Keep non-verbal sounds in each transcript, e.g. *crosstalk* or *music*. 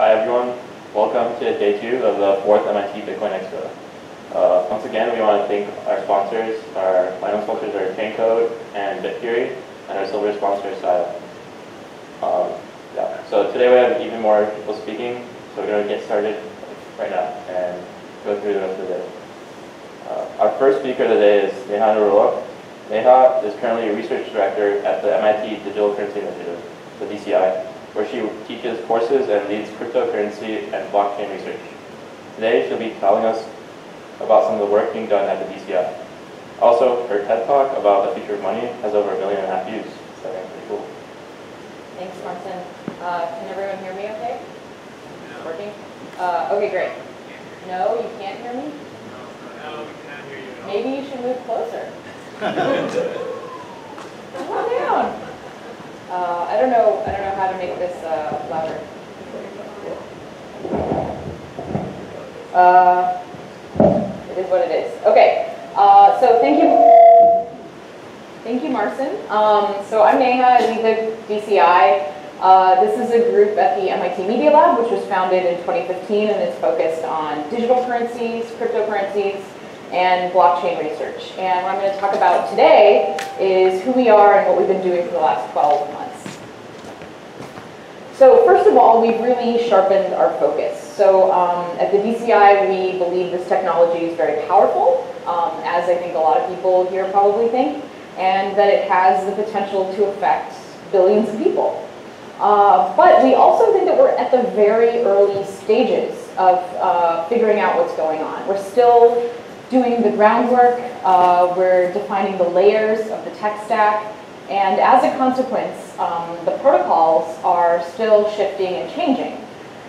Hi everyone, welcome to day two of the fourth MIT Bitcoin Expo. Uh, once again, we want to thank our sponsors. Our final sponsors are Chaincode and Bitfury, and our silver sponsor is. Um, yeah. So today we have even more people speaking, so we're going to get started right now and go through the rest of the day. Uh, our first speaker today is Neha Narula. Neha is currently a research director at the MIT Digital Currency Initiative, the DCI, where she teaches courses and leads cryptocurrency and blockchain research. Today, she'll be telling us about some of the work being done at the DCI. Also, her TED Talk about the future of money has over a million and a half views. So that's pretty cool. Thanks, Martin. Uh, can everyone hear me okay? Working? Uh, okay, great. No, you can't hear me? No, we cannot hear you. Maybe you should move closer. *laughs* Come on down. Uh, I don't know, I don't know how to make this, uh, louder. Uh, it is what it is. Okay, uh, so thank you. Thank you, Marcin. Um, so I'm Neha, I lead the DCI. Uh, this is a group at the MIT Media Lab, which was founded in 2015 and is focused on digital currencies, cryptocurrencies, and blockchain research. And what I'm going to talk about today is who we are and what we've been doing for the last 12 months. So first of all, we've really sharpened our focus. So um, at the DCI, we believe this technology is very powerful, um, as I think a lot of people here probably think, and that it has the potential to affect billions of people. Uh, but we also think that we're at the very early stages of uh, figuring out what's going on. We're still doing the groundwork, uh, we're defining the layers of the tech stack, and as a consequence, um, the protocols are still shifting and changing.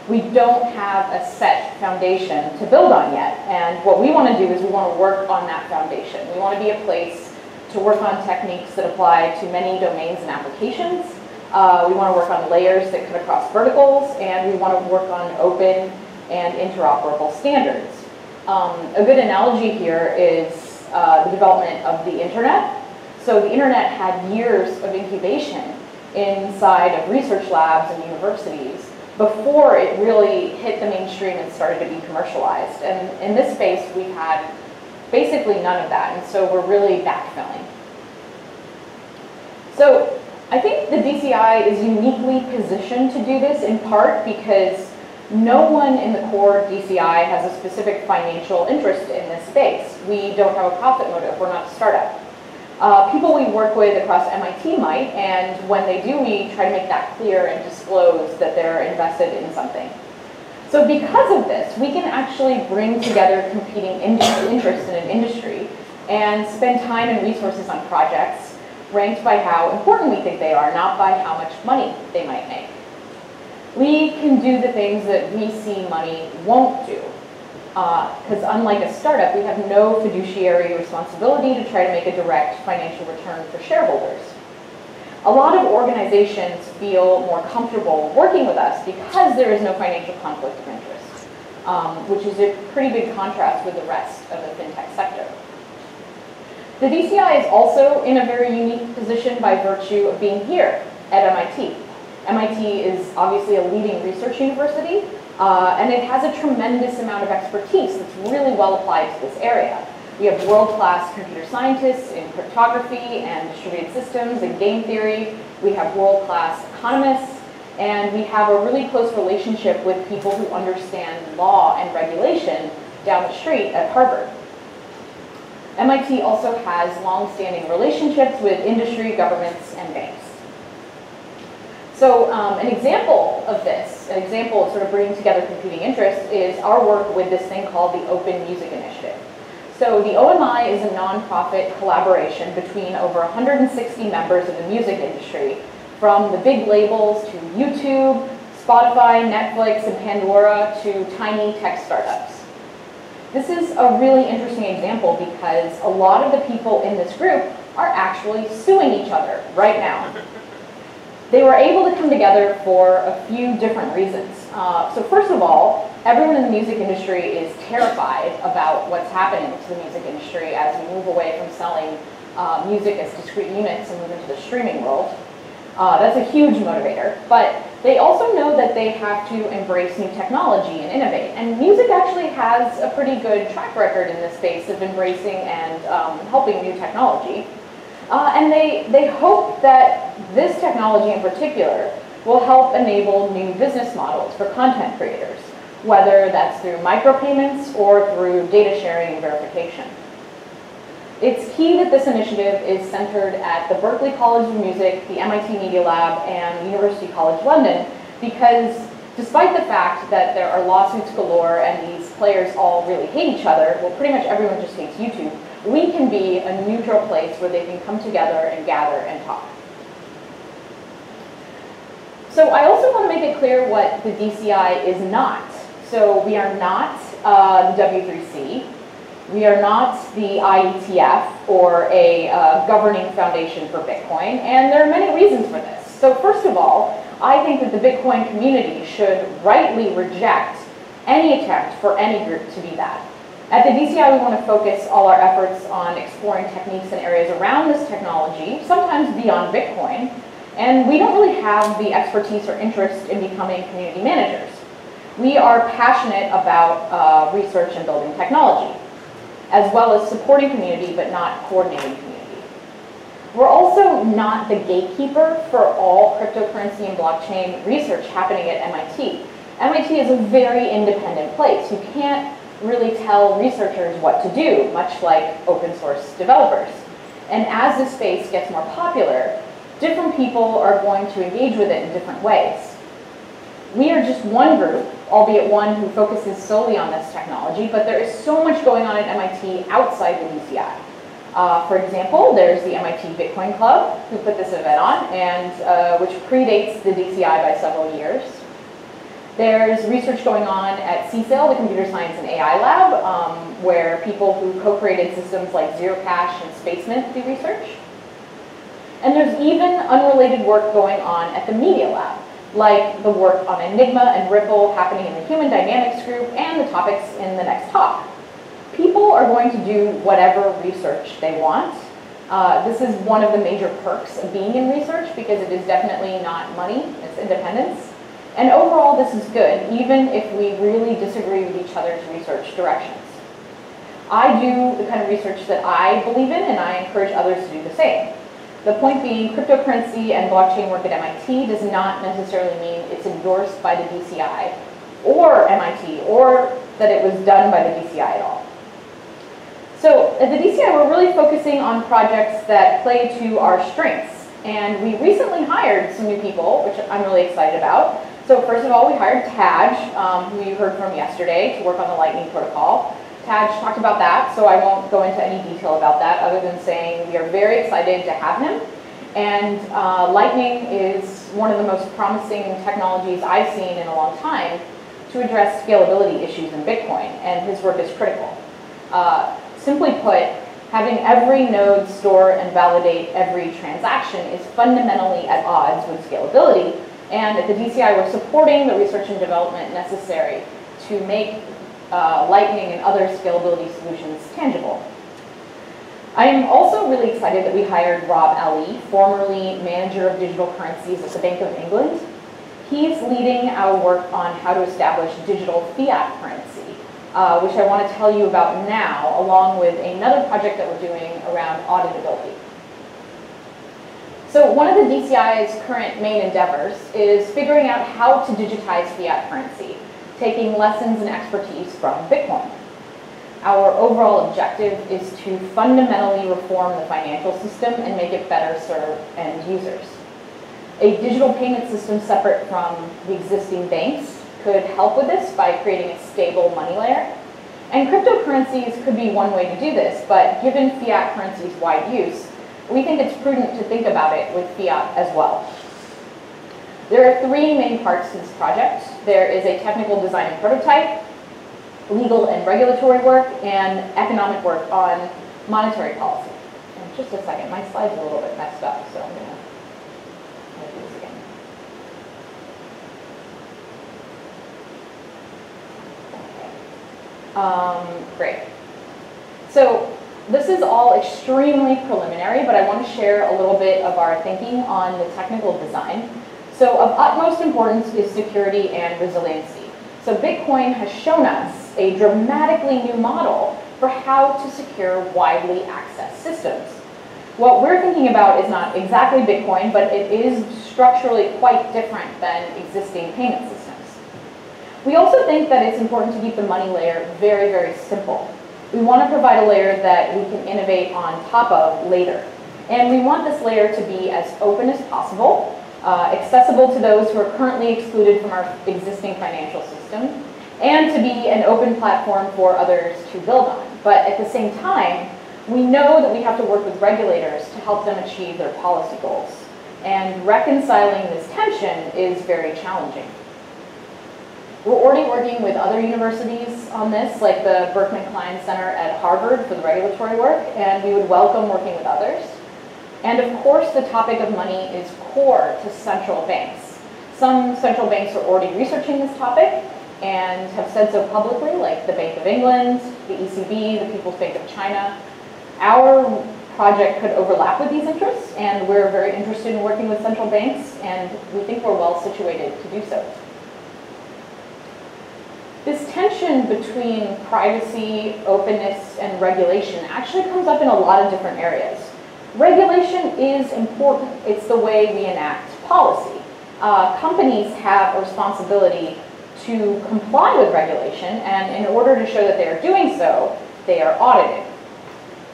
We don't have a set foundation to build on yet, and what we want to do is we want to work on that foundation. We want to be a place to work on techniques that apply to many domains and applications. Uh, we want to work on layers that cut across verticals, and we want to work on open and interoperable standards. Um, a good analogy here is uh, the development of the internet. So the internet had years of incubation inside of research labs and universities before it really hit the mainstream and started to be commercialized. And in this space, we've had basically none of that, and so we're really backfilling. So I think the DCI is uniquely positioned to do this in part because no one in the core DCI has a specific financial interest in this space. We don't have a profit motive, we're not a startup. Uh, people we work with across MIT might, and when they do, we try to make that clear and disclose that they're invested in something. So because of this, we can actually bring together competing interests in an industry and spend time and resources on projects ranked by how important we think they are, not by how much money they might make. We can do the things that VC money won't do. Because uh, unlike a startup, we have no fiduciary responsibility to try to make a direct financial return for shareholders. A lot of organizations feel more comfortable working with us because there is no financial conflict of interest, um, which is a pretty big contrast with the rest of the fintech sector. The DCI is also in a very unique position by virtue of being here at MIT. MIT is obviously a leading research university, uh, and it has a tremendous amount of expertise that's really well applied to this area. We have world-class computer scientists in cryptography and distributed systems and game theory. We have world-class economists, and we have a really close relationship with people who understand law and regulation down the street at Harvard. MIT also has long-standing relationships with industry, governments, and banks. So um, an example of this, an example of sort of bringing together competing interests is our work with this thing called the Open Music Initiative. So the OMI is a nonprofit collaboration between over 160 members of the music industry, from the big labels to YouTube, Spotify, Netflix, and Pandora to tiny tech startups. This is a really interesting example because a lot of the people in this group are actually suing each other right now. *laughs* They were able to come together for a few different reasons. Uh, so first of all, everyone in the music industry is terrified about what's happening to the music industry as we move away from selling uh, music as discrete units and move into the streaming world. Uh, that's a huge motivator. But They also know that they have to embrace new technology and innovate. And music actually has a pretty good track record in this space of embracing and um, helping new technology. Uh, and they, they hope that this technology in particular will help enable new business models for content creators, whether that's through micropayments or through data sharing and verification. It's key that this initiative is centered at the Berklee College of Music, the MIT Media Lab, and University College London because despite the fact that there are lawsuits galore and these players all really hate each other, well pretty much everyone just hates YouTube, we can be a neutral place where they can come together and gather and talk. So I also want to make it clear what the DCI is not. So we are not uh, the W3C. We are not the IETF or a uh, governing foundation for Bitcoin, and there are many reasons for this. So first of all, I think that the Bitcoin community should rightly reject any attempt for any group to be that. At the DCI, we want to focus all our efforts on exploring techniques and areas around this technology, sometimes beyond Bitcoin, and we don't really have the expertise or interest in becoming community managers. We are passionate about uh, research and building technology as well as supporting community but not coordinating community. We're also not the gatekeeper for all cryptocurrency and blockchain research happening at MIT. MIT is a very independent place. You can't really tell researchers what to do, much like open source developers. And as this space gets more popular, different people are going to engage with it in different ways. We are just one group, albeit one who focuses solely on this technology, but there is so much going on at MIT outside the DCI. Uh, for example, there's the MIT Bitcoin Club, who put this event on, and uh, which predates the DCI by several years. There's research going on at CSAIL, the Computer Science and AI Lab, um, where people who co-created systems like Zerocash and Spacemint do research. And there's even unrelated work going on at the Media Lab, like the work on Enigma and Ripple happening in the Human Dynamics group and the topics in the next talk. People are going to do whatever research they want. Uh, this is one of the major perks of being in research because it is definitely not money, it's independence. And overall, this is good, even if we really disagree with each other's research directions. I do the kind of research that I believe in, and I encourage others to do the same. The point being, cryptocurrency and blockchain work at MIT does not necessarily mean it's endorsed by the DCI or MIT, or that it was done by the DCI at all. So at the DCI, we're really focusing on projects that play to our strengths. And we recently hired some new people, which I'm really excited about. So first of all, we hired Taj, um, who you heard from yesterday, to work on the Lightning Protocol. Taj talked about that, so I won't go into any detail about that other than saying we are very excited to have him. And uh, Lightning is one of the most promising technologies I've seen in a long time to address scalability issues in Bitcoin, and his work is critical. Uh, simply put, having every node store and validate every transaction is fundamentally at odds with scalability, and at the DCI we're supporting the research and development necessary to make uh, Lightning and other scalability solutions tangible. I am also really excited that we hired Robleh Ali, formerly manager of digital currencies at the Bank of England. He's leading our work on how to establish digital fiat currency, uh, which I want to tell you about now, along with another project that we're doing around auditability. So one of the DCI's current main endeavors is figuring out how to digitize fiat currency taking lessons and expertise from Bitcoin. Our overall objective is to fundamentally reform the financial system and make it better serve end users. A digital payment system separate from the existing banks could help with this by creating a stable money layer. And cryptocurrencies could be one way to do this, but given fiat currency's wide use, we think it's prudent to think about it with fiat as well. There are three main parts to this project. There is a technical design and prototype, legal and regulatory work, and economic work on monetary policy. And just a second, my slide's a little bit messed up, so I'm to do this again. Um, great. So this is all extremely preliminary, but I want to share a little bit of our thinking on the technical design. So of utmost importance is security and resiliency. So Bitcoin has shown us a dramatically new model for how to secure widely accessed systems. What we're thinking about is not exactly Bitcoin, but it is structurally quite different than existing payment systems. We also think that it's important to keep the money layer very, very simple. We want to provide a layer that we can innovate on top of later. And we want this layer to be as open as possible, uh, accessible to those who are currently excluded from our existing financial system, and to be an open platform for others to build on. But at the same time, we know that we have to work with regulators to help them achieve their policy goals. And reconciling this tension is very challenging. We're already working with other universities on this, like the Berkman Klein Center at Harvard for the regulatory work, and we would welcome working with others. And of course, the topic of money is core to central banks. Some central banks are already researching this topic and have said so publicly, like the Bank of England, the ECB, the People's Bank of China. Our project could overlap with these interests, and we're very interested in working with central banks, and we think we're well situated to do so. This tension between privacy, openness, and regulation actually comes up in a lot of different areas. Regulation is important. It's the way we enact policy. Uh, companies have a responsibility to comply with regulation, and in order to show that they are doing so, they are audited.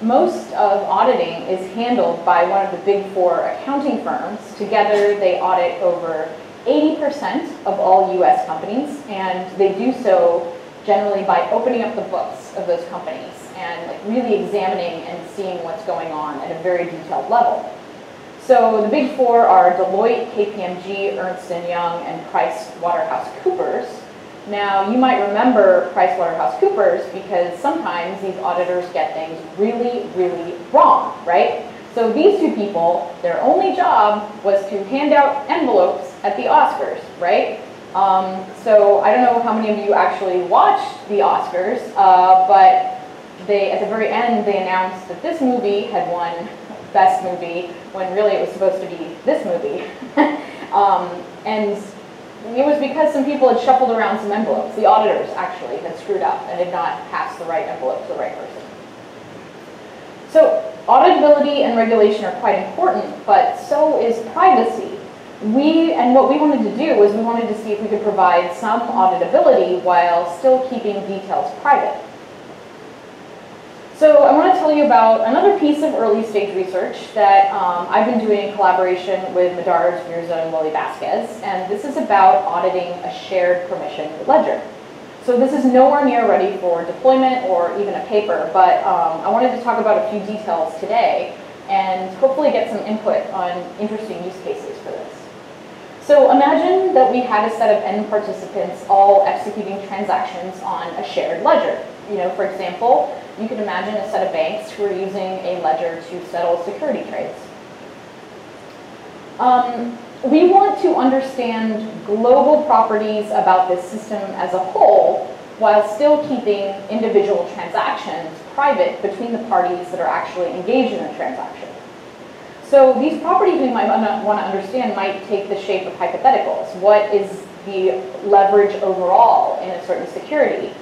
Most of auditing is handled by one of the big four accounting firms. Together, they audit over 80% of all US companies, and they do so generally by opening up the books of those companies and really examining and seeing what's going on at a very detailed level. So the big four are Deloitte, KPMG, Ernst & Young, and Price Waterhouse Coopers. Now, you might remember Price Waterhouse Coopers because sometimes these auditors get things really, really wrong, right? So these two people, their only job was to hand out envelopes at the Oscars, right? Um, so I don't know how many of you actually watched the Oscars, uh, but they at the very end they announced that this movie had won Best Movie when really it was supposed to be this movie. *laughs* um, and it was because some people had shuffled around some envelopes. The auditors actually had screwed up and had not passed the right envelope to the right person. So auditability and regulation are quite important, but so is privacy. We, and what we wanted to do was we wanted to see if we could provide some auditability while still keeping details private. So I want to tell you about another piece of early stage research that um, I've been doing in collaboration with Madars, Virza, and Willie Vasquez, and this is about auditing a shared permission ledger. So this is nowhere near ready for deployment or even a paper, but um, I wanted to talk about a few details today and hopefully get some input on interesting use cases for this. So imagine that we had a set of n participants all executing transactions on a shared ledger. You know, for example, you can imagine a set of banks who are using a ledger to settle security trades. Um, we want to understand global properties about this system as a whole while still keeping individual transactions private between the parties that are actually engaged in the transaction. So these properties we might want to understand might take the shape of hypotheticals. What is the leverage overall in a certain security?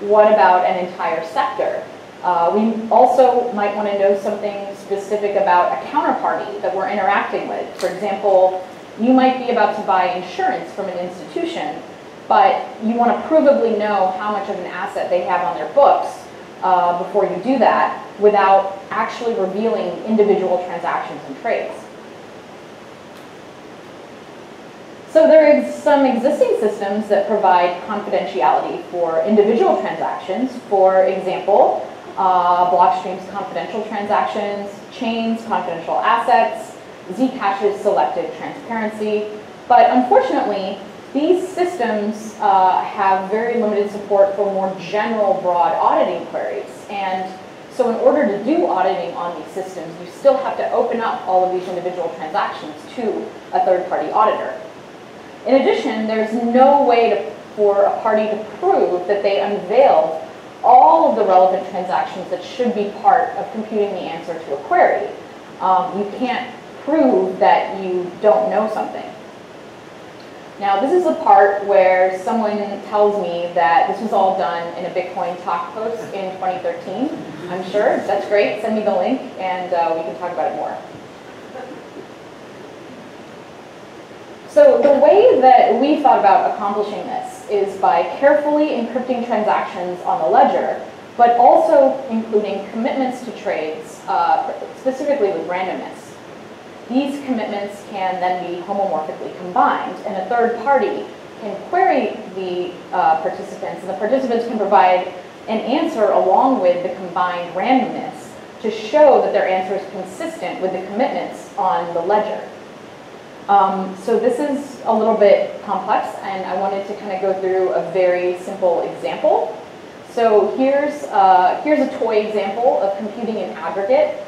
What about an entire sector? Uh, we also might want to know something specific about a counterparty that we're interacting with. For example, you might be about to buy insurance from an institution, but you want to provably know how much of an asset they have on their books uh, before you do that without actually revealing individual transactions and trades. So there are some existing systems that provide confidentiality for individual transactions. For example, uh, Blockstream's confidential transactions, Chain's confidential assets, Zcash's selective transparency. But unfortunately, these systems uh, have very limited support for more general broad auditing queries. And so in order to do auditing on these systems, you still have to open up all of these individual transactions to a third-party auditor. In addition, there's no way to, for a party to prove that they unveiled all of the relevant transactions that should be part of computing the answer to a query. Um, you can't prove that you don't know something. Now, this is the part where someone tells me that this was all done in a Bitcoin talk post in 2013. I'm sure, that's great, send me the link and uh, we can talk about it more. So the way that we thought about accomplishing this is by carefully encrypting transactions on the ledger, but also including commitments to trades, uh, specifically with randomness. These commitments can then be homomorphically combined, and a third party can query the uh, participants, and the participants can provide an answer along with the combined randomness to show that their answer is consistent with the commitments on the ledger. Um, so this is a little bit complex, and I wanted to kind of go through a very simple example. So here's, uh, here's a toy example of computing an aggregate.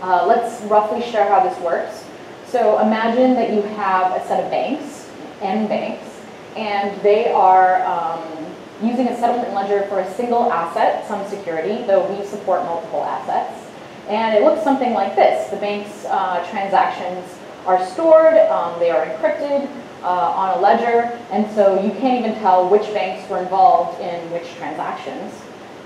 Uh, let's roughly share how this works. So imagine that you have a set of banks, N banks, and they are um, using a settlement ledger for a single asset, some security, though we support multiple assets. And it looks something like this. The bank's uh, transactions are stored, um, they are encrypted uh, on a ledger, and so you can't even tell which banks were involved in which transactions.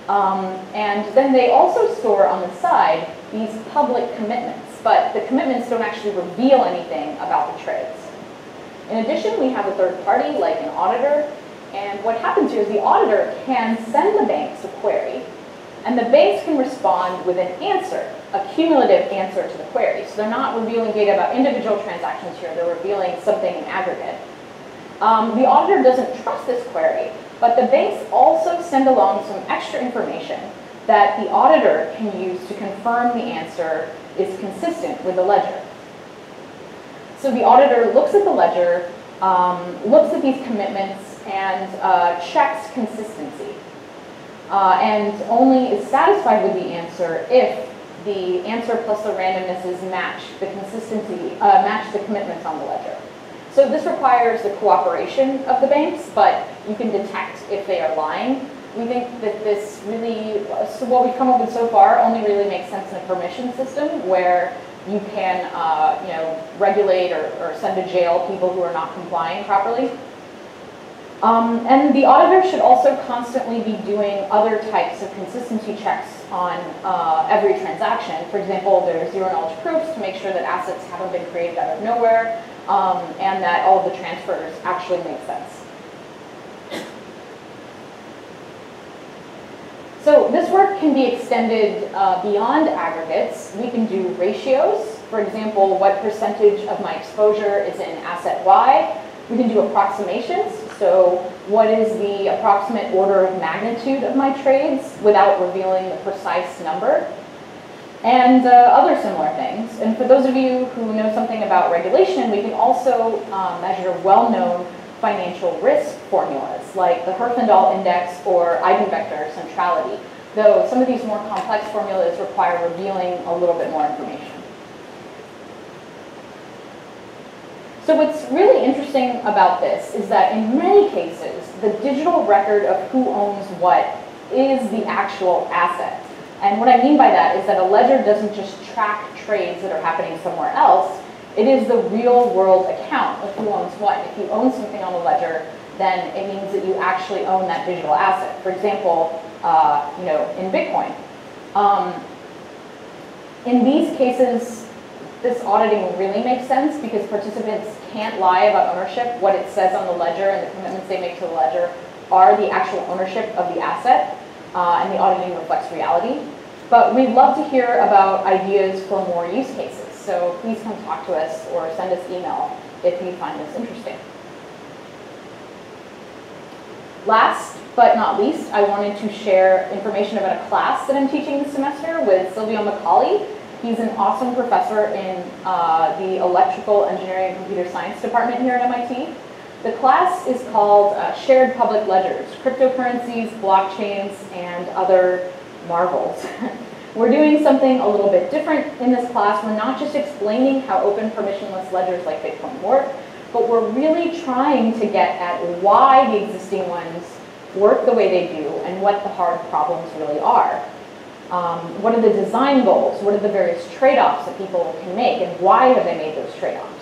Um, and then they also store on the side these public commitments, but the commitments don't actually reveal anything about the trades. In addition, we have a third party, like an auditor, and what happens here is the auditor can send the banks a query, and the banks can respond with an answer, a cumulative answer to the query. So they're not revealing data about individual transactions here, they're revealing something in aggregate. Um, the auditor doesn't trust this query, but the banks also send along some extra information that the auditor can use to confirm the answer is consistent with the ledger. So the auditor looks at the ledger, um, looks at these commitments, and uh, checks consistency uh, and only is satisfied with the answer if the answer plus the randomnesses match the consistency, uh, match the commitments on the ledger. So this requires the cooperation of the banks, but you can detect if they are lying. We think that this really, so what we've come up with so far only really makes sense in a permission system where you can, uh, you know, regulate or, or send to jail people who are not complying properly. Um, and the auditor should also constantly be doing other types of consistency checks on uh, every transaction. For example, there's zero knowledge proofs to make sure that assets haven't been created out of nowhere um, and that all of the transfers actually make sense. So this work can be extended uh, beyond aggregates. We can do ratios. For example, what percentage of my exposure is in asset Y. We can do approximations. So what is the approximate order of magnitude of my trades without revealing the precise number? And uh, other similar things. And for those of you who know something about regulation, we can also um, measure well-known financial risk formulas like the Herfindahl index or eigenvector centrality, though some of these more complex formulas require revealing a little bit more information. So what's really interesting about this is that in many cases, the digital record of who owns what is the actual asset. And what I mean by that is that a ledger doesn't just track trades that are happening somewhere else, it is the real world account of who owns what. If you own something on the ledger, then it means that you actually own that digital asset. For example, uh, you know, in Bitcoin. Um, in these cases, this auditing really makes sense because participants can't lie about ownership. What it says on the ledger and the commitments they make to the ledger are the actual ownership of the asset, uh, and the auditing reflects reality. But we'd love to hear about ideas for more use cases. So please come talk to us or send us email if you find this interesting. Last but not least, I wanted to share information about a class that I'm teaching this semester with Silvio Micali. He's an awesome professor in uh, the Electrical Engineering and Computer Science department here at MIT. The class is called uh, Shared Public Ledgers, Cryptocurrencies, Blockchains, and Other Marvels. *laughs* We're doing something a little bit different in this class. We're not just explaining how open permissionless ledgers like Bitcoin work, but we're really trying to get at why the existing ones work the way they do and what the hard problems really are. Um, what are the design goals? What are the various trade-offs that people can make and why have they made those trade-offs?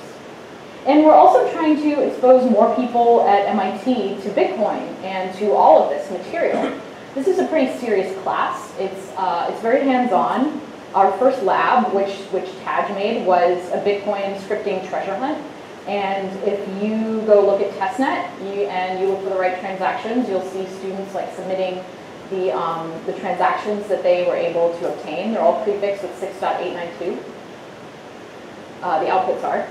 And we're also trying to expose more people at MIT to Bitcoin and to all of this material. This is a pretty serious class. It's, uh, it's very hands-on. Our first lab, which, which Taj made, was a Bitcoin scripting treasure hunt. And if you go look at testnet you, and you look for the right transactions, you'll see students like submitting the, um, the transactions that they were able to obtain. They're all prefixed with 6.892. Uh, the outputs are.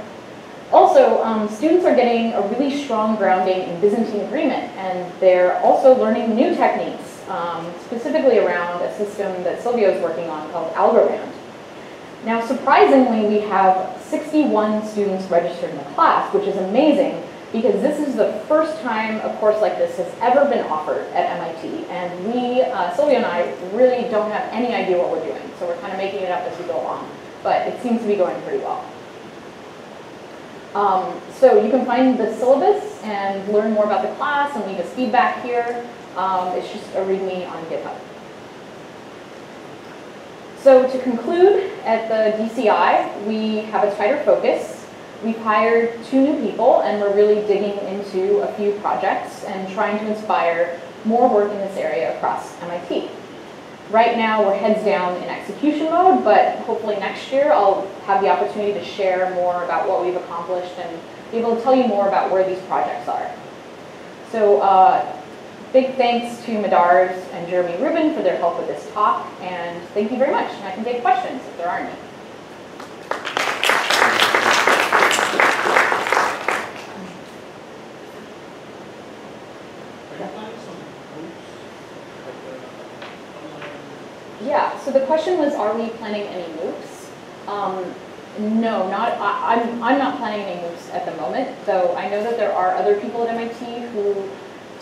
Also, um, students are getting a really strong grounding in Byzantine agreement, and they're also learning new techniques, um, specifically around a system that Silvio is working on called Algorand. Now, surprisingly, we have 61 students registered in the class, which is amazing because this is the first time a course like this has ever been offered at MIT, and we, uh, Silvio and I, really don't have any idea what we're doing, so we're kind of making it up as we go along, but it seems to be going pretty well. Um, so you can find the syllabus and learn more about the class and leave us feedback here. Um, it's just a README on GitHub. So to conclude, at the DCI, we have a tighter focus. We've hired two new people and we're really digging into a few projects and trying to inspire more work in this area across MIT. Right now, we're heads down in execution mode, but hopefully next year I'll have the opportunity to share more about what we've accomplished and be able to tell you more about where these projects are. So uh, big thanks to Madars and Jeremy Rubin for their help with this talk, and thank you very much. And I can take questions if there are any. Yeah, so the question was, are we planning any MOOCs? Um, no, not, I, I'm, I'm not planning any MOOCs at the moment, though I know that there are other people at MIT who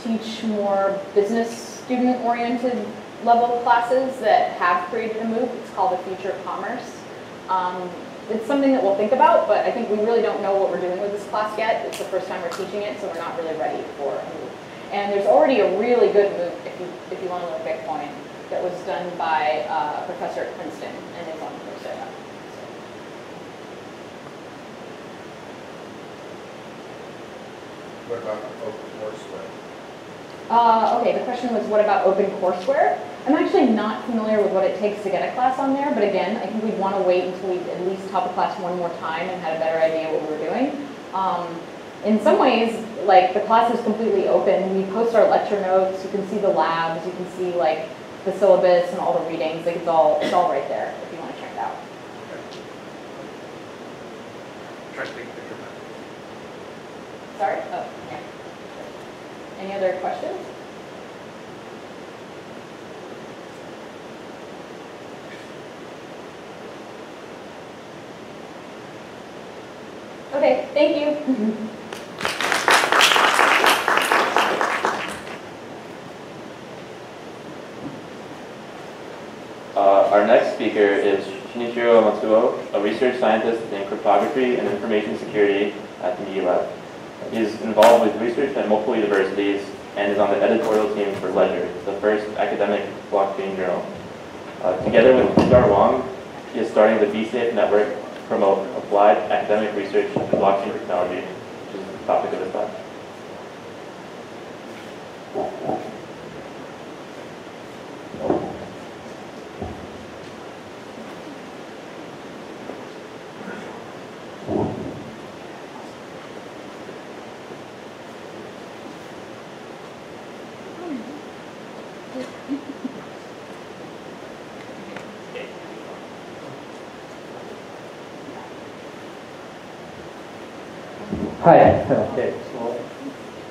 teach more business student-oriented level classes that have created a MOOC. It's called the Future of Commerce. Um, it's something that we'll think about, but I think we really don't know what we're doing with this class yet. It's the first time we're teaching it, so we're not really ready for a MOOC. And there's already a really good MOOC if you, if you want to learn Bitcoin that was done by uh, a professor at Princeton and is on Coursera. What about? Uh, okay, the question was what about OpenCourseWare? I'm actually not familiar with what it takes to get a class on there, but again, I think we'd want to wait until we at least taught the class one more time and had a better idea of what we were doing. Um, in some ways, like the class is completely open. We post our lecture notes. You can see the labs. You can see like the syllabus and all the readings. Like it's all it's all right there if you want to check it out. Try to take a Sorry? Oh, yeah. Any other questions? Okay, thank you. *laughs* Uh, our next speaker is Shinichiro Matsuo, a research scientist in cryptography and information security at the Lab. Is involved with research at multiple universities and is on the editorial team for Ledger, the first academic blockchain journal. Uh, together with Sundar Wang, he is starting the BSafe network to promote applied academic research in blockchain technology, which is the topic of this talk.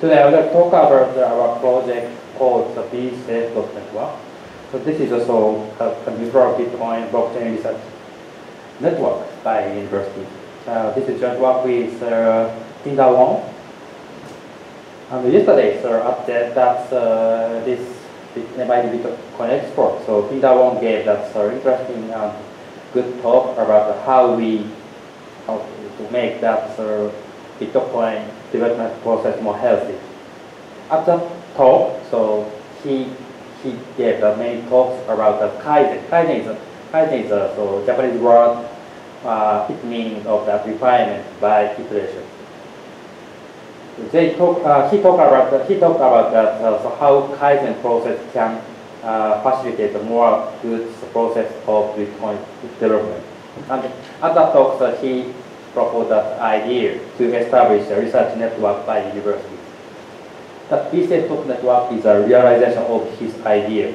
Today I will talk about our project called the BSafe.network. So this is also a computer Bitcoin blockchain research network by university. Uh, this is joint work with uh, Tinda Wong. And yesterday, sir, update that uh, this MIT Bitcoin Expo. So Tinda Wong gave that uh, interesting and good talk about how we how to make that uh, Bitcoin development process more healthy. At the talk, so he he gave the main talks about the kaizen. Kaizen is a, kaizen is a so Japanese word. Uh, it means of that refinement by iteration. they talk, uh, he talked about that, he talked about that, uh, so how Kaizen process can uh, facilitate a more good process of Bitcoin development. And at that talk, so he proposed that idea to establish a research network by universities. That BSafe network is a realization of his idea.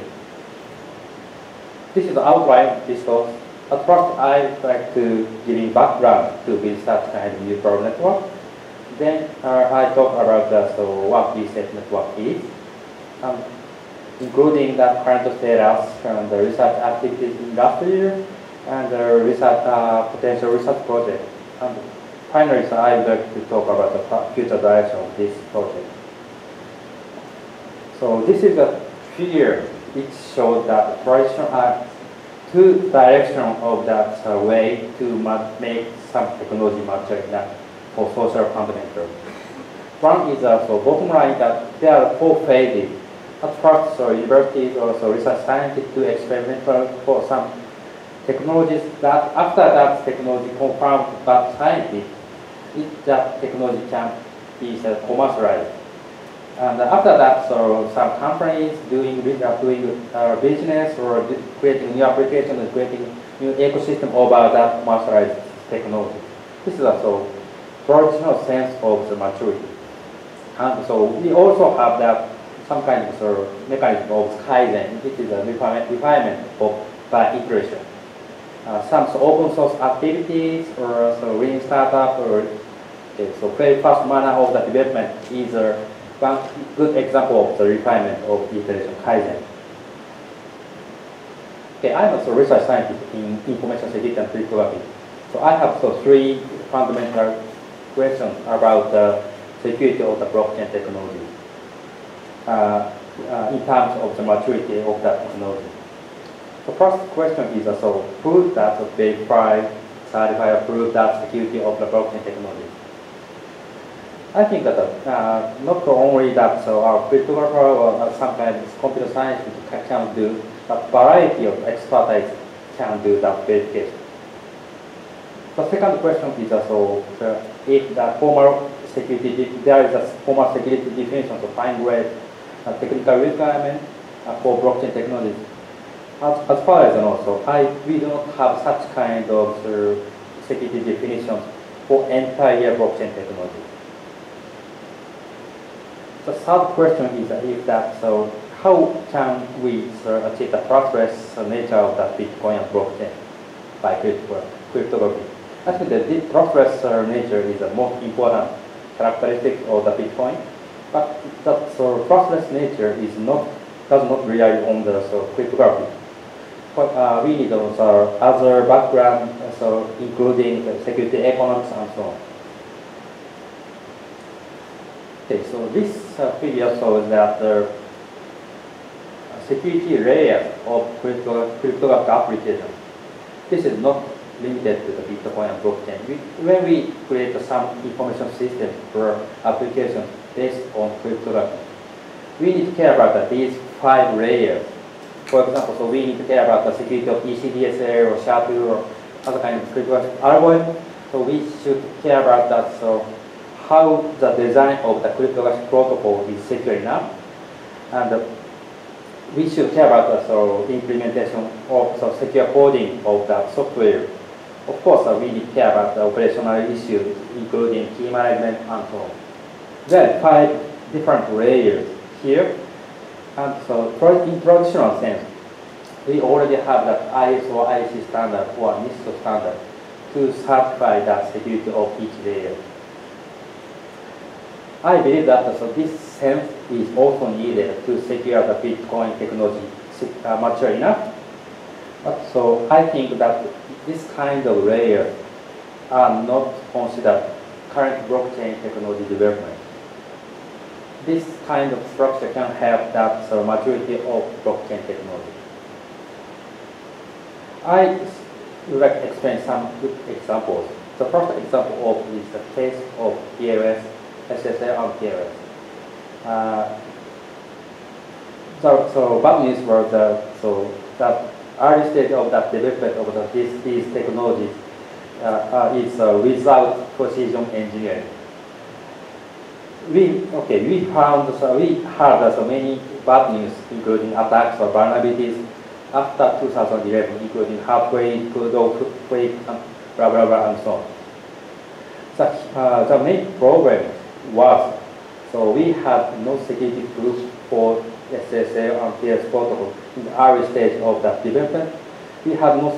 This is the outline of this talk. At first, I'd like to give you background to build such kind of neural network. Then uh, I talk about the, so what BSafe network is, um, including the current status and the research activities in last year and the research, uh, potential research project. And finally, so I'd like to talk about the future direction of this project. So this is a figure which shows that traditional uh, two directions of that uh, way to make some technology mature enough for social fundamental. One is uh, so bottom line that there are four phases. At first, so universities or so research scientists do experiment for some technologies that after that technology confirmed that scientists, it, that technology can be commercialized. And after that, so some companies doing doing uh, business or creating new applications, creating new ecosystem about that commercialized technology. This is also traditional sense of the maturity. And so we also have that some kind of sort of mechanism of Kaizen. This is a refinement, of by iteration. Uh, some so open source activities or so lean startup or okay, so very fast manner of the development is a one good example of the refinement of iteration Kaizen. Okay, I'm a research scientist in information security and cryptography. So I have so three fundamental questions about the security of the blockchain technology uh, uh, in terms of the maturity of that technology. The first question is also prove that verify, certify, prove that security of the blockchain technology. I think that uh, not only that so our cryptographer or uh, some kind of computer science can do, but variety of expertise can do that verification. The second question is also uh, if the formal security, there is a formal security definition of fine grade uh, technical requirement uh, for blockchain technology. As, as far as I know, so I, we do not have such kind of uh, security definitions for entire blockchain technology. The third question is if that, so how can we uh, achieve the trustless nature of the Bitcoin and blockchain by cryptography? That this trustless uh, nature is the most important characteristic of the Bitcoin, but that so trustless nature is not does not rely on the so cryptography. Uh, we need also other background, so including security economics and so on. Okay, so this uh, figure shows that the security layer of cryptographic application. This is not limited to the Bitcoin and blockchain. We, when we create some information system for application based on cryptography, we need to care about that these five layers. For example, so we need to care about the security of ECDSA or SHA-2 or other kind of cryptographic algorithm. So we should care about that. So how the design of the cryptographic protocol is secure enough. And uh, we should care about the so implementation of the secure coding of the software. Of course, uh, we need to care about the operational issues, including key management and so on. There are five different layers here. And so in traditional sense, we already have that ISO IEC standard or NIST standard to certify the security of each layer. I believe that so this sense is also needed to secure the Bitcoin technology uh, mature enough. But so I think that this kind of layers are not considered current blockchain technology development. This kind of structure can have that so maturity of blockchain technology. I would like to explain some good examples. The first example of is the case of TLS SSL on TLS. Uh, so, so news was that so that early stage of that development of the, these, these technologies uh, uh, is uh, without precision engineering. We okay we found so we had uh, so many bad news, including attacks or vulnerabilities after 2011, including halfway, Kudo, quake, blah blah blah, and so on. The, uh, the main problem was so we had no security proof for SSL and PS protocol in the early stage of that development. We had no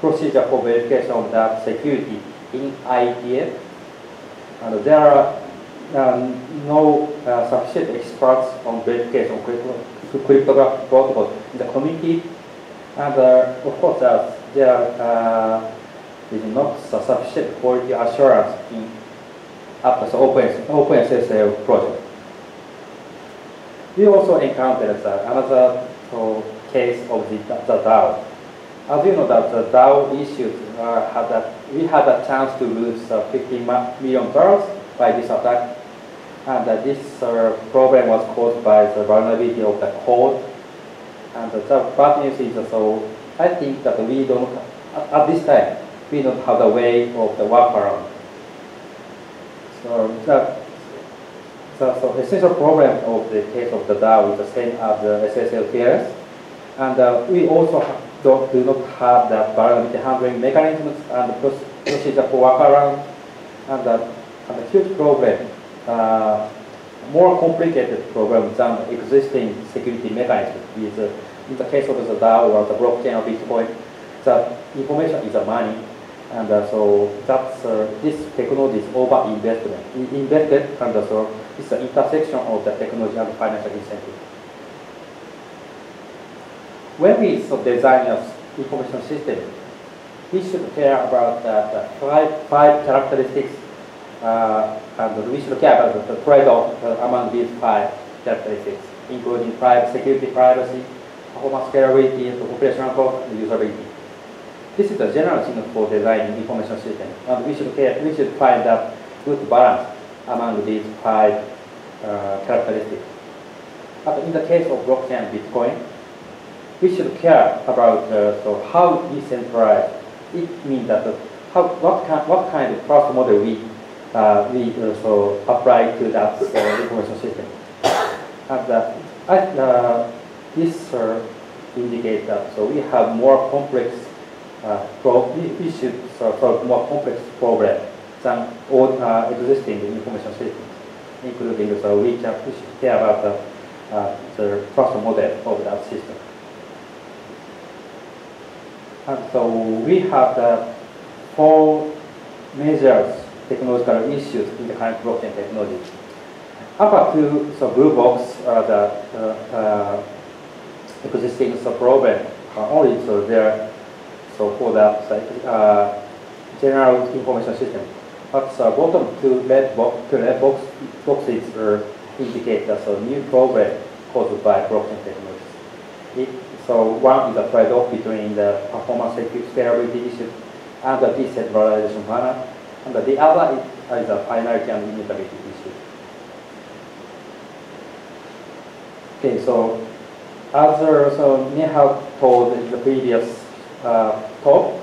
procedure for verification of that security in IETF. And there are um, no uh, sufficient experts on verification of crypto- cryptographic protocol in the community. And uh, of course, uh, there uh, is not su- sufficient quality assurance in after the Open, OpenSSL project. We also encountered uh, another uh, case of the, the DAO. As you know, that the DAO issues uh, had that we had a chance to lose uh, 50 dollars by this attack, and uh, this uh, problem was caused by the vulnerability of the code. And the bad news is uh, so I think that we don't at, this time we don't have the way of the workaround. So the, the so essential problem of the case of the DAO is the same as the SSL TLS. And uh, we also don't, do not have the vulnerability handling mechanisms and proc- procedure for workaround. And, uh, and a huge problem, uh, more complicated problem than existing security mechanism is uh, in the case of the DAO or the blockchain or Bitcoin, the information is the money. And uh, so that's, uh, this technology is over investment, in- invested, and uh, so it's the intersection of the technology and financial incentive. When we so design a information system, we should care about the, the five, five characteristics, uh, and we should care about the, trade-off uh, among these five characteristics, including privacy, security, privacy, performance scalability, operational cost, and usability. This is the general thing for designing information system, and we should care, we should find that good balance among these five uh, characteristics. But in the case of blockchain and Bitcoin, we should care about uh, so how decentralized. It means that uh, how what kind what kind of trust model we uh, we also apply to that uh, information system. And uh, I, uh, this uh, indicates that so we have more complex uh, we, should solve more complex problem than all uh, existing information systems, including so we, can, we should care about the, uh, the trust model of that system. And so we have the four major technological issues in the current blockchain technology. Upper two, so blue box are the uh, uh, existing so problem are only so there so for that uh, general information system. But the bottom two red box, two red box boxes indicate that so new problem caused by blockchain technology. It, so one is a trade-off between the performance scalability issue and the decentralization manner, and the other is, is a finality and immutability issue. Okay, so as uh, so Nehal told in the previous uh, talk,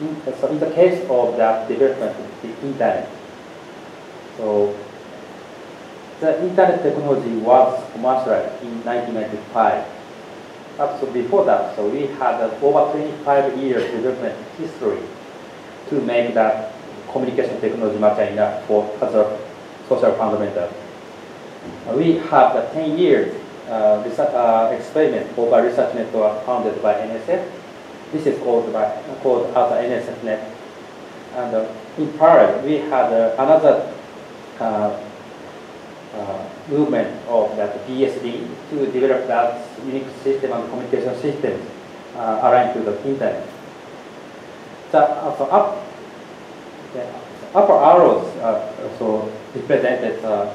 in, so in the case of that development of the internet, so the internet technology was commercialized in 1995. But so before that, so we had uh, over 25 years development history to make that communication technology enough for other social fundamental. Uh, we have the 10 years uh, research, uh, experiment over research network founded by NSF. This is called by called as NSFNet. And uh, in parallel, we had uh, another uh, movement of that BSD to develop that Unix system and communication system uh, aligned to the internet. The so up, upper arrows uh, so represented uh,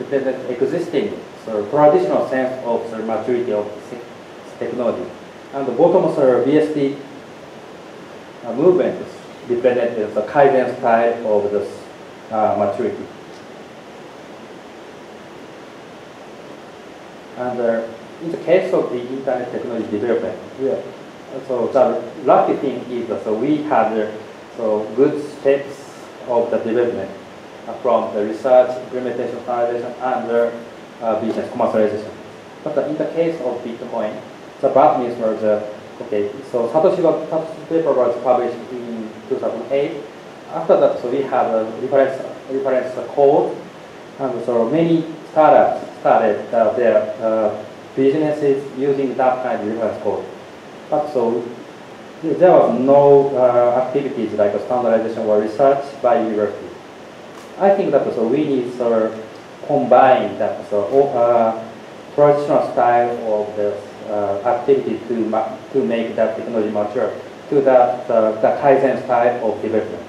represented existing so traditional sense of the maturity of technology, and the bottom of the BSD uh, movement represented the Kaizen style of the uh, maturity. And uh, in the case of the internet technology development, yeah, so the lucky thing is that so we have so good steps of the development. uh, from the research, implementation, standardization, and the uh, business commercialization. But uh, in the case of Bitcoin, the bad news was, uh, okay, so Satoshi, was, Satoshi's paper was published in 2008. After that, so we have a reference, reference code, and so many startups started uh, their uh, businesses using that kind of reference code. But so there was no uh, activities like standardization or research by university. I think that so we need to combine that so uh, traditional style of the uh, activity to to make that technology mature to that the Kaizen style of development.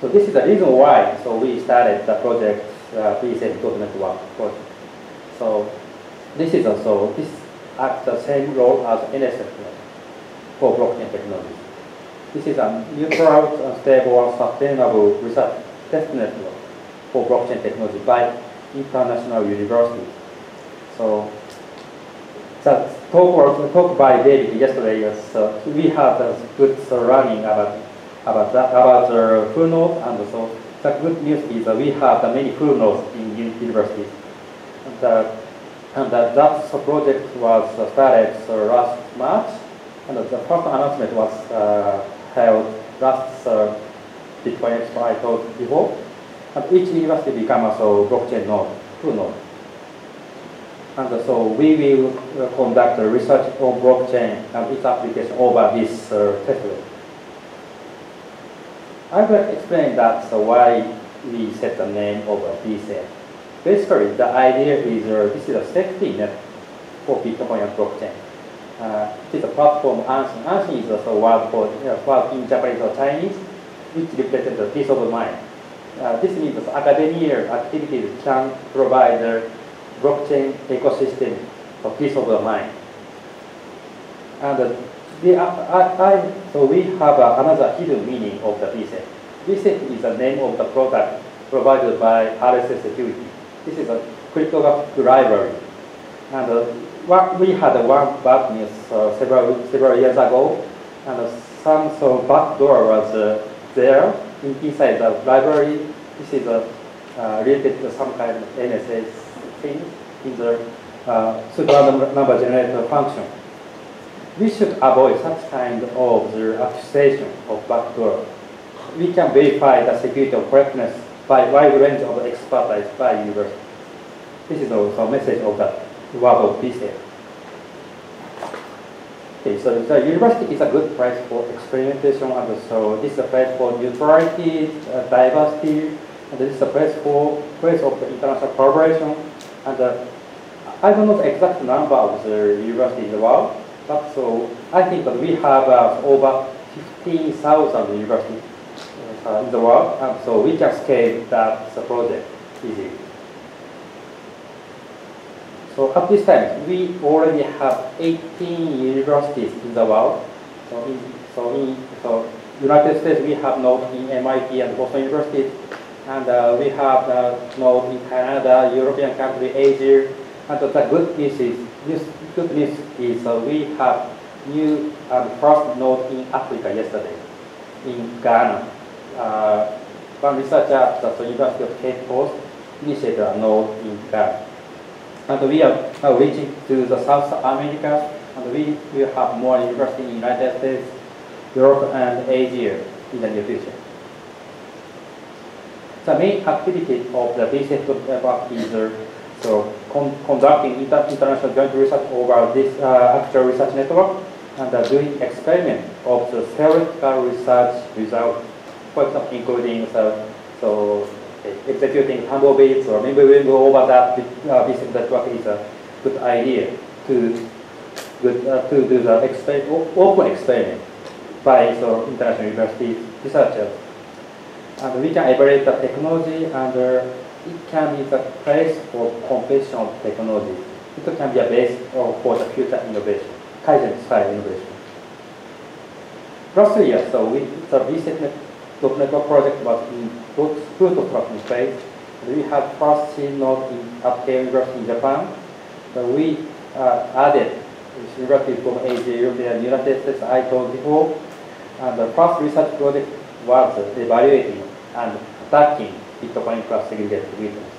So this is the reason why so we started the project uh, BSafe.network project. So this is also this acts the same role as NSF for blockchain technology. This is a neutral, stable, and sustainable research test network for blockchain technology by international universities. So the talk, was, talk by David yesterday is uh, we had a good uh, learning about about that, about the full node and so the good news is that we have many full nodes in universities. And, uh, and uh, that project was uh, started uh, last March and the first announcement was uh, held last uh, Bitcoin Expo I told before. And each university become a so blockchain node, full node. And so we will conduct research on blockchain and its application over this uh, test. I will explain that so why we set the name of BSafe. Basically, the idea is uh, this is a safety net for Bitcoin and blockchain. Uh, it is a platform Anshin. Anshin is a word for uh, word in Japanese or Chinese, which represents the peace of mind. Uh, this means that academia activities can provide the blockchain ecosystem for peace of mind. And uh, the, I, so we have uh, another hidden meaning of the BSafe. BSafe is the name of the product provided by RSA Security. This is a cryptographic library. And uh, we had one bad news uh, several, several years ago, and uh, some so backdoor was uh, there in, inside the library. This is uh, related to some kind of NSA thing in the uh, pseudo number generator function. We should avoid such kind of the accusation of backdoor. We can verify the security of correctness by wide range of expertise by university. This is also a message of the of peace. Okay, so the university is a good place for experimentation and so this is a place for neutrality, uh, diversity, and this is a place for place of international collaboration. And uh, I don't know the exact number of the university in the world, but so I think that we have uh, over 15,000 universities in the world, and so we can scale that the project easily. So at this time, we already have 18 universities in the world. So in, so in so United States, we have node in MIT and Boston University, and uh, we have uh, node in Canada, European country, Asia, and the good news is, news, good news is uh, we have new um, first node in Africa yesterday, in Ghana. Uh, one researcher at the University of Cape Coast initiated a node in Ghana. And we are now reaching to the South America, and we will have more universities in the United States, Europe, and Asia in the near future. The main activity of the BSafe network is uh, so con conducting inter international joint research over this uh, actual research network and uh, doing experiment of the theoretical research results, for example, including the, so executing TumbleBits or maybe we go over that uh, BSafe network is a good idea to good, uh, to do the open experiment by so international university researchers. And we can evaluate the technology and uh, it can be the place for competition technology. It can be a base for the future innovation, Kaizen style innovation. Last year, so we, the BSafe network project was in prototype phase. We have first seen node in at University in Japan. But we uh, added university from Asia, and United States, I told before. And the first research project was evaluating and attacking Bitcoin plus segregated witness.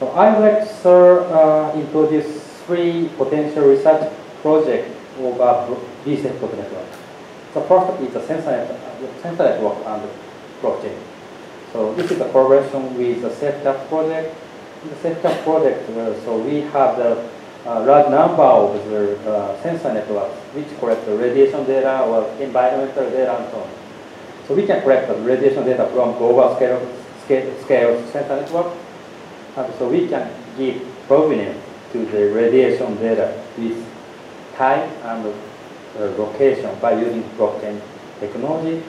So I would like to uh, introduce three potential research projects over BSafe network. The first is the sensor, net, network and blockchain. So this is a collaboration with the Safecast project. In the Safecast project, uh, so we have the uh, large number of the uh, sensor networks which collect the radiation data or environmental data and so on. So we can collect the radiation data from global scale, scale, scale sensor network. And so we can give provenance to the radiation data with time and location by using blockchain technology.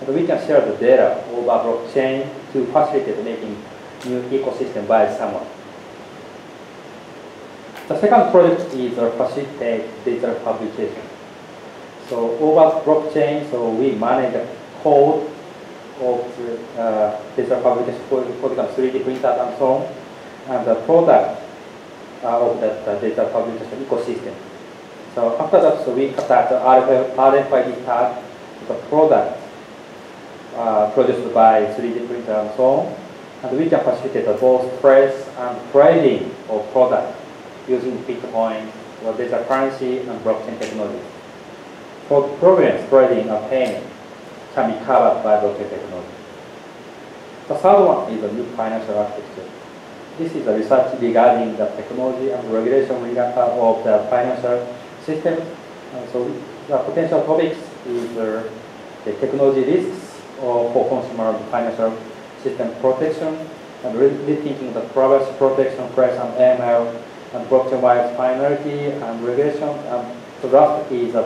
And we can share the data over blockchain to facilitate making new ecosystem by someone. The second project is uh, facilitate digital fabrication. So over blockchain, so we manage the code of uh, digital fabrication, for, for example, 3D printer and so on, and the product uh, of that uh, digital fabrication ecosystem. So after that, so we attach the RFID tag the product uh, produced by 3D printer and so on, and we can facilitate both press and trading of product using Bitcoin or digital currency and blockchain technology. For provenance trading and payment can be covered by blockchain technology. The third one is a new financial architecture. This is a research regarding the technology and regulation of the financial system. Uh, so the potential topics is uh, the technology risks for consumer financial system protection and rethinking the privacy protection, press and AML and blockchain-wise finality and regulation. And the last is a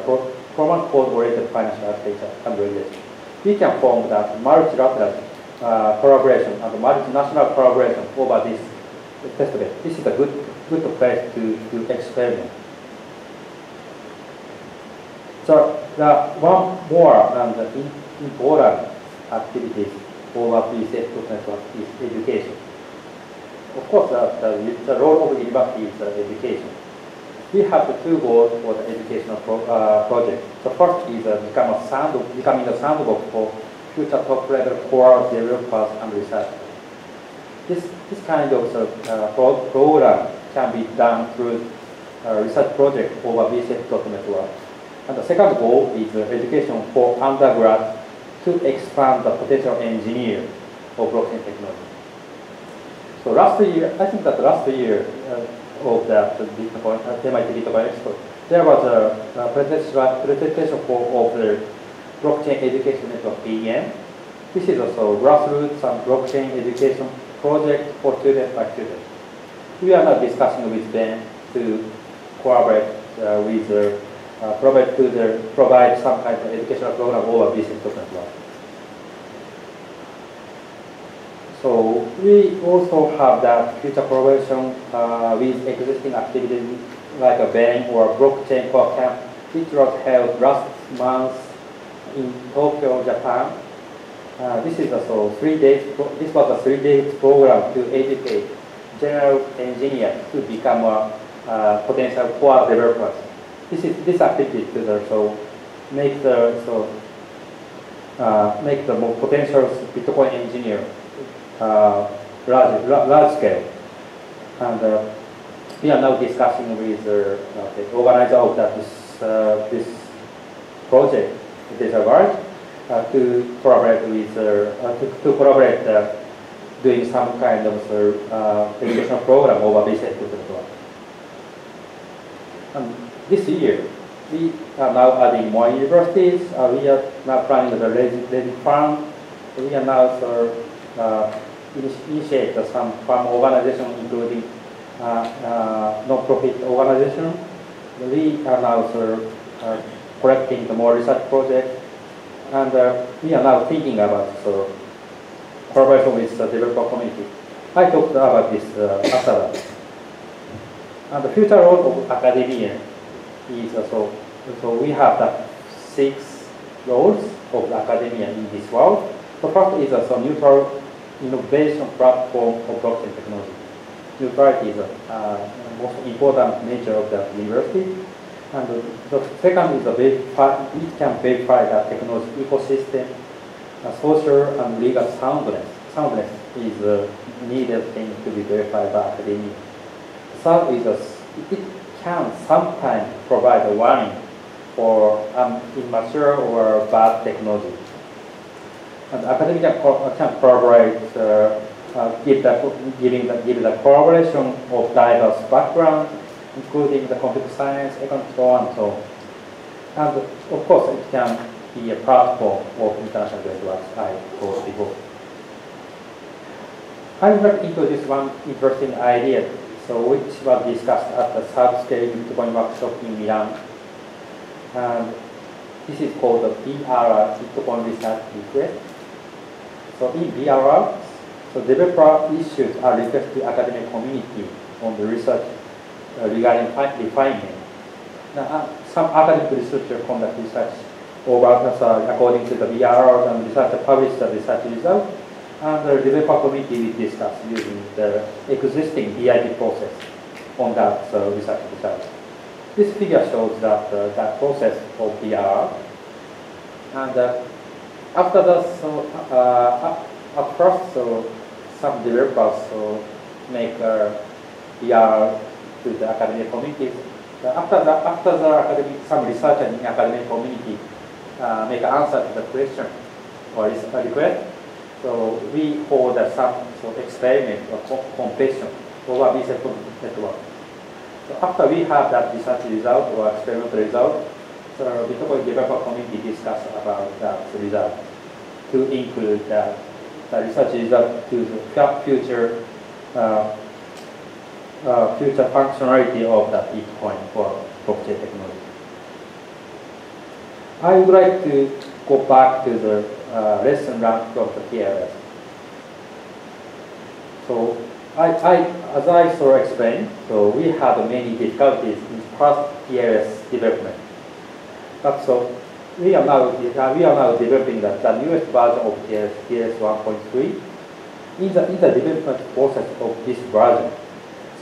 common code-oriented financial architecture and regulation. We can form that multilateral uh, collaboration and multinational collaboration over this test bed. This is a good, good place to, to experiment. So the one more and important activities over BSafe network is education. Of course, the, the, the role of university is uh, education. We have the two goals for the educational pro, uh, project. The first is uh, become a sand, becoming the sandbox for future top level core developers and researchers. This, this kind of uh, pro program can be done through a research project over BSafe.network. And the second goal is education for undergrad to expand the potential engineer of blockchain technology. So last year, I think that last year uh, of the, the Bitcoin, uh, MIT Bitcoin Expo, there was a, a presentation, for, of the blockchain education network BEN. This is also grassroots and blockchain education project for students by student. We are now discussing with them to collaborate uh, with uh, provide to the provide some kind of educational program over BSafe network. So we also have that future collaboration uh, with existing activities like a bank or a blockchain core camp, which was held last month in Tokyo, Japan. Uh, this is also three days. This was a three days program to educate general engineers to become a uh, potential core developers. This is this activity to also make the so uh, make the potential Bitcoin engineer uh, large, large scale. And uh, we are now discussing with uh, the organizer of that, this, uh, this project, DataVerge, uh, to collaborate with, uh, to, to collaborate doing some kind of uh, educational program over BSafe network. This year, we are now adding more universities. Uh, we are now planning the Ready Farm. We are now uh, initiate some farm organization, including uh, uh, non-profit organization. We are now uh, collecting the more research projects, and we are now thinking about so collaboration with the developer community. I talked about this uh, that. And the future role of academia is also, so we have the six roles of the academia in this world. The first is a so neutral innovation platform for blockchain technology. Neutrality is the uh, most important nature of the university. And the second is a verify, it can verify the technology ecosystem uh, social and legal soundness, soundness is a needed thing to be verified by academia. Third is a, it can sometimes provide a warning for um, immature or bad technology. And academia can collaborate, uh, uh, give the, giving the, give the collaboration of diverse background, including the computer science, economics, so on and so on. And of course, it can be a platform of international networks I told before. I would like to introduce one interesting idea, so which was discussed at the sub-scale Bitcoin workshop in Milan. And this is called the BRR, Bitcoin Research Request. So in BRR, so developer issues are requested to academic community on the research uh, regarding fi- refinement. Now, uh, some academic researchers conduct research over uh, according to the BRR and researcher publish the research result, and the developer committee will discuss using the existing BIP process on that uh, research result. This figure shows that uh, that process of PR and uh, after that, so uh, at- first, so some developers so make uh, BRR to the academic community. Uh, after the after the academic, some researcher in academic community uh, make an answer to the question or request. So we hold some sort of experiment or co- competition over this network. So after we have that research result or experimental result, so Bitcoin developer community discuss about that result to include the, the research result to the future uh, uh, future functionality of the Bitcoin for blockchain technology. I would like to go back to the lesson learned from the TLS. So I, I, as I so explained, so we had many difficulties in past TLS development. But so we are now we are now developing the, the newest version of TLS, TLS 1.3. In the in the development process of this version,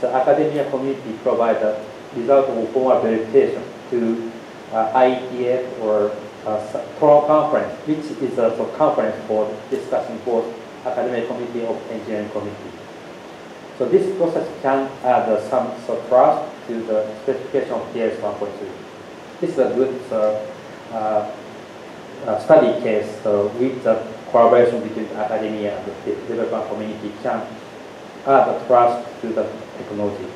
the academia community provide the result of formal verification to uh, IETF or Toronto conference, which is a conference for discussing both academic committee of engineering committee. So this process can add some trust to the specification of TLS 1.3. This is a good uh, uh, uh, study case with the collaboration between academia and the development community can add a trust to the technology.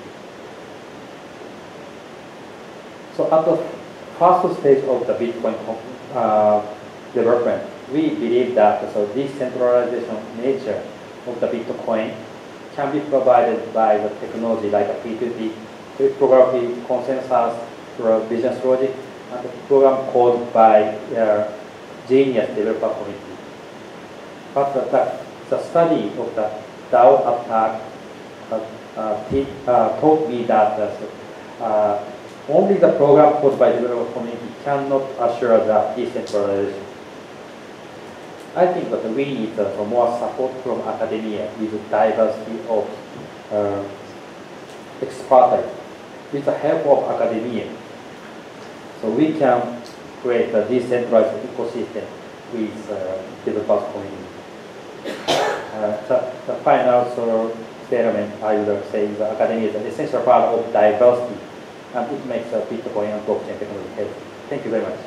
So at the first stage of the Bitcoin development, we believe that so decentralization nature of the Bitcoin can be provided by the technology like a P2P, cryptography, consensus, business logic, and the program code by uh, Genius developer committee. But the, the, study of the DAO attack uh, uh, uh, taught me that uh, uh, only the program code by developer community cannot assure the decentralization. I think that we need uh, more support from academia with the diversity of uh, expertise, with the help of academia. So we can create a decentralized ecosystem with uh, developers community. Uh, the, the final statement I would say is academia is an essential part of diversity and it makes uh, Bitcoin and blockchain technology healthy. Thank you very much.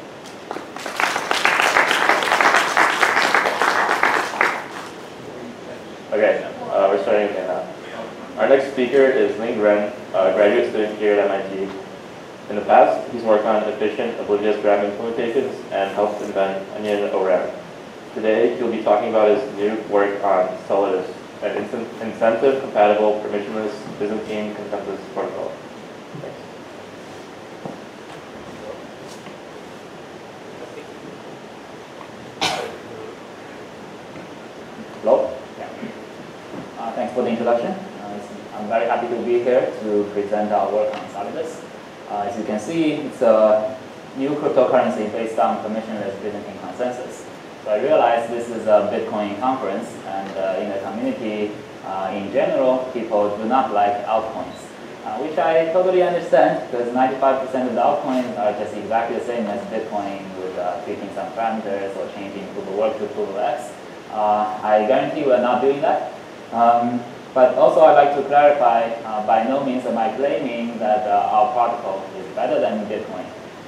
Okay, uh, we're starting again now. Our next speaker is Ling Ren, a graduate student here at MIT. In the past, he's worked on efficient oblivious graph implementations and helped invent Onion ORAM. Today, he'll be talking about his new work on Solidus, an incentive-compatible permissionless Byzantine consensus protocol. Thanks. Hello? Yeah. Uh, Thanks for the introduction. Uh, I'm very happy to be here to present our work on Solidus. Uh, As you can see, it's a new cryptocurrency based on permissionless Byzantine consensus. So I realize this is a Bitcoin conference, and uh, in the community, uh, in general, people do not like altcoins. uh, which I totally understand because 95% of the altcoins are just exactly the same as Bitcoin with uh, tweaking some parameters or changing proof of work to proof of X. I guarantee we're not doing that. Um, but also I'd like to clarify, uh, by no means am I claiming that uh, our protocol is better than Bitcoin.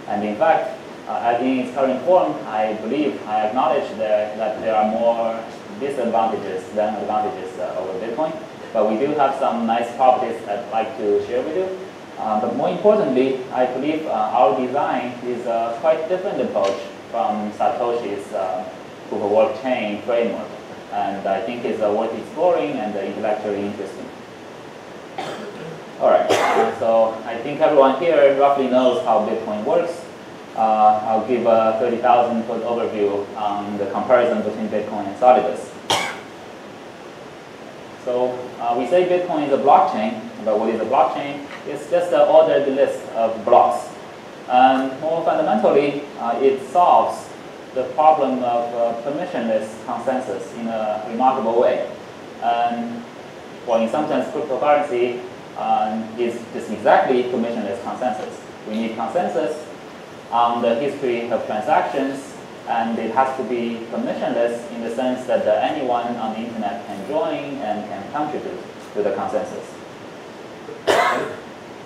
And in fact, uh, in its current form, I believe, I acknowledge that there are more disadvantages than advantages uh, over Bitcoin. But we do have some nice properties I'd like to share with you. Uh, but more importantly, I believe uh, our design is a quite different approach from Satoshi's proof of work chain framework and I think it's uh, worth exploring and uh, intellectually interesting. All right, so I think everyone here roughly knows how Bitcoin works. Uh, I'll give a 30,000 foot overview on the comparison between Bitcoin and Solidus. So uh, we say Bitcoin is a blockchain, but what is a blockchain? It's just an ordered list of blocks. And more fundamentally, uh, it solves the problem of uh, permissionless consensus in a remarkable way. Well, in some sense, cryptocurrency um, is just exactly permissionless consensus. We need consensus on the history of transactions, and it has to be permissionless in the sense that anyone on the internet can join and can contribute to the consensus.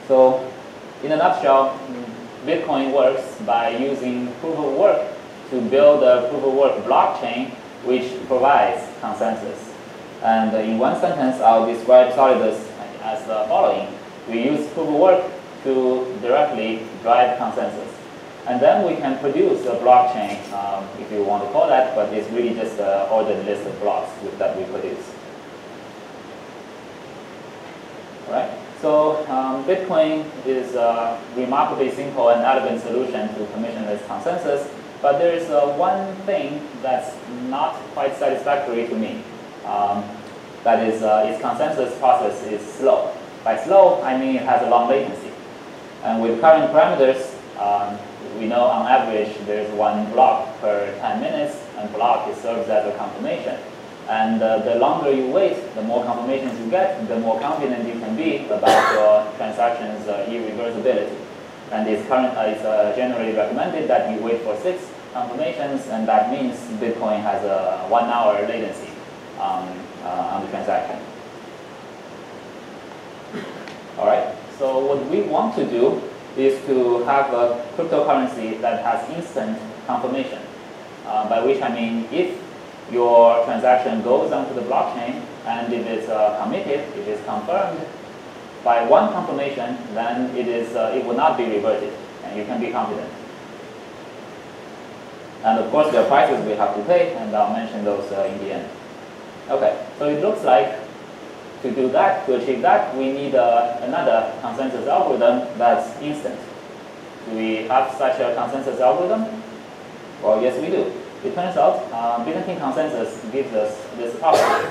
so, in a nutshell, Bitcoin works by using proof of work to build a proof of work blockchain which provides consensus. And in one sentence, I'll describe Solidus as the following. We use proof of work to directly drive consensus. And then we can produce a blockchain, um, if you want to call that, but it's really just an ordered list of blocks that we produce. All right? So um, Bitcoin is a remarkably simple and elegant solution to permissionless consensus. But there is uh, one thing that's not quite satisfactory to me. Um, that is, uh, its consensus process is slow. By slow, I mean it has a long latency. And with current parameters, um, we know on average there's one block per 10 minutes, and block is serves as a confirmation. And uh, the longer you wait, the more confirmations you get, the more confident you can be about your transaction's uh, irreversibility. And it's, current, uh, it's uh, generally recommended that you wait for six confirmations, and that means Bitcoin has a one hour latency um, uh, on the transaction. All right, so what we want to do is to have a cryptocurrency that has instant confirmation, uh, by which I mean if your transaction goes onto the blockchain and if it's uh, committed, if it's confirmed, by one confirmation, then it, is, uh, it will not be reverted, and you can be confident. And of course, there are prices we have to pay, and I'll mention those uh, in the end. Okay, so it looks like to do that, to achieve that, we need uh, another consensus algorithm that's instant. Do we have such a consensus algorithm? Well, yes, we do. It turns out uh, Byzantine consensus gives us this property.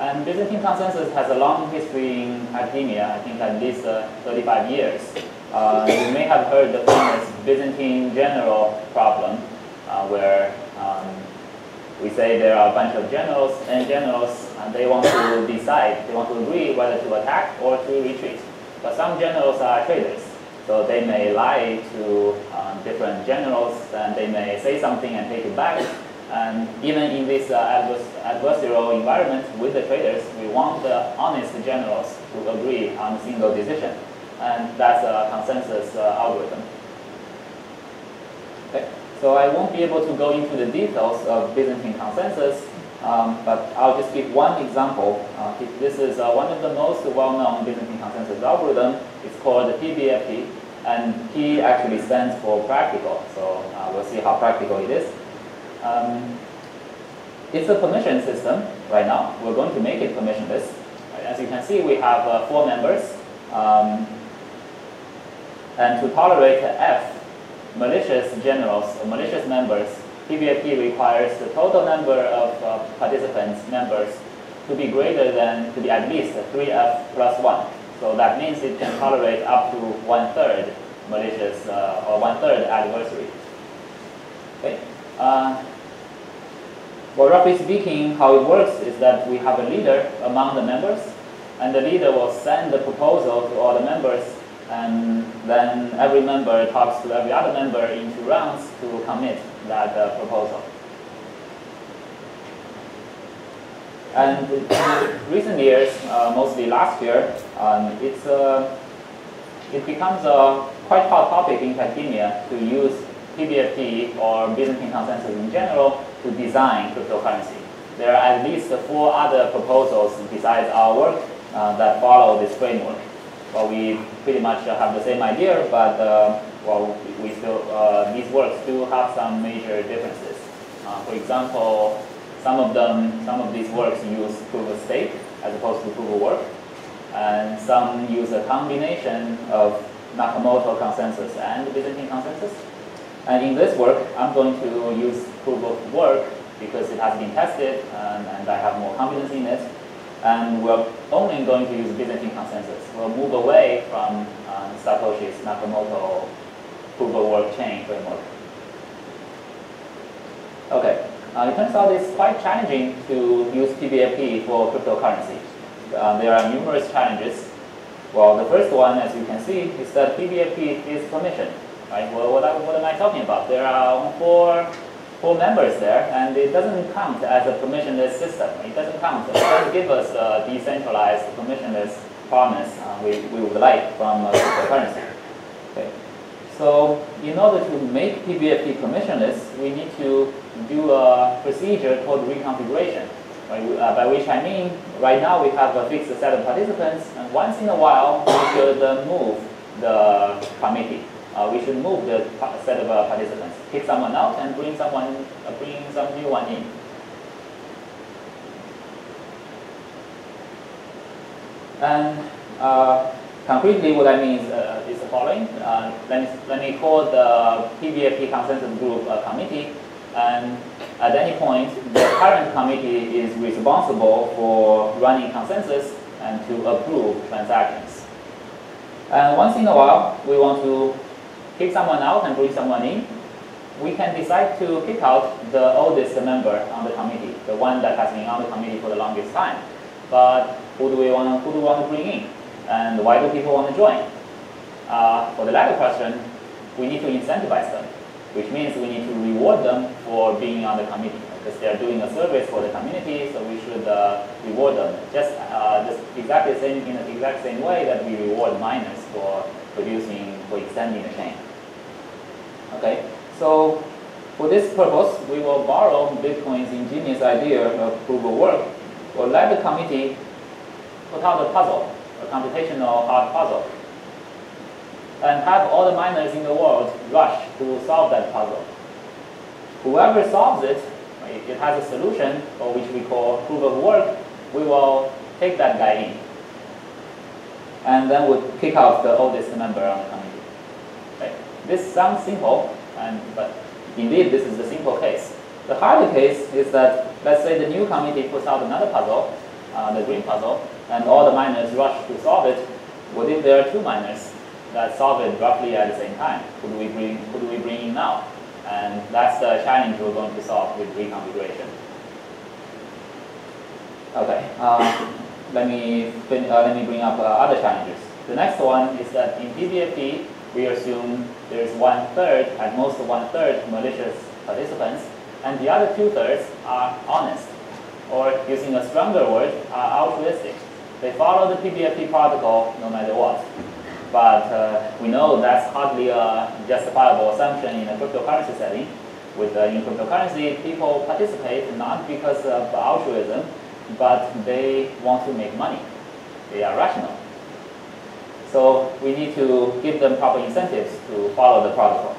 And Byzantine consensus has a long history in academia, I think at least uh, 35 years. Uh, you may have heard the famous Byzantine general problem, uh, where um, we say there are a bunch of generals and generals, and they want to decide, they want to agree whether to attack or to retreat. But some generals are traitors, so they may lie to um, different generals, and they may say something and take it back, and even in this uh, adversarial environment with the traitors, we want the honest generals to agree on a single decision. And that's a consensus uh, algorithm. Okay. So I won't be able to go into the details of Byzantine consensus, um, but I'll just give one example. Uh, this is uh, one of the most well-known Byzantine consensus algorithm. It's called the PBFT, and P actually stands for practical. So uh, we'll see how practical it is. Um, it's a permission system right now. We're going to make it permissionless. As you can see, we have uh, four members. Um, and to tolerate F malicious generals, or malicious members, PBFT requires the total number of uh, participants, members, to be greater than, to be at least 3F plus 1. So that means it can tolerate up to one-third malicious uh, or one-third adversary. Okay. Uh, well, roughly speaking, how it works is that we have a leader among the members, and the leader will send the proposal to all the members, and then every member talks to every other member in two rounds to commit that uh, proposal. And in recent years, uh, mostly last year, um, it's, uh, it becomes a quite hot topic in academia to use PBFT or Byzantine consensus in general to design cryptocurrency. There are at least four other proposals besides our work uh, that follow this framework. Well, we pretty much have the same idea, but uh, well, we still uh, these works do have some major differences. Uh, for example, some of them, some of these works use proof of stake as opposed to proof of work, and some use a combination of Nakamoto consensus and Byzantine consensus. And in this work, I'm going to use proof of work because it has been tested and, and I have more confidence in it. And we're only going to use Byzantine consensus. We'll move away from um, Satoshi's Nakamoto proof of work chain framework. Okay, uh, it turns out it's quite challenging to use PBFT for cryptocurrency. Uh, there are numerous challenges. Well, the first one, as you can see, is that PBFT is permission. Right? Well, what, what am I talking about? There are four, four members there, and it doesn't count as a permissionless system. It doesn't count. It doesn't give us a decentralized permissionless promise uh, we, we would like from uh, cryptocurrency. Okay. So in order to make PBFT permissionless, we need to do a procedure called reconfiguration, right? uh, by which I mean right now we have a fixed set of participants, and once in a while we should uh, move the committee. Uh, we should move the set of uh, participants, kick someone out, and bring someone, uh, bring some new one in. And uh, Concretely, what I mean is, is the following. Let, me, let me call the PBFT consensus group committee, and at any point, the current committee is responsible for running consensus and to approve transactions. And once in a while, we want to kick someone out and bring someone in. We can decide to kick out the oldest member on the committee, the one that has been on the committee for the longest time. But who do we want? Who do we want to bring in? And why do people want to join? Uh, for the latter question, we need to incentivize them, which means we need to reward them for being on the committee because they are doing a service for the community, so we should uh, reward them. Just, uh, just exactly the same in the exact same way that we reward miners for producing, for extending the chain. Okay, so for this purpose, we will borrow Bitcoin's ingenious idea of proof of work. We'll let the committee put out a puzzle a computational hard puzzle. And have all the miners in the world rush to solve that puzzle. Whoever solves it, it has a solution, or which we call proof of work, we will take that guy in. And then we'll kick out the oldest member on the committee. This sounds simple, and, but indeed this is the simple case. The harder case is that, let's say the new committee puts out another puzzle, uh, the green puzzle, and all the miners rush to solve it, what if there are two miners that solve it roughly at the same time? Could we bring, do we bring in now? And that's the challenge we're going to solve with reconfiguration. Okay, um, let, me fin uh, let me bring up uh, other challenges. The next one is that in PBFT, we assume there's one third, at most one third malicious participants, and the other two thirds are honest, or using a stronger word, are altruistic. They follow the PBFT protocol no matter what. But uh, we know that's hardly a justifiable assumption in a cryptocurrency setting. With uh, in cryptocurrency, people participate not because of altruism, but they want to make money. They are rational. So we need to give them proper incentives to follow the protocol.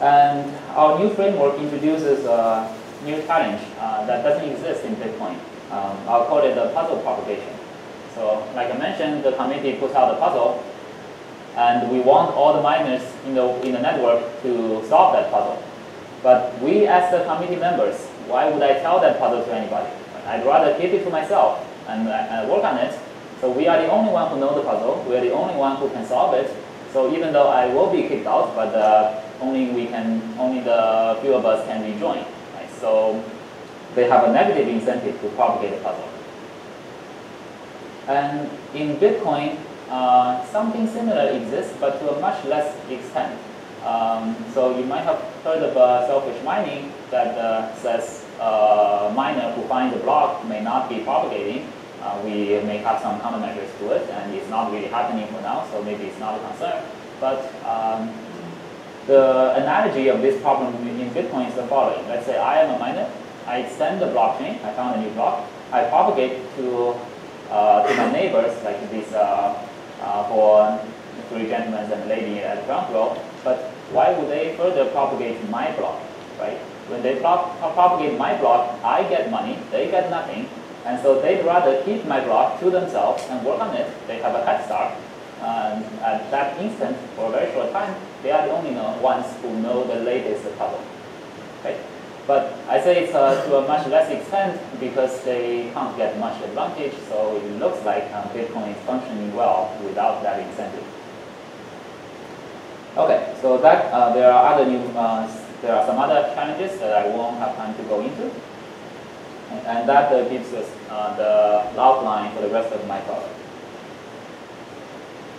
And our new framework introduces a new challenge uh, that doesn't exist in Bitcoin. Um, I'll call it the puzzle propagation. So like I mentioned, the committee puts out the puzzle, and we want all the miners in the, in the network to solve that puzzle. But we as the committee members, why would I tell that puzzle to anybody? I'd rather keep it to myself and, and work on it. So we are the only one who know the puzzle. We are the only one who can solve it. So even though I will be kicked out, but uh, only we can, only the few of us can rejoin. So they have a negative incentive to propagate the puzzle. And in Bitcoin, uh, something similar exists, but to a much less extent. Um, so you might have heard of uh, selfish mining that uh, says a miner who finds a block may not be propagating. Uh, we may have some countermeasures to it, and it's not really happening for now, so maybe it's not a concern. But um, the analogy of this problem in Bitcoin is the following. Let's say I am a miner. I extend the blockchain. I found a new block. I propagate to uh, to my neighbors, like this uh, uh, for three gentlemen and a lady at the ground floor. But why would they further propagate my block, right? When they pro propagate my block, I get money, they get nothing, and so they'd rather keep my block to themselves and work on it. They have a head start. And at that instant, for a very short time, they are the only ones who know the latest problem. Okay? But I say it's uh, to a much less extent because they can't get much advantage, so it looks like uh, Bitcoin is functioning well without that incentive. Okay, so that uh, there are other new, uh, there are some other challenges that I won't have time to go into, and, and that uh, gives us uh, the outline for the rest of my talk.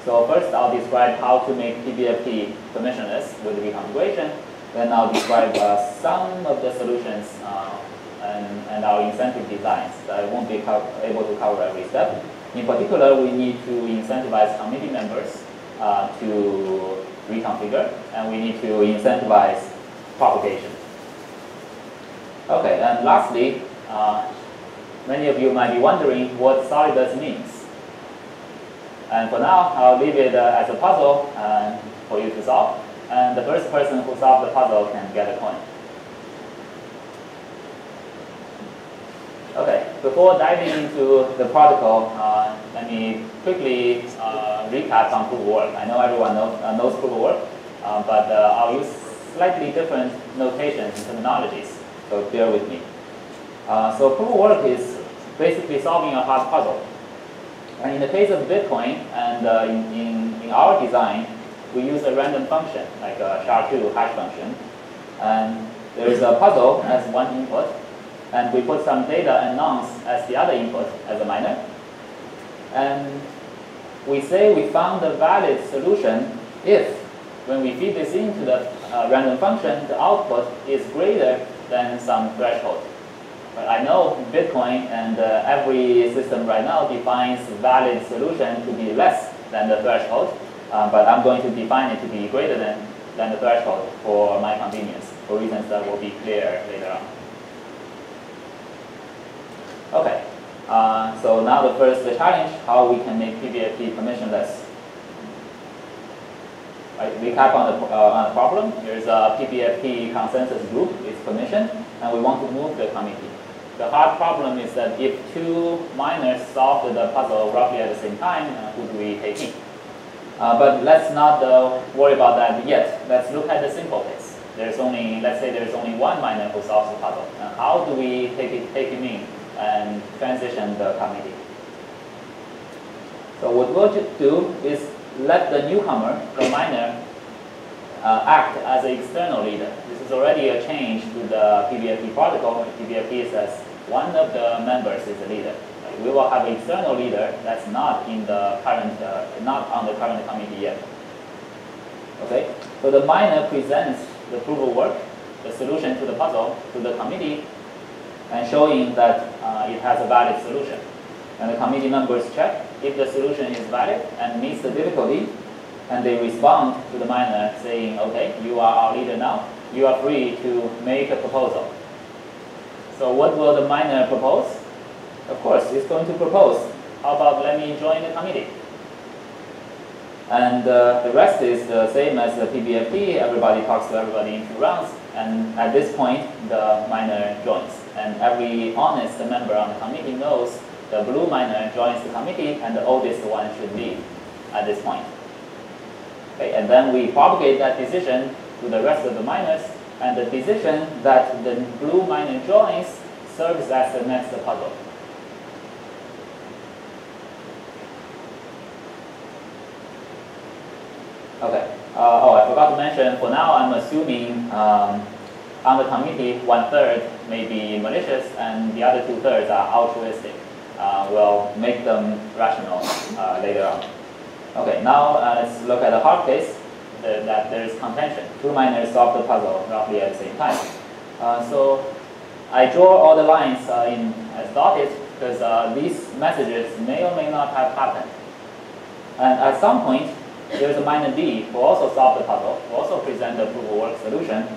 So first, I'll describe how to make PBFT permissionless with reconfiguration. Then I'll describe uh, some of the solutions uh, and, and our incentive designs. I won't be able to cover every step. In particular, we need to incentivize committee members uh, to reconfigure, and we need to incentivize propagation. Okay, and lastly, uh, many of you might be wondering what Solidus means. And for now, I'll leave it uh, as a puzzle uh, for you to solve and the first person who solves the puzzle can get a coin. Okay, before diving into the protocol, uh, let me quickly uh, recap on proof of work. I know everyone knows, uh, knows proof of work, uh, but uh, I'll use slightly different notations and terminologies, so bear with me. Uh, so proof of work is basically solving a hard puzzle. And in the case of Bitcoin, and in, in, in our design, we use a random function, like a SHA-2 hash function. And there is a puzzle as one input, and we put some data and nonce as the other input as a miner. And we say we found a valid solution if, when we feed this into the uh, random function, the output is greater than some threshold. But I know Bitcoin and uh, every system right now defines valid solution to be less than the threshold. Um, but I'm going to define it to be greater than, than the threshold for my convenience, for reasons that will be clear later on. Okay, uh, so now the first the challenge, how we can make PBFT permissionless. Recap on the, uh, on the problem. There's a PBFT consensus group, it's permission, and we want to move the committee. The hard problem is that if two miners solve the puzzle roughly at the same time, uh, who do we take in? Uh, but let's not uh, worry about that yet. Let's look at the simple case. There's only, let's say there's only one miner who solves the puzzle. And how do we take, it, take him in and transition the committee? So what we'll do is let the newcomer, the miner, uh, act as an external leader. This is already a change to the PBFT protocol. PBFT says one of the members is a leader we will have an external leader that's not in the current, uh, not on the current committee yet. Okay, so the miner presents the proof of work, the solution to the puzzle to the committee, and showing that uh, it has a valid solution. And the committee members check if the solution is valid and meets the difficulty, and they respond to the miner saying, okay, you are our leader now, you are free to make a proposal. So what will the miner propose? Of course, he's going to propose, how about let me join the committee? And uh, the rest is the same as the PBFT. Everybody talks to everybody in two rounds. And at this point, the miner joins. And every honest member on the committee knows the blue miner joins the committee and the oldest one should leave at this point. Okay, and then we propagate that decision to the rest of the miners. And the decision that the blue miner joins serves as the next puzzle. Okay. Uh, oh, I forgot to mention, for now I'm assuming um, on the committee, one third may be malicious, and the other two-thirds are altruistic. Uh, we'll make them rational uh, later on. Okay, now uh, let's look at the hard case the, that there is contention. Two miners solve the puzzle roughly at the same time. Uh, so I draw all the lines uh, in as dotted because uh, these messages may or may not have happened. And at some point, there's a miner B who also solved the puzzle, who also present the proof of work solution,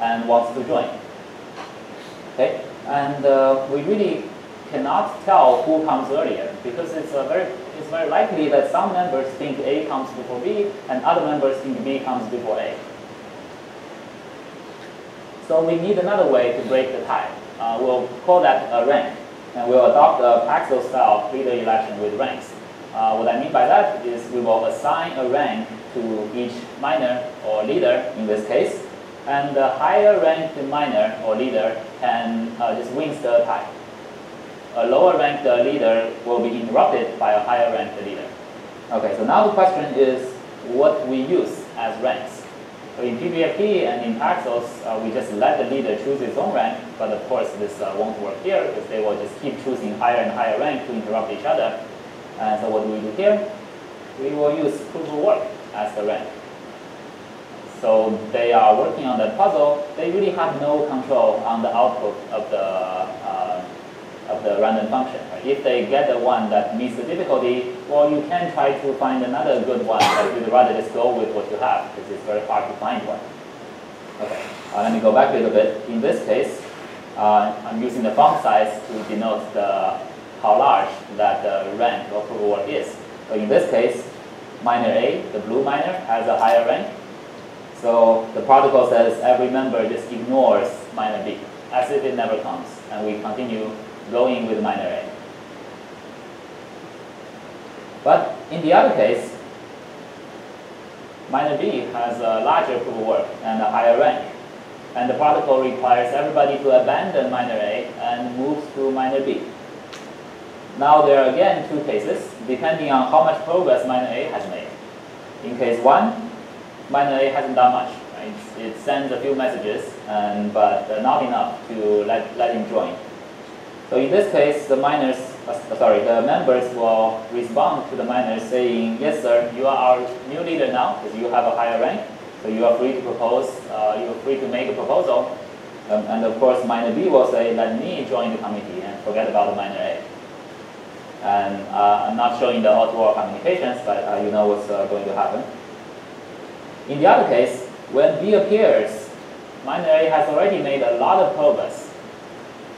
and wants to join. Okay, and uh, we really cannot tell who comes earlier because it's a very it's very likely that some members think A comes before B and other members think B comes before A. So we need another way to break the tie. Uh, we'll call that a rank, and we'll adopt a Paxos style leader election with ranks. Uh, what I mean by that is we will assign a rank to each miner or leader in this case, and the higher ranked miner or leader can uh, just wins the tie. A lower ranked leader will be interrupted by a higher ranked leader. Okay, so now the question is what we use as ranks. So in PBFT and in Paxos, uh, we just let the leader choose his own rank, but of course this uh, won't work here because they will just keep choosing higher and higher rank to interrupt each other. And so what do we do here? We will use proof of work as the rank. So they are working on that puzzle. They really have no control on the output of the uh, of the random function. Right? If they get the one that meets the difficulty, well, you can try to find another good one, but you'd rather just go with what you have because it's very hard to find one. Okay, uh, let me go back a little bit. In this case, uh, I'm using the font size to denote the how large that the rank of proof word is. In this case, miner A, the blue miner, has a higher rank. So the protocol says every member just ignores miner B as if it never comes, and we continue going with miner A. But in the other case, miner B has a larger proof of work and a higher rank. And the protocol requires everybody to abandon miner A and move to miner B. Now there are again two cases, depending on how much progress miner A has made. In case one, miner A hasn't done much. Right? It sends a few messages, and, but not enough to let, let him join. So in this case, the miners, uh, sorry, the members will respond to the miners saying, yes sir, you are our new leader now because you have a higher rank. So you are free to propose, uh, you are free to make a proposal. Um, and of course, miner B will say, let me join the committee and forget about the miner A. And uh, I'm not showing the all-to-all communications, but uh, you know what's uh, going to happen. In the other case, when B appears, miner A has already made a lot of progress.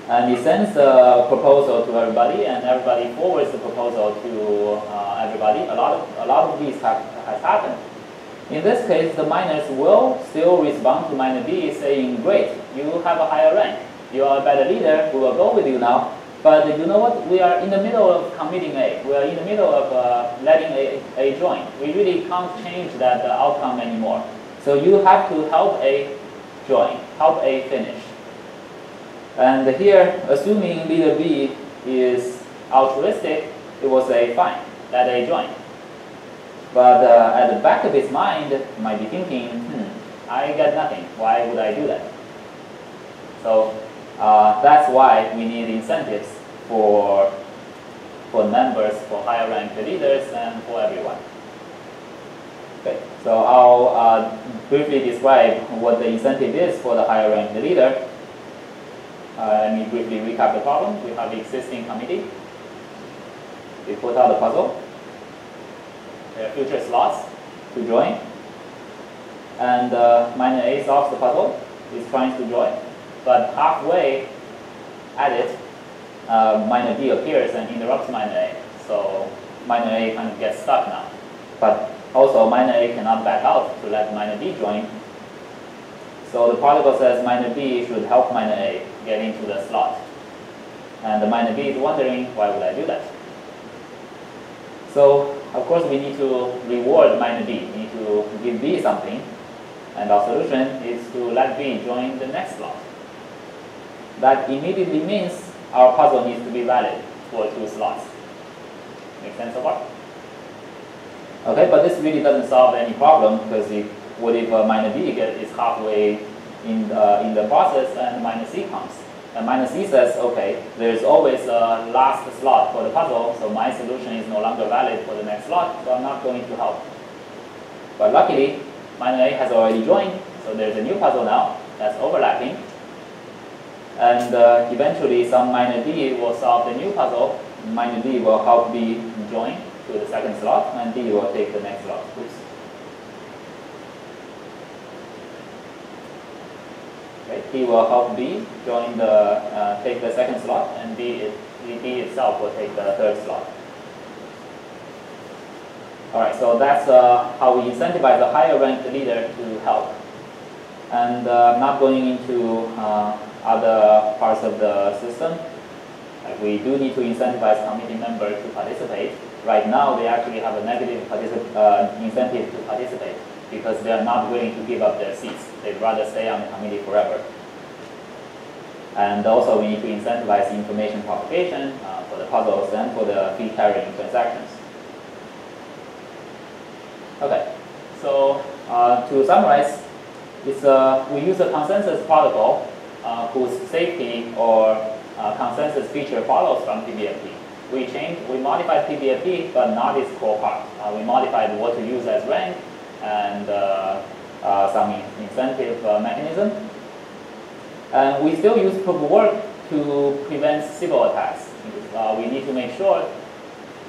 And he sends a proposal to everybody, and everybody forwards the proposal to uh, everybody. A lot of a lot of these have, has happened. In this case, the miners will still respond to miner B saying, "Great, you have a higher rank. You are a better leader. We will go with you now." But you know what? We are in the middle of committing A. We are in the middle of uh, letting A, A join. We really can't change that uh, outcome anymore. So you have to help A join, help A finish. And here, assuming leader B is altruistic, it will say, fine, let A join. But uh, at the back of his mind, he might be thinking, hmm, I get nothing. Why would I do that? So uh, that's why we need incentives for, for members, for higher ranked leaders, and for everyone. Okay, so I'll uh, briefly describe what the incentive is for the higher ranked leader. Uh, let me briefly recap the problem. We have the existing committee. We put out the puzzle. There are future slots to join. And uh, miner A solves the puzzle. He's trying to join. But halfway at it, uh, miner B appears and interrupts miner A. So miner A kind of gets stuck now. But also miner A cannot back out to let miner B join. So the particle says miner B should help miner A get into the slot. And the miner B is wondering, why would I do that? So of course we need to reward miner B. We need to give B something. And our solution is to let B join the next slot. That immediately means our puzzle needs to be valid for two slots. Make sense so far? Okay, but this really doesn't solve any problem because if, what if uh, miner B get, is halfway in, uh, in the process and minus C comes. And minus C says, okay, there's always a last slot for the puzzle, so my solution is no longer valid for the next slot, so I'm not going to help. But luckily, miner A has already joined, so there's a new puzzle now that's overlapping. And uh, eventually, some miner D will solve the new puzzle. Miner D will help B join to the second slot, and D will take the next slot. Oops. D will help B join the uh, take the second slot, and B it, D itself will take the third slot. All right, so that's uh, how we incentivize the higher ranked leader to help. And uh, not going into uh, other parts of the system. Like we do need to incentivize committee members to participate. Right now, they actually have a negative uh, incentive to participate because they are not willing to give up their seats. They'd rather stay on the committee forever. And also, we need to incentivize information propagation uh, for the puzzles and for the fee carrying transactions. Okay, so uh, to summarize, it's a, we use a consensus protocol uh, whose safety or uh, consensus feature follows from PBFT. We change, we modified PBFT, but not its core part. Uh, we modified what to use as rank and uh, uh, some incentive mechanism. And we still use proof of work to prevent Sybil attacks. we need to make sure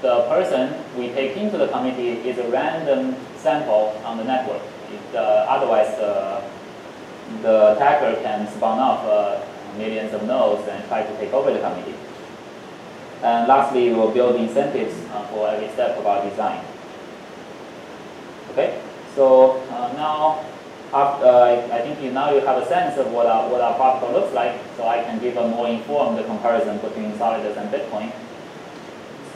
the person we take into the committee is a random sample on the network. It, uh, otherwise, uh, the attacker can spawn off uh, millions of nodes and try to take over the committee. And lastly, we'll build incentives uh, for every step of our design. Okay, so uh, now after, uh, I think you, now you have a sense of what our, what our protocol looks like, so I can give a more informed comparison between Solidus and Bitcoin.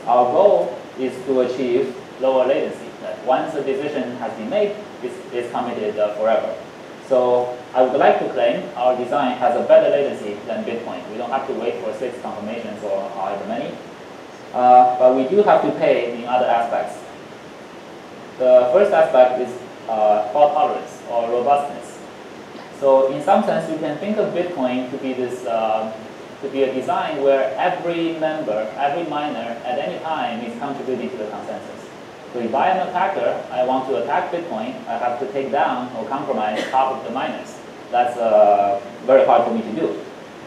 Our goal is to achieve lower latency. That once a decision has been made, it's, it's committed uh, forever. So I would like to claim our design has a better latency than Bitcoin. We don't have to wait for six confirmations or however many. Uh, but we do have to pay in other aspects. The first aspect is uh, fault tolerance or robustness. So in some sense, you can think of Bitcoin to be this uh, to be a design where every member, every miner at any time is contributing to the consensus. So if I am an attacker, I want to attack Bitcoin, I have to take down or compromise half of the miners. That's uh, very hard for me to do.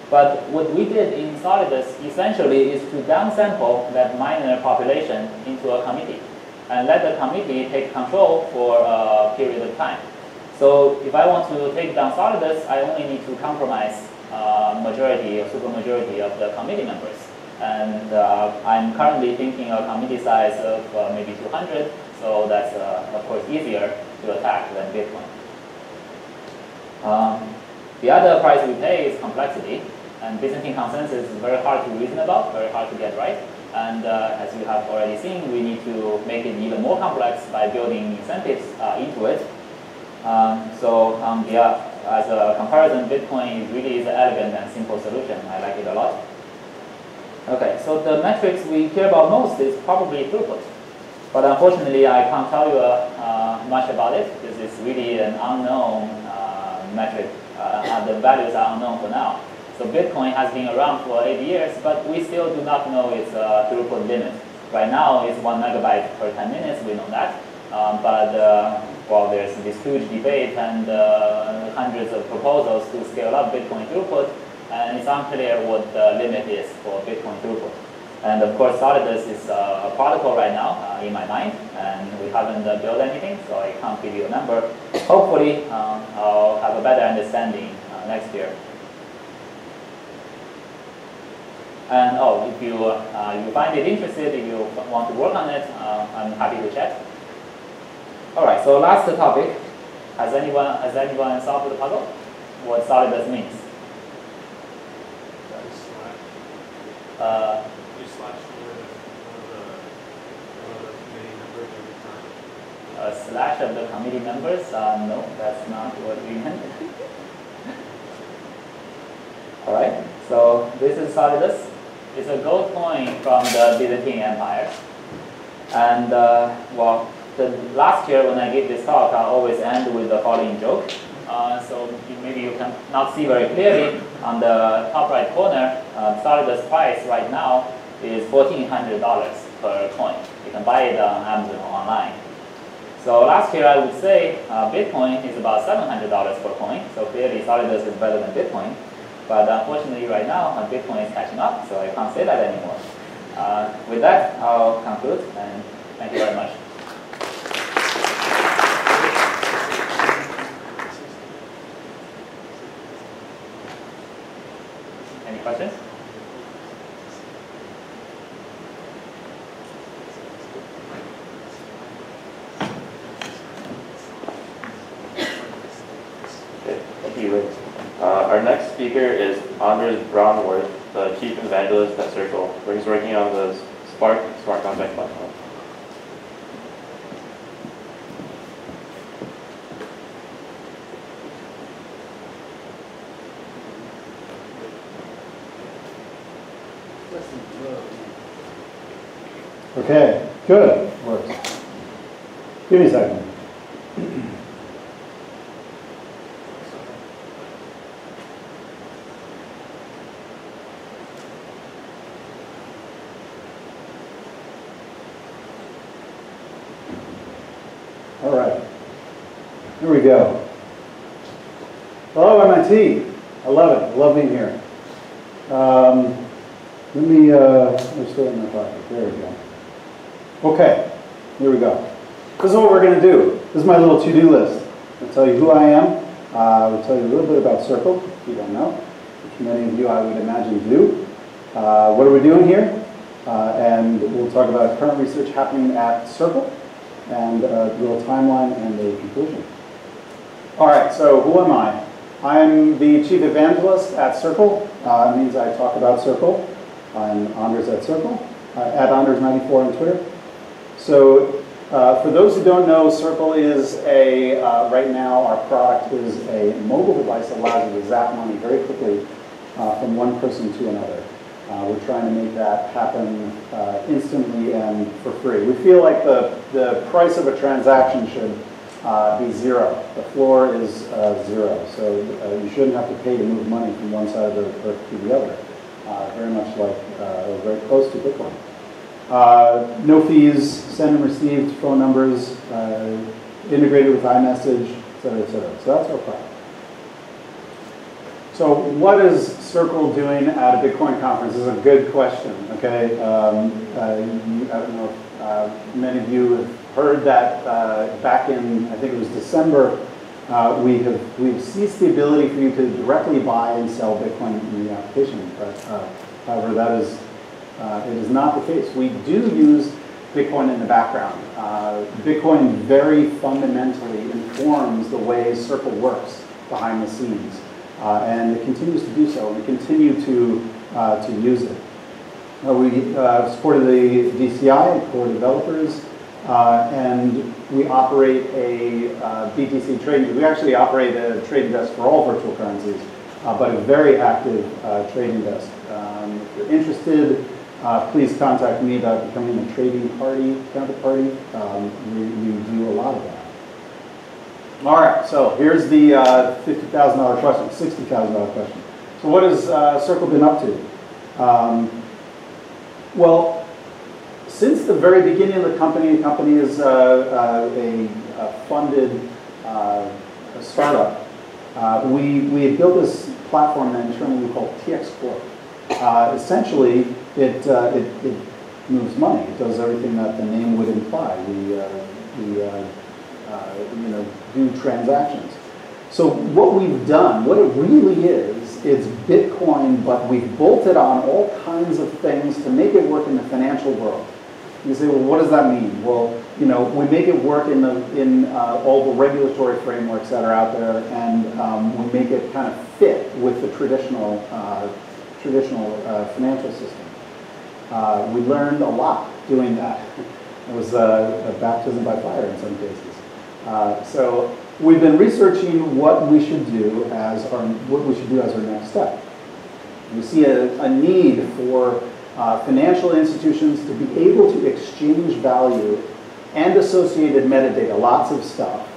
But what we did in Solidus essentially is to downsample that miner population into a committee and let the committee take control for a period of time. So if I want to take down Solidus, I only need to compromise uh, majority or supermajority of the committee members. And uh, I'm currently thinking a committee size of uh, maybe 200, so that's uh, of course easier to attack than Bitcoin. Um, the other price we pay is complexity, and Byzantine consensus is very hard to reason about, very hard to get right. And uh, as you have already seen, we need to make it even more complex by building incentives uh, into it. Um, so um, yeah, as a comparison, Bitcoin really is an elegant and simple solution. I like it a lot. Okay, so the metrics we care about most is probably throughput. But unfortunately, I can't tell you uh, much about it because it's really an unknown uh, metric. Uh, the values are unknown for now. So Bitcoin has been around for eight years, but we still do not know its uh, throughput limit. Right now, it's one megabyte per 10 minutes, we know that. Um, but uh, well, there's this huge debate and uh, hundreds of proposals to scale up Bitcoin throughput and it's unclear what the limit is for Bitcoin throughput. And of course, Solidus is uh, a protocol right now uh, in my mind, and we haven't uh, built anything, so I can't give you a number. Hopefully, um, I'll have a better understanding next year. And oh, if you uh, you find it interested, if you want to work on it, uh, I'm happy to chat. All right. So last topic. Has anyone has anyone solved the puzzle? What Solidus means? Uh, You slash one of the, one of the committee members every time. a slash of the committee members? Uh, no, that's not what we meant. *laughs* All right, so this is Solidus. It's a gold coin from the Byzantine Empire. And uh, well, the last year when I give this talk, I always end with the following joke. Uh, so you, maybe you can not see very clearly on the top right corner, uh, Solidus price right now is $1,400 per coin. You can buy it on Amazon online. So last year I would say uh, Bitcoin is about $700 per coin. So clearly Solidus is better than Bitcoin. But unfortunately right now Bitcoin is catching up, so I can't say that anymore. Uh, with that, I'll conclude and thank you very much. Any questions? Okay, thank you, Rick. Uh, our next speaker is Anders Brownworth, the Chief Evangelist at Circle, where he's working on the Spark smart contract platform. Okay, good, works. Give me a second. All right, here we go. Hello, MIT. I love it. I love being here. Um, let me, uh, let me start in my pocket. There we go. Okay, here we go. This is what we're going to do. This is my little to-do list. I'll tell you who I am. Uh, I'll tell you a little bit about Circle, if you don't know, which many of you I would imagine do. Uh, what are we doing here? Uh, and we'll talk about current research happening at Circle and a little timeline and a conclusion. All right, so who am I? I'm the chief evangelist at Circle. Uh, it means I talk about Circle. I'm Anders at Circle, uh, at Anders94 on Twitter. So uh, for those who don't know, Circle is a, uh, right now our product is a mobile device that allows you to zap money very quickly uh, from one person to another. Uh, we're trying to make that happen uh, instantly and for free. We feel like the, the price of a transaction should be zero. The floor is zero, so you shouldn't have to pay to move money from one side of the earth to the other. Very much like, or very close to Bitcoin. Uh, no fees, send and received phone numbers, uh, integrated with iMessage, et cetera, et cetera. So that's our product. So what is Circle doing at a Bitcoin conference is a good question, okay? Um, uh, you, I don't know if uh, many of you have heard that uh, back in, I think it was December, uh, we have we've ceased the ability for you to directly buy and sell Bitcoin in the application. But uh, however, that is uh, it is not the case. We do use Bitcoin in the background. Uh, Bitcoin very fundamentally informs the way Circle works behind the scenes, uh, and it continues to do so. We continue to uh, to use it. Uh, we uh, supported the DCI for developers, and we operate a BTC trading. We actually operate a trading desk for all virtual currencies, but a very active trading desk. Um, if you're interested, uh, please contact me about becoming a trading party counterparty. Um, we, we do a lot of that. All right, so here's the uh, $50,000 question, $60,000 question. So what has uh, Circle been up to? Um, well, since the very beginning of the company, the company is uh, uh, a, a funded uh, a startup. We, we built this platform that internally we call TX Core. Essentially, it, uh, it, it moves money. It does everything that the name would imply. We, uh, we uh, uh, you know, do transactions. So what we've done, what it really is, is Bitcoin, but we've bolted on all kinds of things to make it work in the financial world. You say, well, what does that mean? Well, you know, we make it work in the in uh, all the regulatory frameworks that are out there, and um, we make it kind of fit with the traditional uh, traditional uh, financial system. Uh, we learned a lot doing that. It was uh, a baptism by fire in some cases. Uh, so we've been researching what we should do as our what we should do as our next step. We see a, a need for uh, financial institutions to be able to exchange value and associated metadata, lots of stuff,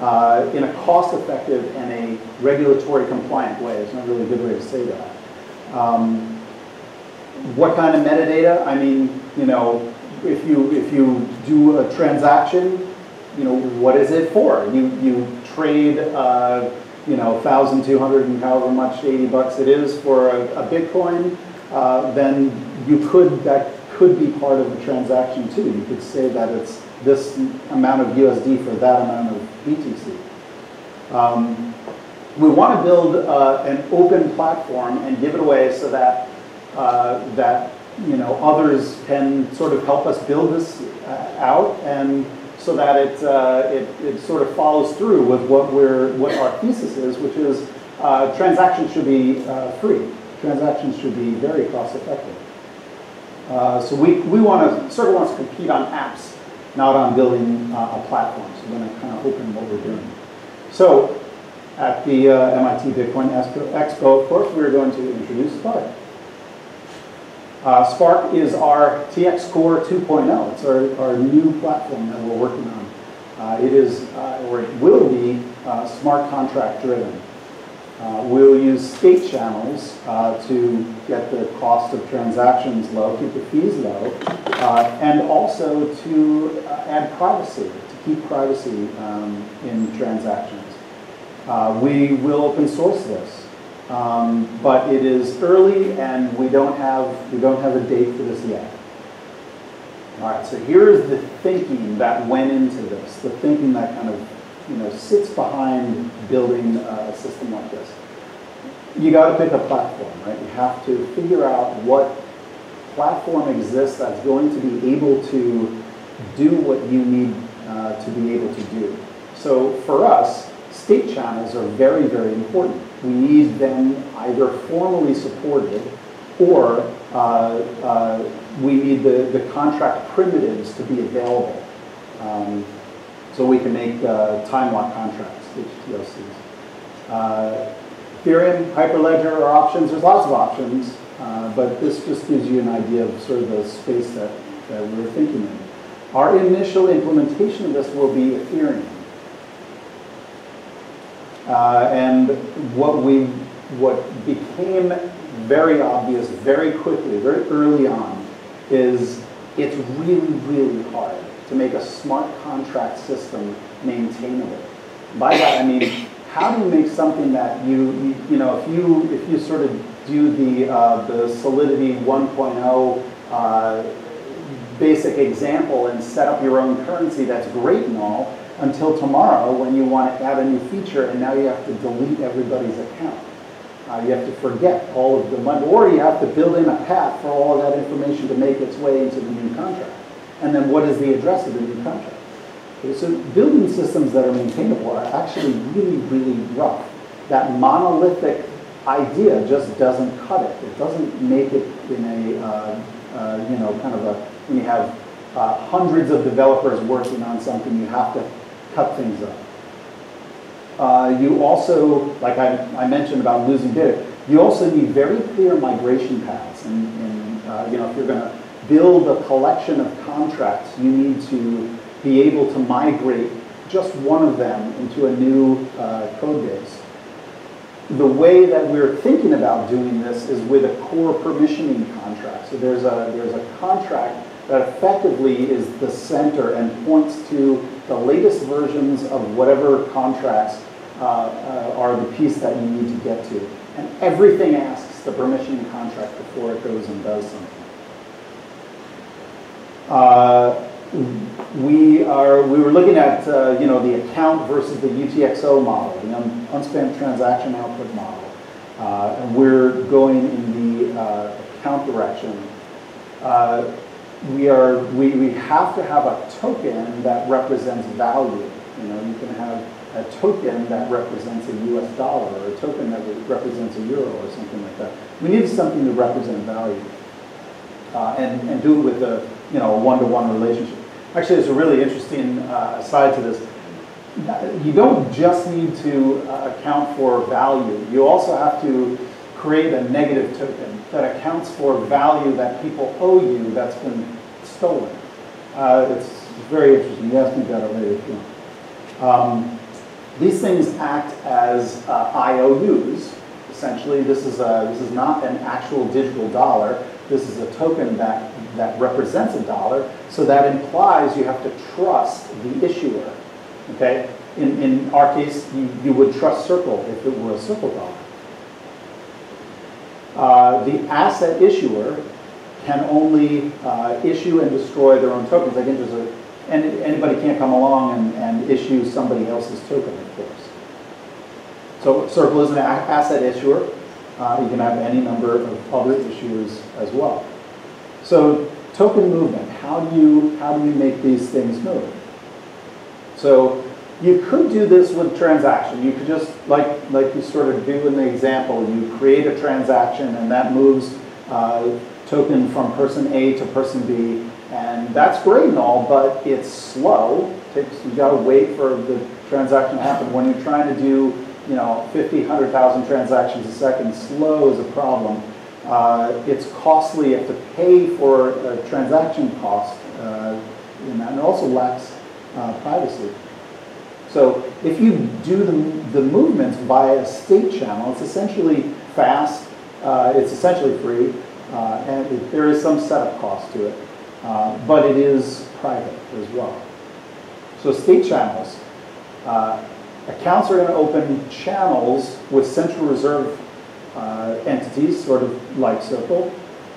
uh, in a cost-effective and a regulatory compliant way. It's not really a good way to say that. Um, what kind of metadata? I mean, you know, if you if you do a transaction, you know, what is it for? You you trade, uh, you know, thousand two hundred and however much, eighty bucks it is for a, a Bitcoin. Uh, then you could that could be part of the transaction too. You could say that it's this amount of USD for that amount of BTC. Um, we want to build uh, an open platform and give it away so that uh, that you know others can sort of help us build this uh, out and so that it, uh, it, it sort of follows through with what we're what our thesis is, which is uh, transactions should be free. Transactions should be very cost effective. Uh, so we, we want to, Circle wants to compete on apps, not on building uh, a platform. So we're going to kind of open what we're doing. So at the uh, MIT Bitcoin Expo, of course, we're going to introduce Spark. Uh, Spark is our TX Core 2.0. It's our, our new platform that we're working on. Uh, it is, uh, or it will be, smart contract driven. Uh, we'll use state channels uh, to get the cost of transactions low, keep the fees low, uh, and also to uh, add privacy, to keep privacy um, in transactions. Uh, we will open source this, um, but it is early and we don't have we don't have a date for this yet. All right, so here's the thinking that went into this, the thinking that kind of you know, sits behind building a system like this. You got to pick a platform, right? You have to figure out what platform exists that's going to be able to do what you need uh, to be able to do. So for us, state channels are very, very important. We need them either formally supported or uh, uh, we need the, the contract primitives to be available. Um, so we can make uh, time lock contracts, HTLCs. Uh, Ethereum, Hyperledger are options. There's lots of options, uh, but this just gives you an idea of sort of the space that, that we're thinking in. Our initial implementation of this will be Ethereum. Uh, and what we, what became very obvious very quickly, very early on, is it's really, really hard to make a smart contract system maintainable. By that I mean, how do you make something that you, you, know, if you, if you sort of do the, uh, the Solidity 1.0 uh, basic example and set up your own currency, that's great and all, until tomorrow when you want to add a new feature and now you have to delete everybody's account. Uh, you have to forget all of the money, or you have to build in a path for all of that information to make its way into the new contract and then what is the address of the new contract. Okay, so building systems that are maintainable are actually really, really rough. That monolithic idea just doesn't cut it. It doesn't make it in a, uh, uh, you know, kind of a, when you have uh, hundreds of developers working on something, you have to cut things up. Uh, you also, like I, I, mentioned about losing data, you also need very clear migration paths. And, and uh, you know, if you're going to build a collection of contracts, you need to be able to migrate just one of them into a new uh, code base. The way that we're thinking about doing this is with a core permissioning contract. So there's a, there's a contract that effectively is the center and points to the latest versions of whatever contracts uh, uh, are the piece that you need to get to. And everything asks the permissioning contract before it goes and does something. Uh, we are we were looking at uh, you know the account versus the UTXO model, the un, unspent transaction output model, uh, and we're going in the uh, account direction. We are we, we have to have a token that represents value. You know, you can have a token that represents a U.S. dollar or a token that represents a euro or something like that. We need something to represent value, uh, and and do it with a you know, one-to-one relationship. Actually, there's a really interesting uh, side to this. You don't just need to uh, account for value. You also have to create a negative token that accounts for value that people owe you that's been stolen. Uh, it's very interesting. You asked me about it later. Um, These things act as uh, IOUs. Essentially, this is, a, this is not an actual digital dollar. This is a token that, that represents a dollar. So that implies you have to trust the issuer. Okay? In, in our case, you, you would trust Circle if it were a Circle dollar. Uh, the asset issuer can only uh, issue and destroy their own tokens. Like there's a, any, anybody can't come along and, and issue somebody else's token, of course. So Circle is an asset issuer. Uh, you can have any number of other issuers as well. So token movement, how do you, how do you make these things move? So you could do this with transaction. You could just, like, like you sort of do in the example, you create a transaction and that moves uh, token from person A to person B. And that's great and all, but it's slow. Takes, you gotta wait for the transaction to happen. When you're trying to do, you know, 50, 100,000 transactions a second, slow is a problem. Uh, it's costly, you have to pay for a transaction cost uh, and it also lacks uh, privacy. So if you do the, the movements via a state channel, it's essentially fast, uh, it's essentially free, uh, and it, there is some setup cost to it, uh, but it is private as well. So state channels, uh, accounts are going to open channels with central reserve uh, entities, sort of like Circle,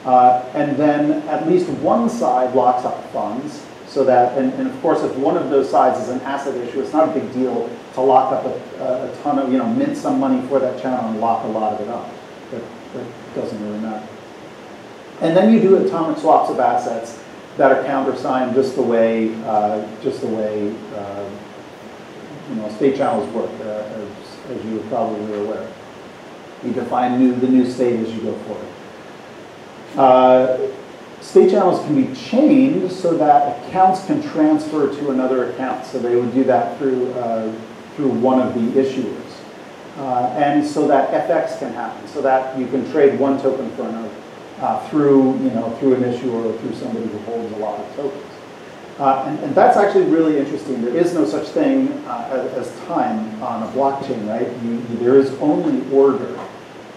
uh, and then at least one side locks up funds so that, and, and of course, if one of those sides is an asset issue, it's not a big deal to lock up a, a ton of, you know, mint some money for that channel and lock a lot of it up. That, doesn't really matter. And then you do atomic swaps of assets that are countersigned just the way, uh, just the way, uh, you know, state channels work, uh, as, as you are probably aware. You define new, the new state as you go forward. State channels can be chained so that accounts can transfer to another account. So they would do that through, uh, through one of the issuers. Uh, and so that FX can happen, so that you can trade one token for another uh, through, you know, through an issuer or through somebody who holds a lot of tokens. Uh, and, and, that's actually really interesting. There is no such thing uh, as, as, time on a blockchain, right? You, there is only order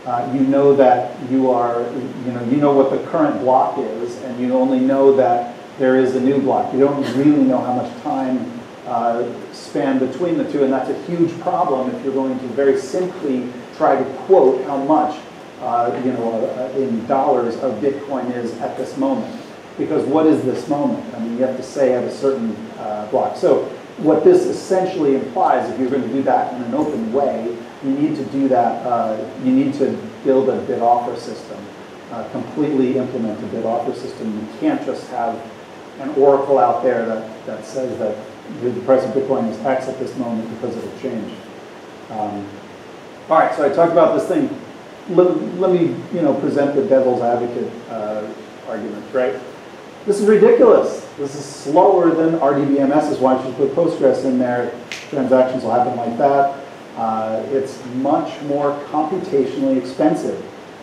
uh, you know that you are, you know, you know what the current block is, and you only know that there is a new block. You don't really know how much time uh, span between the two, and that's a huge problem if you're going to very simply try to quote how much, uh, you know, uh, in dollars of Bitcoin is at this moment. Because what is this moment? I mean, you have to say at a certain uh, block. So what this essentially implies, if you're going to do that in an open way, you need to do that, uh, you need to build a bid offer system, uh, completely implement a bid offer system. You can't just have an oracle out there that, that says that the price of Bitcoin is X at this moment because it'll change. Um, all right, so I talked about this thing. Let, let me, you know, present the devil's advocate uh, argument, right? This is ridiculous. This is slower than RDBMS is why you should put Postgres in there. Transactions will happen like that. Uh, it's much more computationally expensive,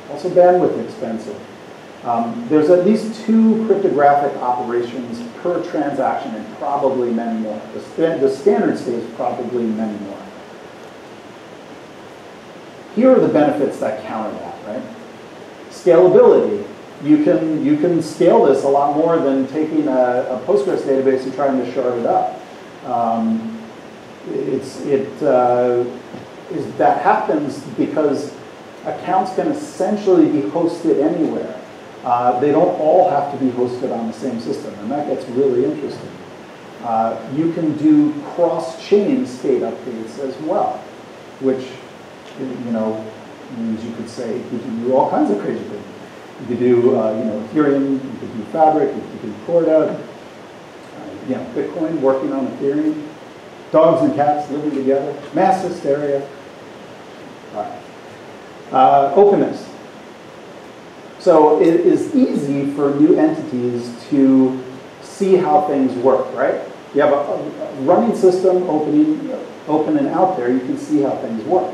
also bandwidth expensive. Um, there's at least two cryptographic operations per transaction and probably many more. The, sta the standard state is probably many more. Here are the benefits that counter that, right? Scalability. You can, you can scale this a lot more than taking a, a Postgres database and trying to shard it up. Um, it's, it, uh, is that happens because accounts can essentially be hosted anywhere. Uh, they don't all have to be hosted on the same system, and that gets really interesting. Uh, you can do cross-chain state updates as well, which, you know, means you could say you can do all kinds of crazy things. You could do, uh, you know, Ethereum, you could do Fabric, you could do Corda, uh, you know, Bitcoin working on Ethereum dogs and cats living together, mass hysteria. Uh, openness. So it is easy for new entities to see how things work, right? You have a, a running system opening, open and out there, you can see how things work.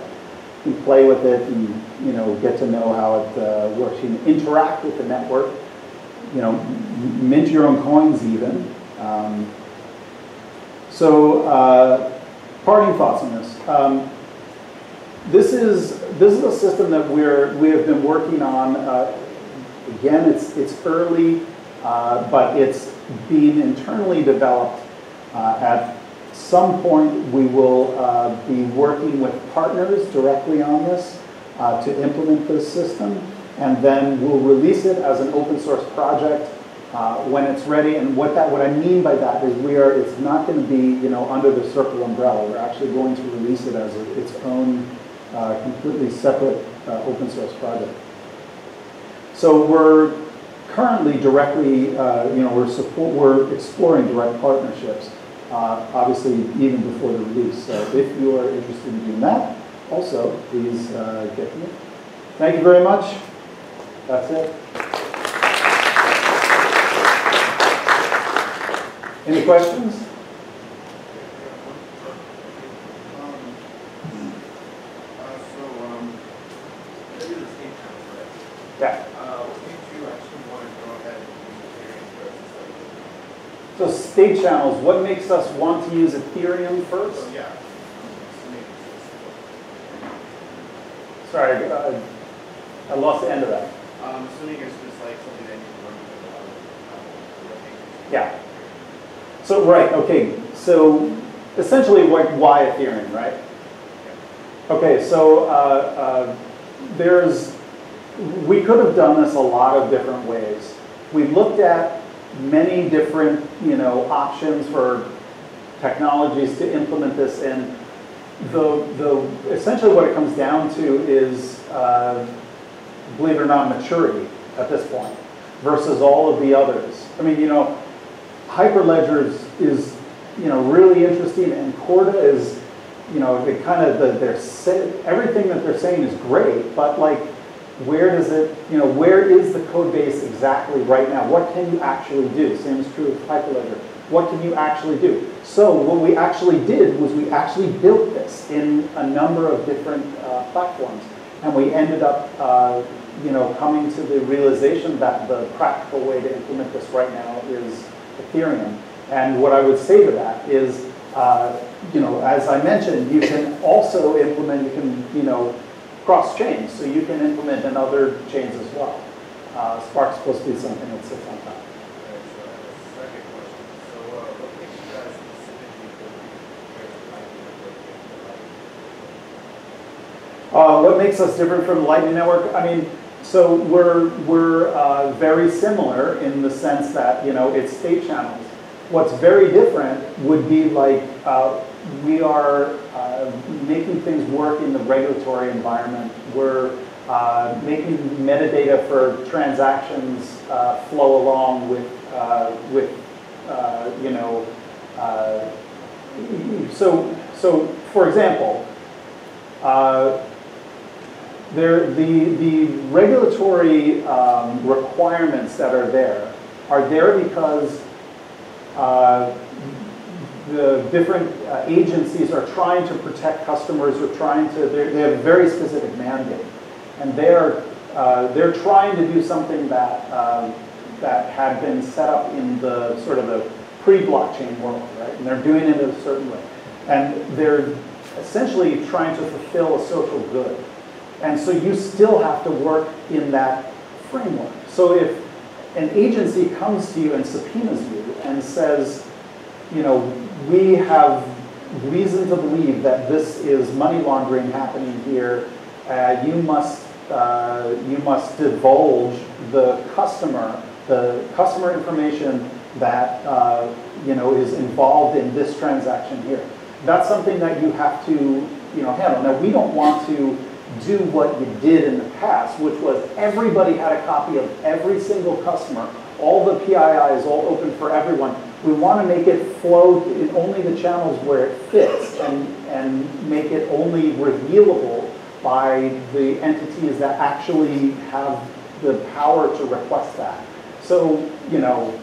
You can play with it and you know get to know how it uh, works. You can interact with the network, you know, mint your own coins even. Um, so uh, parting thoughts on this. Um, this is this is a system that we're we have been working on. Uh, again, it's it's early, uh, but it's being internally developed. Uh, at some point, we will uh, be working with partners directly on this uh, to implement this system, and then we'll release it as an open source project uh, when it's ready. And what that what I mean by that is we are it's not going to be you know under the Circle umbrella. We're actually going to release it as a, its own uh, completely separate uh, open source project. So we're currently directly uh, you know we're support we're exploring direct partnerships. Uh, obviously, even before the release. So if you are interested in doing that, also please get to me. Thank you very much. That's it. Any questions? Um, uh, so, um, maybe the state channel, right? Yeah. Uh, what made you actually want to go ahead and use Ethereum questions? like, So state channels, what makes us want to use Ethereum first? so yeah. Sorry, uh, I lost the end of that. Um, assuming it's just like something that you can run with a lot of, um, Yeah. So, right, okay, so essentially what, why Ethereum, right? Okay, so uh, uh, there's, we could have done this a lot of different ways. We looked at many different, you know, options for technologies to implement this in. The, the, essentially what it comes down to is, uh, believe it or not, maturity at this point versus all of the others. I mean, you know, Hyperledger is, is, you know, really interesting, and Corda is, you know, they kind of, the, they're, say, everything that they're saying is great, but like, where does it, you know, where is the code base exactly right now? What can you actually do? Same is true with Hyperledger. What can you actually do? So what we actually did was we actually built this in a number of different uh, platforms, and we ended up, uh, you know, coming to the realization that the practical way to implement this right now is Ethereum. And what I would say to that is, uh, you know, as I mentioned, you can also implement, you can, you know, cross chains, so you can implement in other chains as well. Uh, Spark's supposed to be something that sits on top. Uh, what makes us different from Lightning Network? I mean, so we're we're uh, very similar in the sense that you know it's state channels. What's very different would be like uh, we are uh, making things work in the regulatory environment. We're uh, making metadata for transactions uh, flow along with uh, with you know. So so for example. There, the, the regulatory um, requirements that are there are there because uh, the different uh, agencies are trying to protect customers or trying to, they they have a very specific mandate. And they're, uh, they're trying to do something that, um, that had been set up in the sort of the pre-blockchain world, right? And they're doing it in a certain way. And they're essentially trying to fulfill a social good. And so you still have to work in that framework. So if an agency comes to you and subpoenas you and says, you know, we have reason to believe that this is money laundering happening here, uh, you must uh, you must divulge the customer the customer information that uh, you know is involved in this transaction here. That's something that you have to you know handle. Now we don't want to do what you did in the past, which was everybody had a copy of every single customer. All the PII is all open for everyone. We want to make it flow in only the channels where it fits and, and make it only revealable by the entities that actually have the power to request that. So, you know,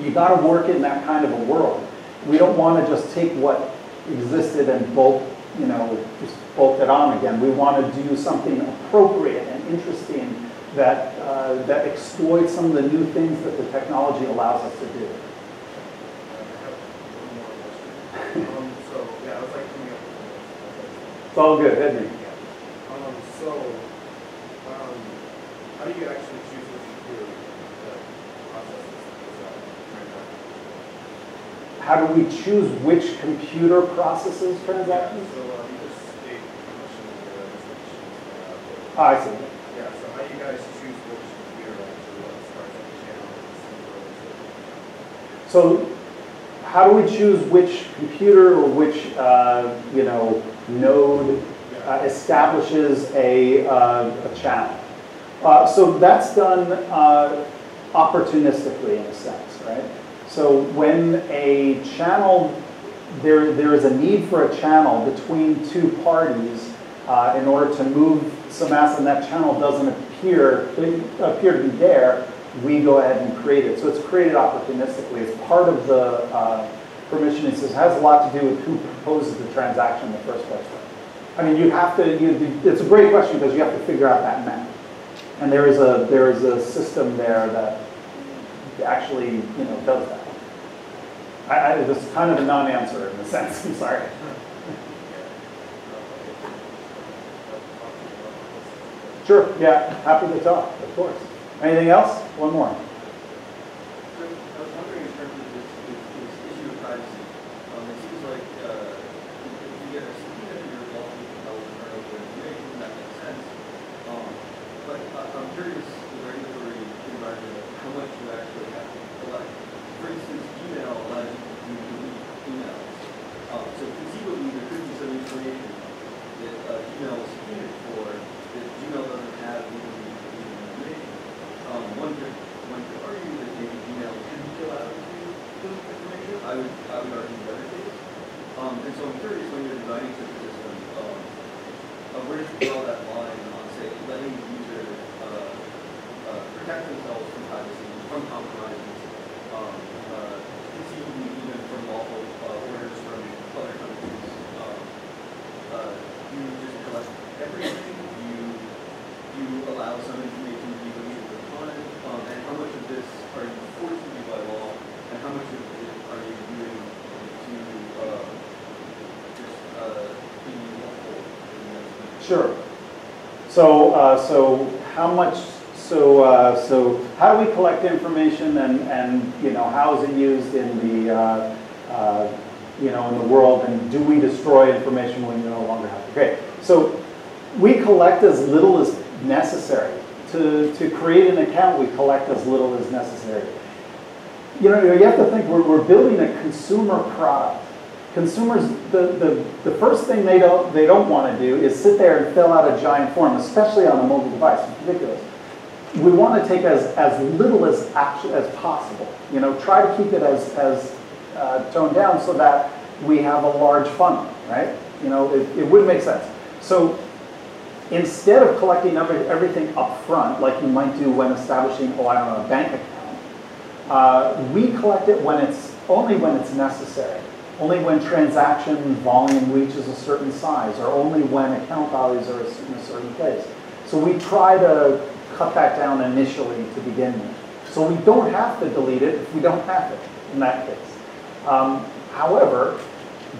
you got to work in that kind of a world. We don't want to just take what existed and bolt, you know, just bolt it on again. We want to do something appropriate and interesting that, uh, that exploits some of the new things that the technology allows us to do. I have one more question. Um, so, yeah, like, It's all good, Henry. Um, so, um, how do you actually choose which computer that processes this uh. How do we choose which computer processes transactions? So, uh, you just state how much of the machines are out there. Ah, I see. Yeah, so how do you guys choose which starts the channel and sends over to So how do we choose which computer or which, uh, you know, node uh, establishes a, uh, a channel? Uh, so that's done uh, opportunistically in a sense, right? So when a channel, there, there is a need for a channel between two parties uh, in order to move some asset and that channel doesn't appear, appear to be there, we go ahead and create it. So it's created opportunistically. It's part of the uh, permission. It says, has a lot to do with who proposes the transaction in the first place. I mean, you have to, you, it's a great question because you have to figure out that map. And there is a, there is a system there that actually, you know, does that. I, I, it's kind of a non-answer in a sense, *laughs* I'm sorry. Sure, yeah, happy to talk, of course. Anything else? One more. I was wondering in terms of this, this, this issue of privacy, um, it seems like, uh, if you get a subpoena to your law, you can tell turn over information, that makes sense. Um, but I- I'm curious, the regulatory environment, how much you actually have to collect. For instance, Gmail allows you to delete emails. Um, so conceivably, there could be some information that, uh, Gmail is subpoenaed for, that Gmail doesn't have legally legal information. Um, one could, one could argue that maybe Gmail should be allowed to delete information. I would, I would argue the other case. Um, and so I'm curious when you're designing such a system, um, uh, where do you draw that line on, say, letting the user, uh, uh, protect themselves from privacy, from compromises, um, uh, conceivably even from lawful, uh, orders from other countries, um, uh, do you just collect everything? Do you, do you allow some information to be with time? Um, and how much of this are you forced to do by law? And how much of it are you doing to, uh, just, uh, be in? Sure. So, uh, so how much, so, uh, so how do we collect information and, and, you know, how is it used in the, uh, uh, you know, in the world and do we destroy information when we no longer have it? Okay, so we collect as little as necessary. To, to create an account, we collect as little as necessary. You know, you have to think we're, we're building a consumer product. Consumers, the, the, the first thing they don't, they don't want to do is sit there and fill out a giant form, especially on a mobile device. It's ridiculous. We want to take as, as little as, as possible. You know, try to keep it as, as uh, toned down so that we have a large funnel, right? You know, it, it would make sense. So instead of collecting every, everything up front, like you might do when establishing, oh, I don't know, a bank account, uh, we collect it when it's only when it's necessary, only when transaction volume reaches a certain size, or only when account values are in a certain place. So we try to cut that down initially to begin with. So we don't have to delete it if we don't have it in that case. Um, however,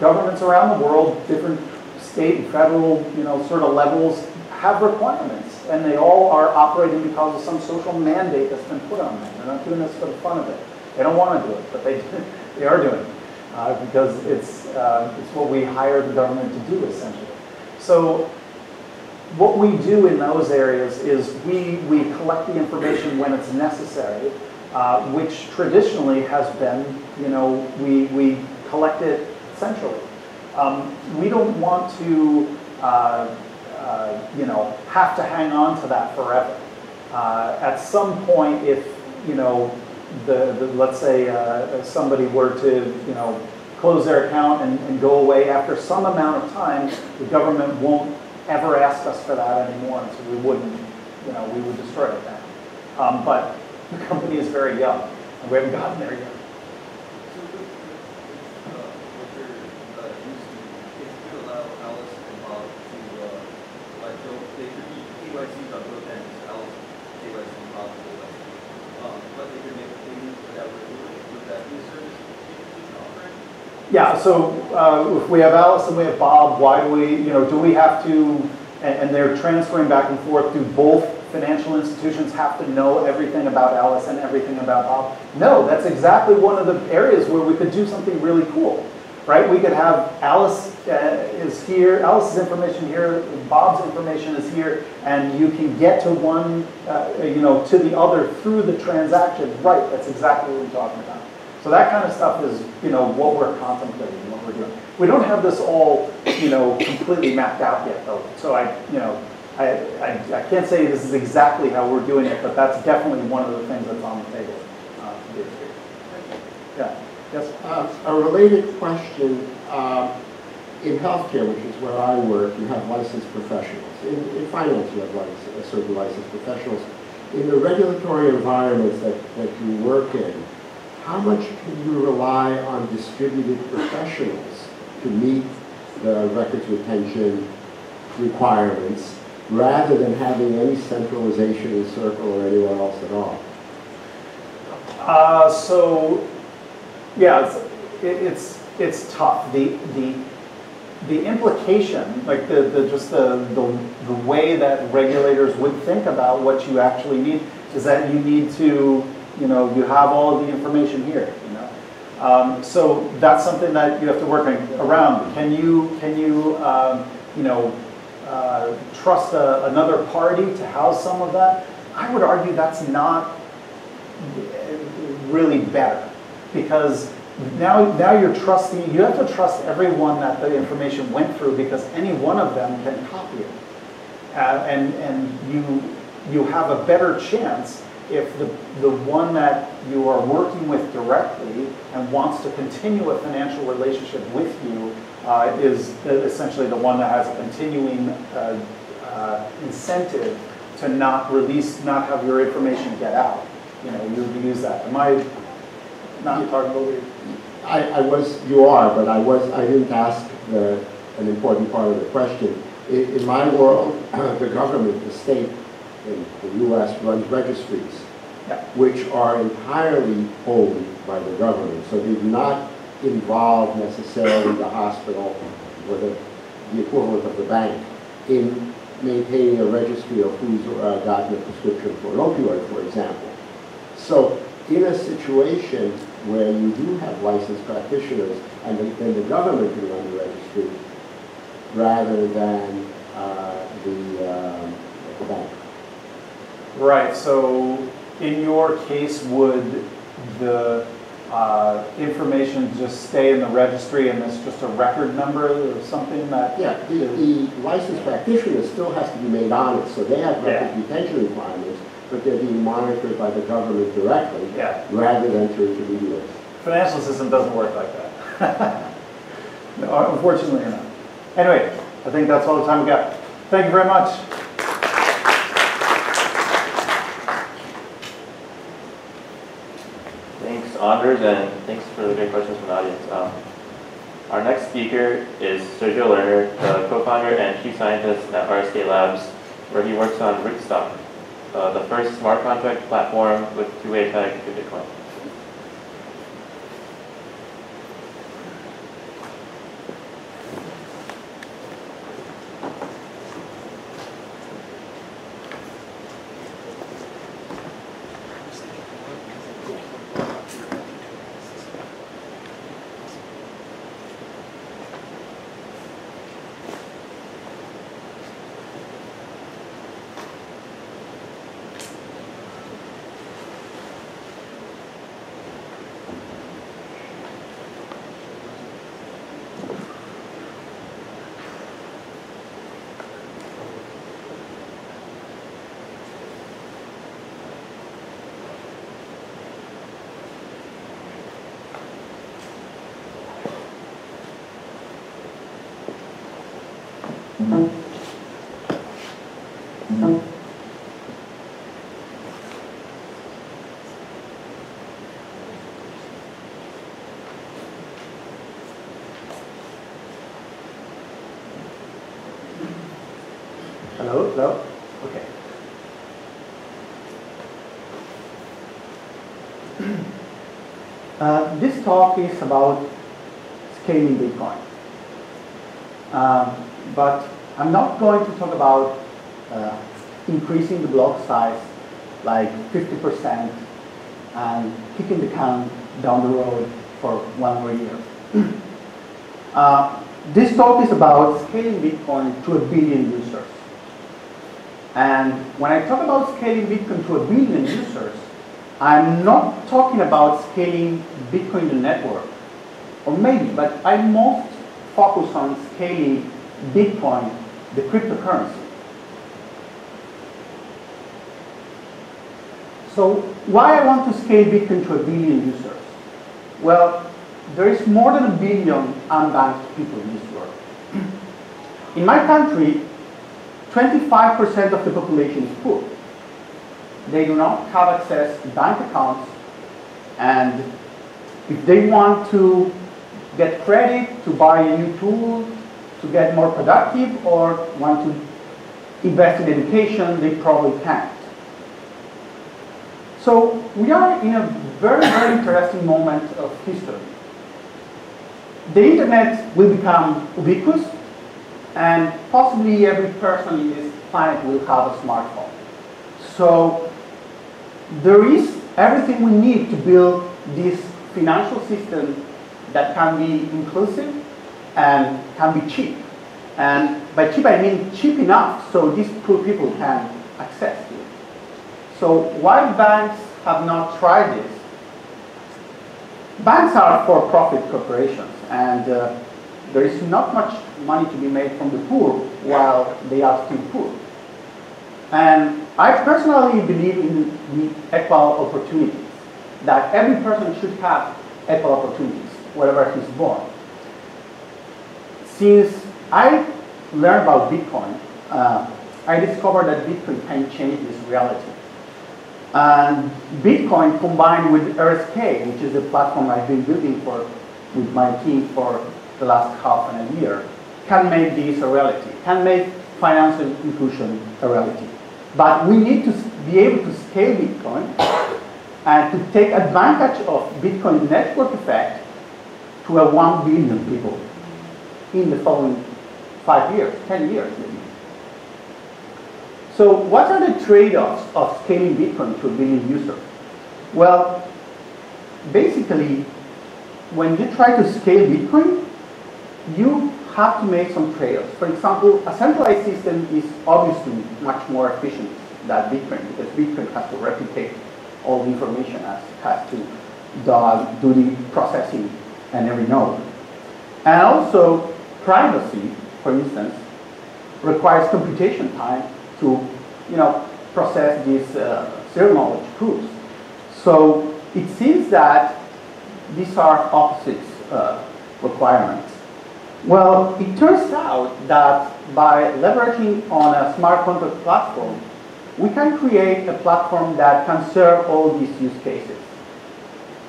governments around the world, different state and federal, you know, sort of levels have requirements, and they all are operating because of some social mandate that's been put on them. They're not doing this for the fun of it. They don't want to do it, but they *laughs* they are doing it uh, because it's uh, it's what we hire the government to do essentially. So. What we do in those areas is we, we collect the information when it's necessary, uh, which traditionally has been, you know, we, we collect it centrally. Um, we don't want to, uh, uh, you know, have to hang on to that forever. Uh, at some point, if, you know, the, the let's say uh, somebody were to, you know, close their account and, and go away after some amount of time, the government won't ever ask us for that anymore, and so we wouldn't, you know, we would destroy it then. Um, but the company is very young, and we haven't gotten there yet. So with, with, uh, what you're, uh, using, if you could allow Alice and Bob to, uh, like, go, they could be KYCs on both ends, Alice, KYC, and Bob, KYC. Um, but they could make payments without regulation, would that be a service you could offering? Yeah, so uh, if we have Alice and we have Bob, why do we, you know, do we have to, and and they're transferring back and forth, do both financial institutions have to know everything about Alice and everything about Bob? No, that's exactly one of the areas where we could do something really cool, right? We could have Alice uh, is here, Alice's information here, Bob's information is here, and you can get to one, uh, you know, to the other through the transaction. Right, that's exactly what we're talking about. So that kind of stuff is, you know, what we're contemplating, what we're doing. We don't have this all, you know, completely mapped out yet, though. So I, you know, I, I, I can't say this is exactly how we're doing it, but that's definitely one of the things that's on the table. uh, to do. Yeah, yes? Uh, A related question, um, in healthcare, which is where I work, you have licensed professionals. In in finance, you have lic- certain licensed professionals. In the regulatory environments that that you work in, how much can you rely on distributed professionals to meet the records retention requirements, rather than having any centralization in Circle or anywhere else at all? Uh, so, yeah, it's, it- it's, it's tough. The, the, the implication, like the, the, just the, the, the way that regulators would think about what you actually need is that you need to, you know, you have all the information here, you know? Um, so that's something that you have to work around. Can you, can you, um, you know, uh, trust a, another party to house some of that? I would argue that's not really better because now, now you're trusting, you have to trust everyone that the information went through because any one of them can copy it. Uh, and and you, you have a better chance if the, the one that you are working with directly and wants to continue a financial relationship with you uh, is essentially the one that has a continuing uh, uh, incentive to not release, not have your information get out. You know, you use that. Am I not talking over you? I, I was, you are, but I was, I didn't ask the, an important part of the question. In, in my world, *clears throat* the government, the state, in the U.S. runs registries, Yeah. which are entirely owned by the government. So they do not involve necessarily the hospital or the, the equivalent of the bank in maintaining a registry of who's uh, gotten a prescription for an opioid, for example. So in a situation where you do have licensed practitioners, and then the government can run the registry rather than uh, the, um, the bank. Right, so in your case, would the uh, information just stay in the registry and it's just a record number or something that? Yeah, the, the licensed practitioner still has to be made honest, so they have Yeah. record retention requirements, but they're being monitored by the government directly Yeah, rather than through intermediaries. financial system doesn't work like that. *laughs* No, Unfortunately not. Anyway, I think that's all the time we got. Thank you very much. Thanks, Anders, and thanks for the great questions from the audience. Um, Our next speaker is Sergio Lerner, the co-founder and chief scientist at RSK Labs, where he works on Rootstock, uh, the first smart contract platform with two-way peg to Bitcoin. Hello, hello? Okay. Uh, This talk is about scaling Bitcoin. Um, but I'm not going to talk about uh, increasing the block size like 50% and kicking the can down the road for one more year. *clears throat* uh, this talk is about scaling Bitcoin to a billion users. And when I talk about scaling Bitcoin to a billion users, I'm not talking about scaling Bitcoin the network, or maybe, but I'm most focused on scaling Bitcoin, the cryptocurrency. So why I want to scale Bitcoin to a billion users? Well, there is more than a billion unbanked people in this world. In my country, 25% of the population is poor. They do not have access to bank accounts, and if they want to get credit to buy a new tool, to get more productive, or want to invest in education, they probably can't. So we are in a very, very interesting moment of history. The internet will become ubiquitous, and possibly every person in this planet will have a smartphone. So there is everything we need to build this financial system that can be inclusive and can be cheap. And by cheap, I mean cheap enough so these poor people can access it. So why banks have not tried this? Banks are for-profit corporations, and uh, there is not much money to be made from the poor while they are still poor. And I personally believe in the equal opportunities, that every person should have equal opportunities wherever he's born. Since I learned about Bitcoin, uh, I discovered that Bitcoin can change this reality. And Bitcoin combined with RSK, which is the platform I've been building for with my team for the last half and a year, can make this a reality, can make financial inclusion a reality. But we need to be able to scale Bitcoin and to take advantage of Bitcoin network effect to a 1 billion people in the following five years, 10 years maybe. So what are the trade-offs of scaling Bitcoin to a billion users? Well, basically, when you try to scale Bitcoin, you have to make some trade-offs. For example, a centralized system is obviously much more efficient than Bitcoin because Bitcoin has to replicate all the information as has to do the processing and every node. And also, privacy, for instance, requires computation time to, you know, process these uh, zero knowledge proofs. So it seems that these are opposite uh, requirements. Well, it turns out that by leveraging on a smart contract platform, we can create a platform that can serve all these use cases.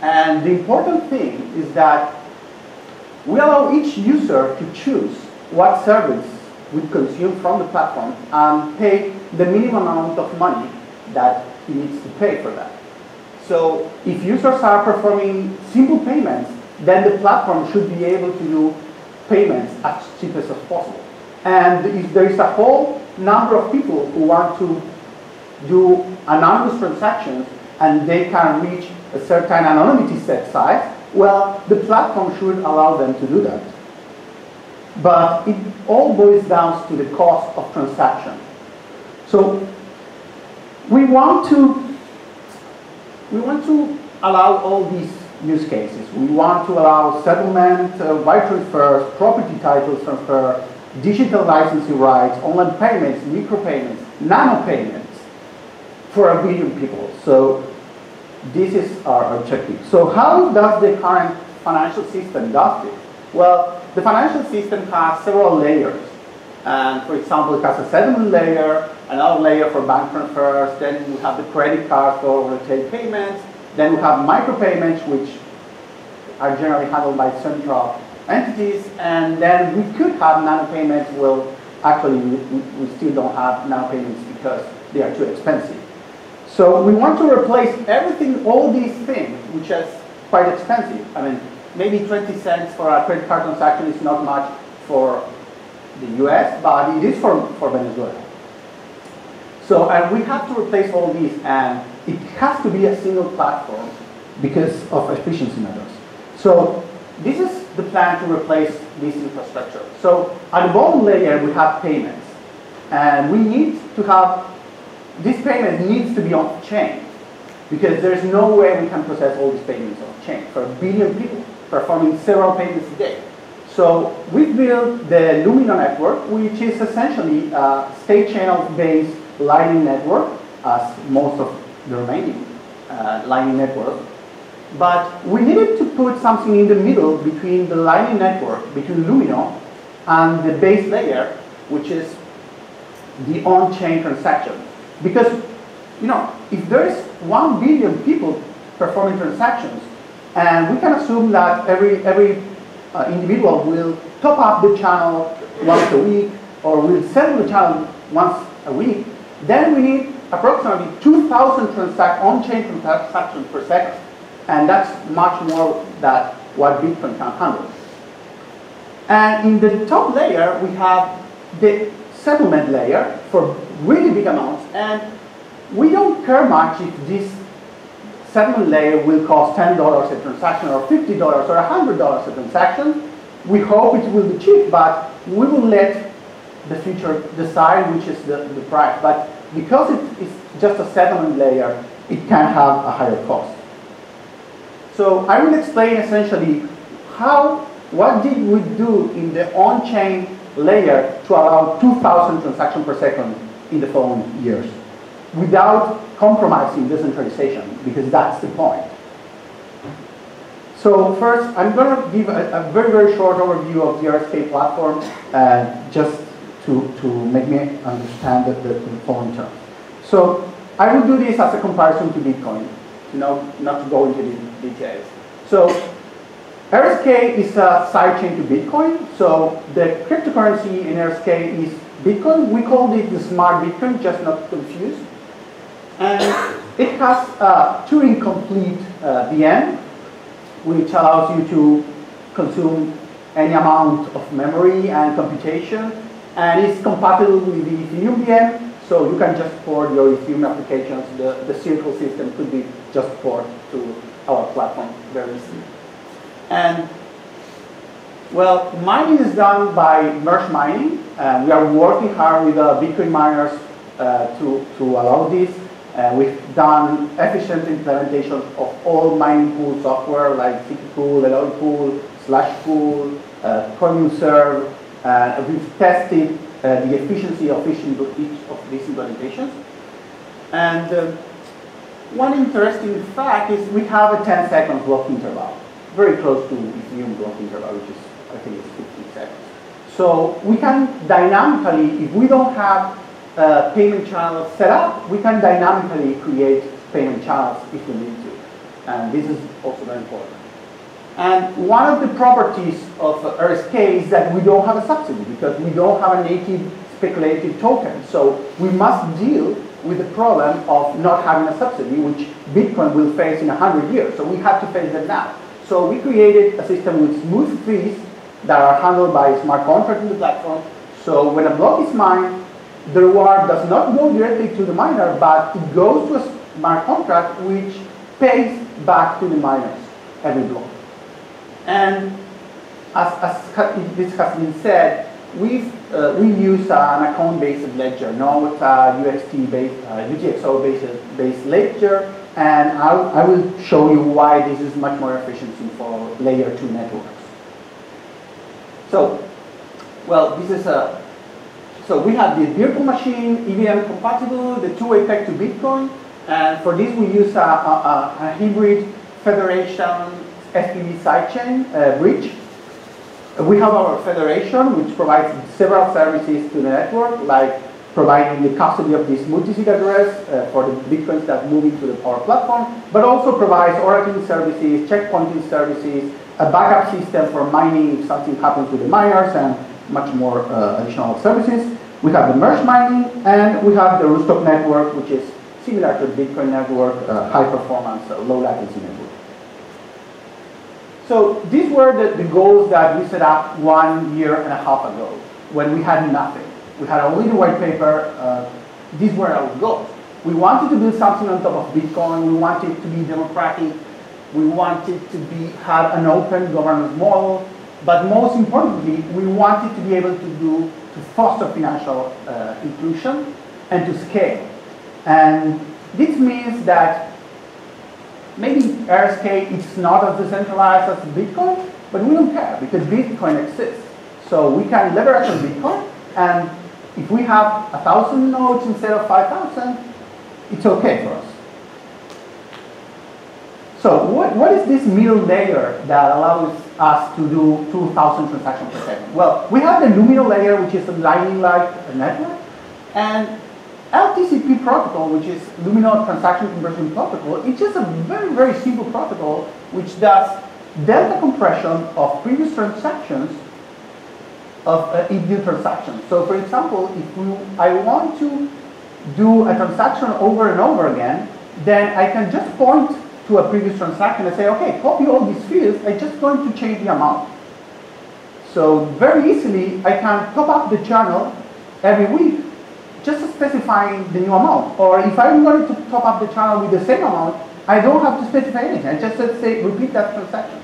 And the important thing is that we allow each user to choose what service we consume from the platform and pay the minimum amount of money that he needs to pay for that. So if users are performing simple payments, then the platform should be able to do payments as cheapest as possible. And if there is a whole number of people who want to do anonymous transactions and they can reach a certain anonymity set size, well, the platform should allow them to do that. But it all boils down to the cost of transaction. So we want to we want to allow all these use cases. We want to allow settlement, uh, wire transfers, property titles transfer, digital licensing rights, online payments, micropayments, nano payments for a billion people. So this is our objective. So how does the current financial system does it? Well, the financial system has several layers. And for example, it has a settlement layer, another layer for bank transfers, then we have the credit card for retail payments, then we have micropayments, which are generally handled by central entities, and then we could have nanopayments. Well, actually, we, we still don't have nanopayments because they are too expensive. So we want to replace everything, all these things, which is quite expensive. I mean, maybe 20 cents for a credit card transaction is not much for the US, but it is for, for Venezuela. So, and we have to replace all these, and it has to be a single platform because of efficiency matters. So, this is the plan to replace this infrastructure. So, at the bottom layer, we have payments, and we need to have this payment needs to be on chain because there's no way we can process all these payments on chain for a billion people performing several payments a day. So we built the Lumino network, which is essentially a state channel-based Lightning network, as most of the remaining uh, Lightning network. But we needed to put something in the middle between the Lightning network, between Lumino, and the base layer, which is the on-chain transaction. Because, you know, if there is 1 billion people performing transactions, and we can assume that every, every uh, individual will top up the channel once a week, or will settle the channel once a week, then we need approximately 2,000 transac- on-chain transactions per second. And that's much more than what Bitcoin can handle. And in the top layer, we have the settlement layer for really big amounts. And we don't care much if this settlement layer will cost $10 a transaction or $50 or $100 a transaction. We hope it will be cheap, but we will let the future decide which is the, the price. But because it is just a settlement layer, it can have a higher cost. So I will explain essentially how, what did we do in the on-chain layer to allow 2,000 transactions per second in the following years without compromising decentralization, because that's the point. So first, I'm going to give a, a, very, very short overview of the RSK platform, uh, just to, to make me understand the, the, the following terms. So I will do this as a comparison to Bitcoin, you know, not to go into the details. So RSK is a sidechain to Bitcoin. So the cryptocurrency in RSK is Bitcoin. We called it the smart Bitcoin, just not confused. And it has a Turing complete uh, VM, which allows you to consume any amount of memory and computation. And it's compatible with the Ethereum VM, so you can just port your Ethereum applications. The, the Circle system could be just port to our platform very easily. And well, mining is done by merge mining. and we are working hard with uh, Bitcoin miners uh, to, to allow this. Uh, we've done efficient implementation of all mining pool software like CKPool, Eloy Pool, Slush Pool, uh, Serve. Uh, we've tested uh, the efficiency of each, of these implementations. And uh, one interesting fact is we have a 10 second block interval, very close to the Ethereum block interval, which is, I think it's 15 seconds. So we can dynamically, if we don't have uh, payment channels set up, we can dynamically create payment channels if we need to. And this is also very important. And one of the properties of RSK is that we don't have a subsidy because we don't have a native speculative token. So we must deal with the problem of not having a subsidy, which Bitcoin will face in 100 years. So we have to face that now. So we created a system with smooth fees that are handled by a smart contract in the platform. So when a block is mined, the reward does not go directly to the miner, but it goes to a smart contract which pays back to the miners every block. And as, as this has been said, we uh, we use uh, an account-based ledger, not a UXT-based, uh, UTXO-based based ledger, and I'll, I will show you why this is much more efficient for layer two networks. So, well, this is a so we have the virtual machine, EVM compatible, the two-way peg to Bitcoin, and for this we use a, a, a hybrid federation SPV sidechain uh, bridge. We have our federation, which provides several services to the network, like providing the custody of this multi-sig address uh, for the bitcoins that move into the Power platform, but also provides oracling services, checkpointing services, a backup system for mining if something happens with the miners, and much more uh, additional services. We have the merge mining, and we have the Rootstock network, which is similar to the Bitcoin network, uh, high performance, uh, low latency network. So these were the, the goals that we set up one year and a half ago when we had nothing. We had only the white paper. Uh, these were our goals. We wanted to build something on top of Bitcoin. We wanted to be democratic. We wanted to be have an open governance model. But most importantly, we wanted to be able to do to foster financial uh, inclusion and to scale. And this means that maybe RSK is not as decentralized as Bitcoin, but we don't care because Bitcoin exists. So we can leverage on Bitcoin, and if we have a thousand nodes instead of 5,000, it's okay for us. So what, what is this middle layer that allows us to do 2,000 transactions per second? Well, we have the Lumino layer, which is a lightning-like network, and LTCP protocol, which is Lumino Transaction Compression Protocol, it's just a very, very simple protocol which does delta compression of previous transactions of uh, new transactions. So for example, if we, I want to do a transaction over and over again, then I can just point to a previous transaction and say, okay, copy all these fields, I'm just going to change the amount. So very easily, I can top up the channel every week just specifying the new amount. Or if I wanted to top up the channel with the same amount, I don't have to specify anything. I just say repeat that transaction.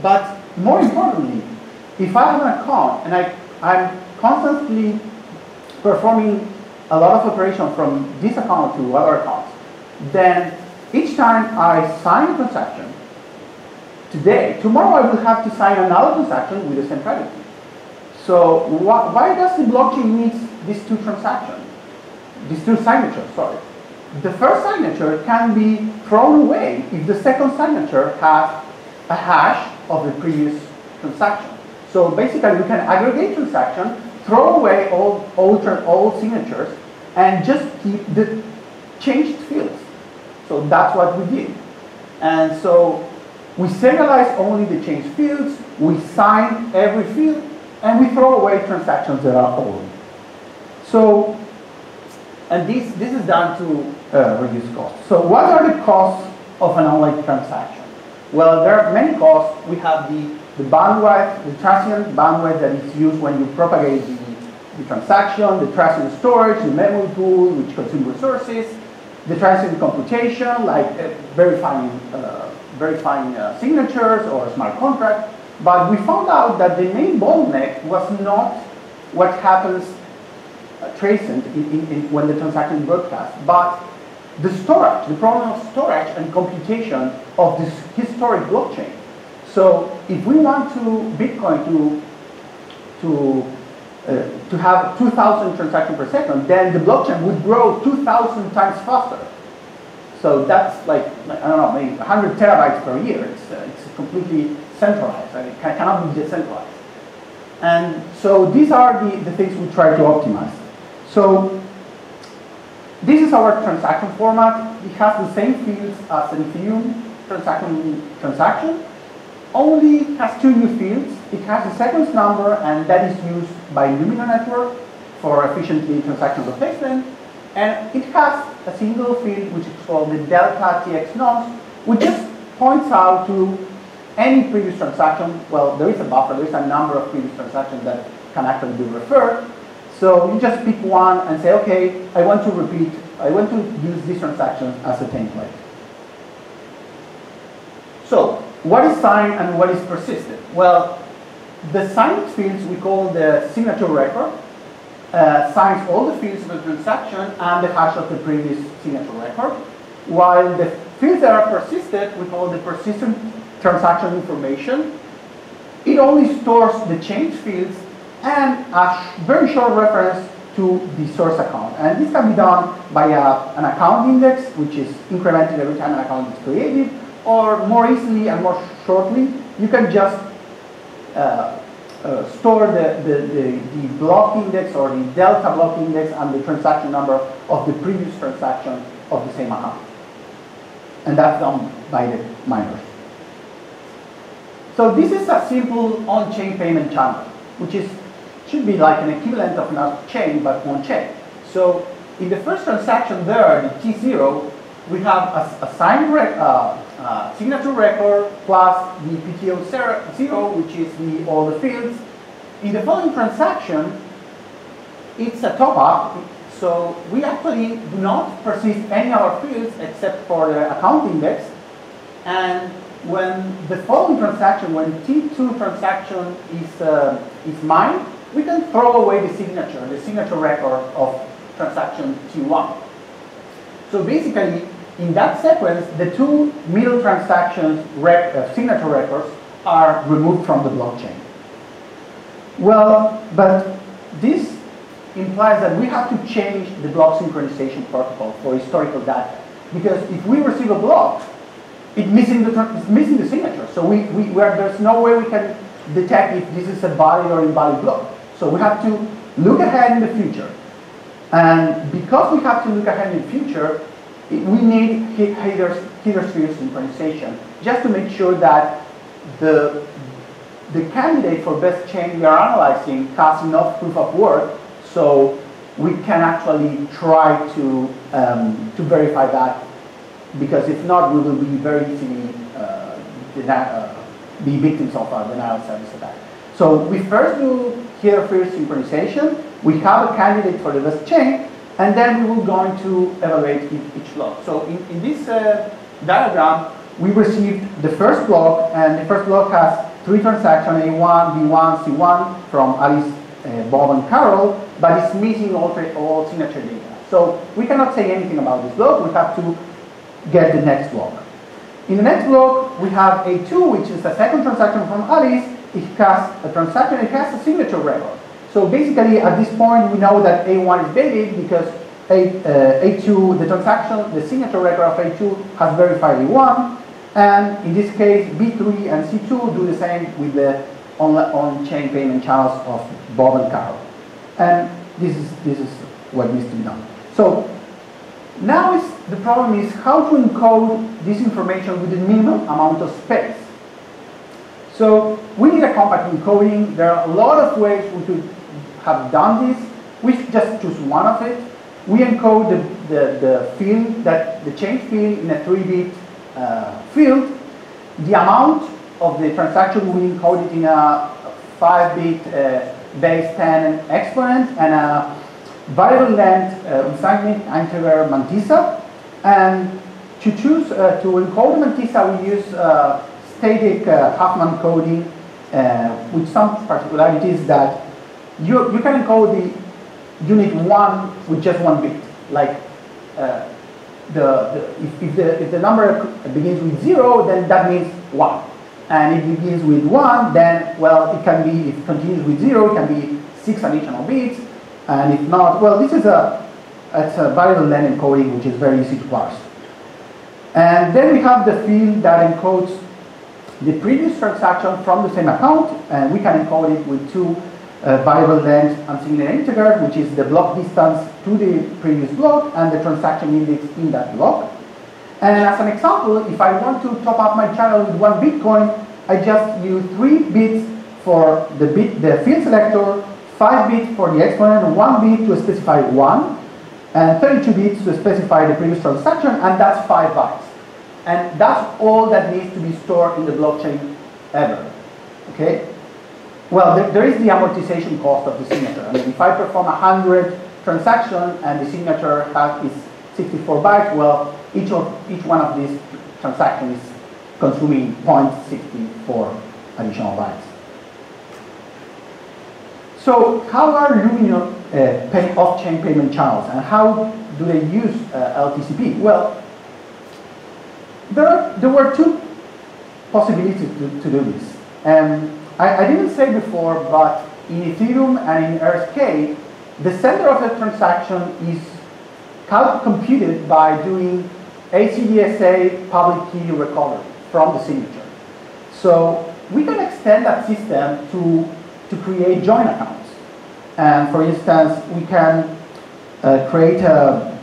But more importantly, if I have an account and I, I'm constantly performing a lot of operation from this account to other accounts, then each time I sign a transaction, today, tomorrow I will have to sign another transaction with the same key. So wh why does the blockchain need these two transactions, these two signatures, sorry. The first signature can be thrown away if the second signature has a hash of the previous transaction. So basically we can aggregate transaction, throw away all, all, all signatures, and just keep the changed fields. So that's what we did. And so we serialize only the changed fields, we sign every field, and we throw away transactions that are old. So, and this, this is done to uh, reduce costs. So what are the costs of an online transaction? Well, there are many costs. We have the, the bandwidth, the transient bandwidth that is used when you propagate the, the transaction, the transient storage, the memory pool, which consume resources, the transient computation, like uh, verifying, uh, verifying uh, signatures or smart contract. But we found out that the main bottleneck was not what happens uh, in, in, when the transaction broadcast, but the storage, the problem of storage and computation of this historic blockchain. So if we want to Bitcoin to to uh, to have 2,000 transactions per second, then the blockchain would grow 2,000 times faster. So that's like, I don't know, maybe 100 terabytes per year. It's, uh, it's completely centralized. It cannot be decentralized. And so these are the, the things we try to optimize. So this is our transaction format. It has the same fields as an Ethereum transaction, transaction, only has two new fields. It has a sequence number, and that is used by Lumino Network for efficiently transaction replacement. And it has a single field, which is called the delta TX nonce, which just points out to any previous transaction. Well, there is a buffer, there is a number of previous transactions that can actually be referred. So you just pick one and say, okay, I want to repeat, I want to use this transaction as a template. So what is signed and what is persisted? Well, the signed fields we call the signature record, uh, signs all the fields of the transaction and the hash of the previous signature record, while the fields that are persisted we call the persistent transaction information. It only stores the change fields and a very short reference to the source account. And this can be done by a, an account index, which is incremented every time an account is created, or more easily and more shortly, you can just uh, uh, store the, the, the, the, block index or the delta block index and the transaction number of the previous transaction of the same account. And that's done by the miners. So this is a simple on-chain payment channel, which is should be like an equivalent of not chain, but one chain. So in the first transaction there, the T0, we have a, a signed rec, uh, uh, signature record plus the PTO zero, zero, which is the, all the fields. In the following transaction, it's a top up, so we actually do not persist any other fields except for the account index. And when the following transaction, when T2 transaction is, uh, is mined, we can throw away the signature, the signature record of transaction T1. So basically, in that sequence, the two middle transactions rec uh, signature records are removed from the blockchain. Well, but this implies that we have to change the block synchronization protocol for historical data. Because if we receive a block, it's missing the, it's missing the signature. So we, we, where there's no way we can detect if this is a valid or invalid block. So we have to look ahead in the future. And because we have to look ahead in the future, we need header, headers-first synchronization just to make sure that the, the candidate for best chain we are analyzing has enough proof of work so we can actually try to, um, to verify that because if not, we will be very easily uh, uh, be victims of a denial service attack. So we first do headers-first synchronization, we have a candidate for the best chain, and then we will go into evaluate each block. So in, in this uh, diagram, we received the first block, and the first block has three transactions, A1, B1, C1, from Alice, uh, Bob, and Carol, but it's missing all, all signature data. So we cannot say anything about this block, we have to get the next block. In the next block, we have A2, which is the second transaction from Alice. It has a transaction, it has a signature record. So basically, at this point, we know that A1 is dated because A, uh, A2, the transaction, the signature record of A2 has verified A1. And in this case, B3 and C2 do the same with the on-chain payment channels of Bob and Carol. And this is, this is what needs to be done. So now the problem is how to encode this information with the minimum amount of space. So we need a compact encoding. There are a lot of ways we could have done this. We just choose one of it. We encode the, the, the field, that the change field in a 3-bit uh, field. The amount of the transaction, we encode it in a 5-bit uh, base 10 exponent and a variable length uh, unsigned integer mantissa. And to choose, uh, to encode mantissa, we use uh, static uh, Huffman coding uh, with some particularities that you, you can encode the unit 1 with just one bit. Like uh, the, the, if, if, the, if the number begins with 0, then that means 1. And if it begins with 1, then, well, it can be, if it continues with 0, it can be 6 additional bits. And if not, well, this is a, it's a variable length encoding, which is very easy to parse. And then we have the field that encodes the previous transaction from the same account, and we can encode it with two uh, variable length unsigned integers, which is the block distance to the previous block and the transaction index in that block. And as an example, if I want to top up my channel with one Bitcoin, I just use three bits for the bit, the field selector, five bits for the exponent, one bit to specify one, and 32 bits to specify the previous transaction, and that's five bytes. And that's all that needs to be stored in the blockchain ever. Okay? Well, there, there is the amortization cost of the signature. I mean, if I perform 100 transactions and the signature has, is 64 bytes, well, each, of, each one of these transactions is consuming 0.64 additional bytes. So how are Lumino uh, pay off-chain payment channels and how do they use uh, LTCP? Well, there, are, there were two possibilities to, to do this. And I, I, didn't say before, but in Ethereum and in RSK, the center of the transaction is computed by doing ECDSA public key recovery from the signature. So we can extend that system to, to create joint accounts. And for instance, we can uh, create a,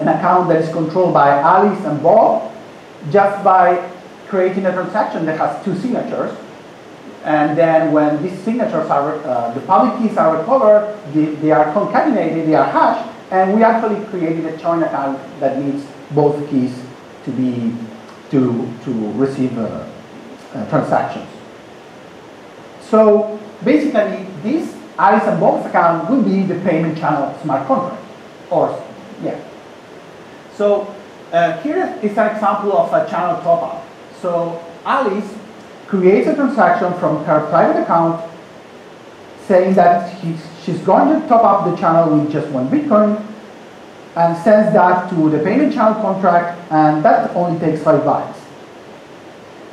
an account that is controlled by Alice and Bob just by creating a transaction that has two signatures. And then when these signatures are, uh, the public keys are recovered, they, they are concatenated, they are hashed, and we actually created a joint account that needs both keys to be to to receive uh, uh, transactions. So basically, this Alice and Bob's account will be the payment channel smart contract, or yeah. So uh, here is an example of a channel top-up. So Alice creates a transaction from her private account saying that he's, she's going to top up the channel with just one Bitcoin and sends that to the payment channel contract and that only takes five bytes.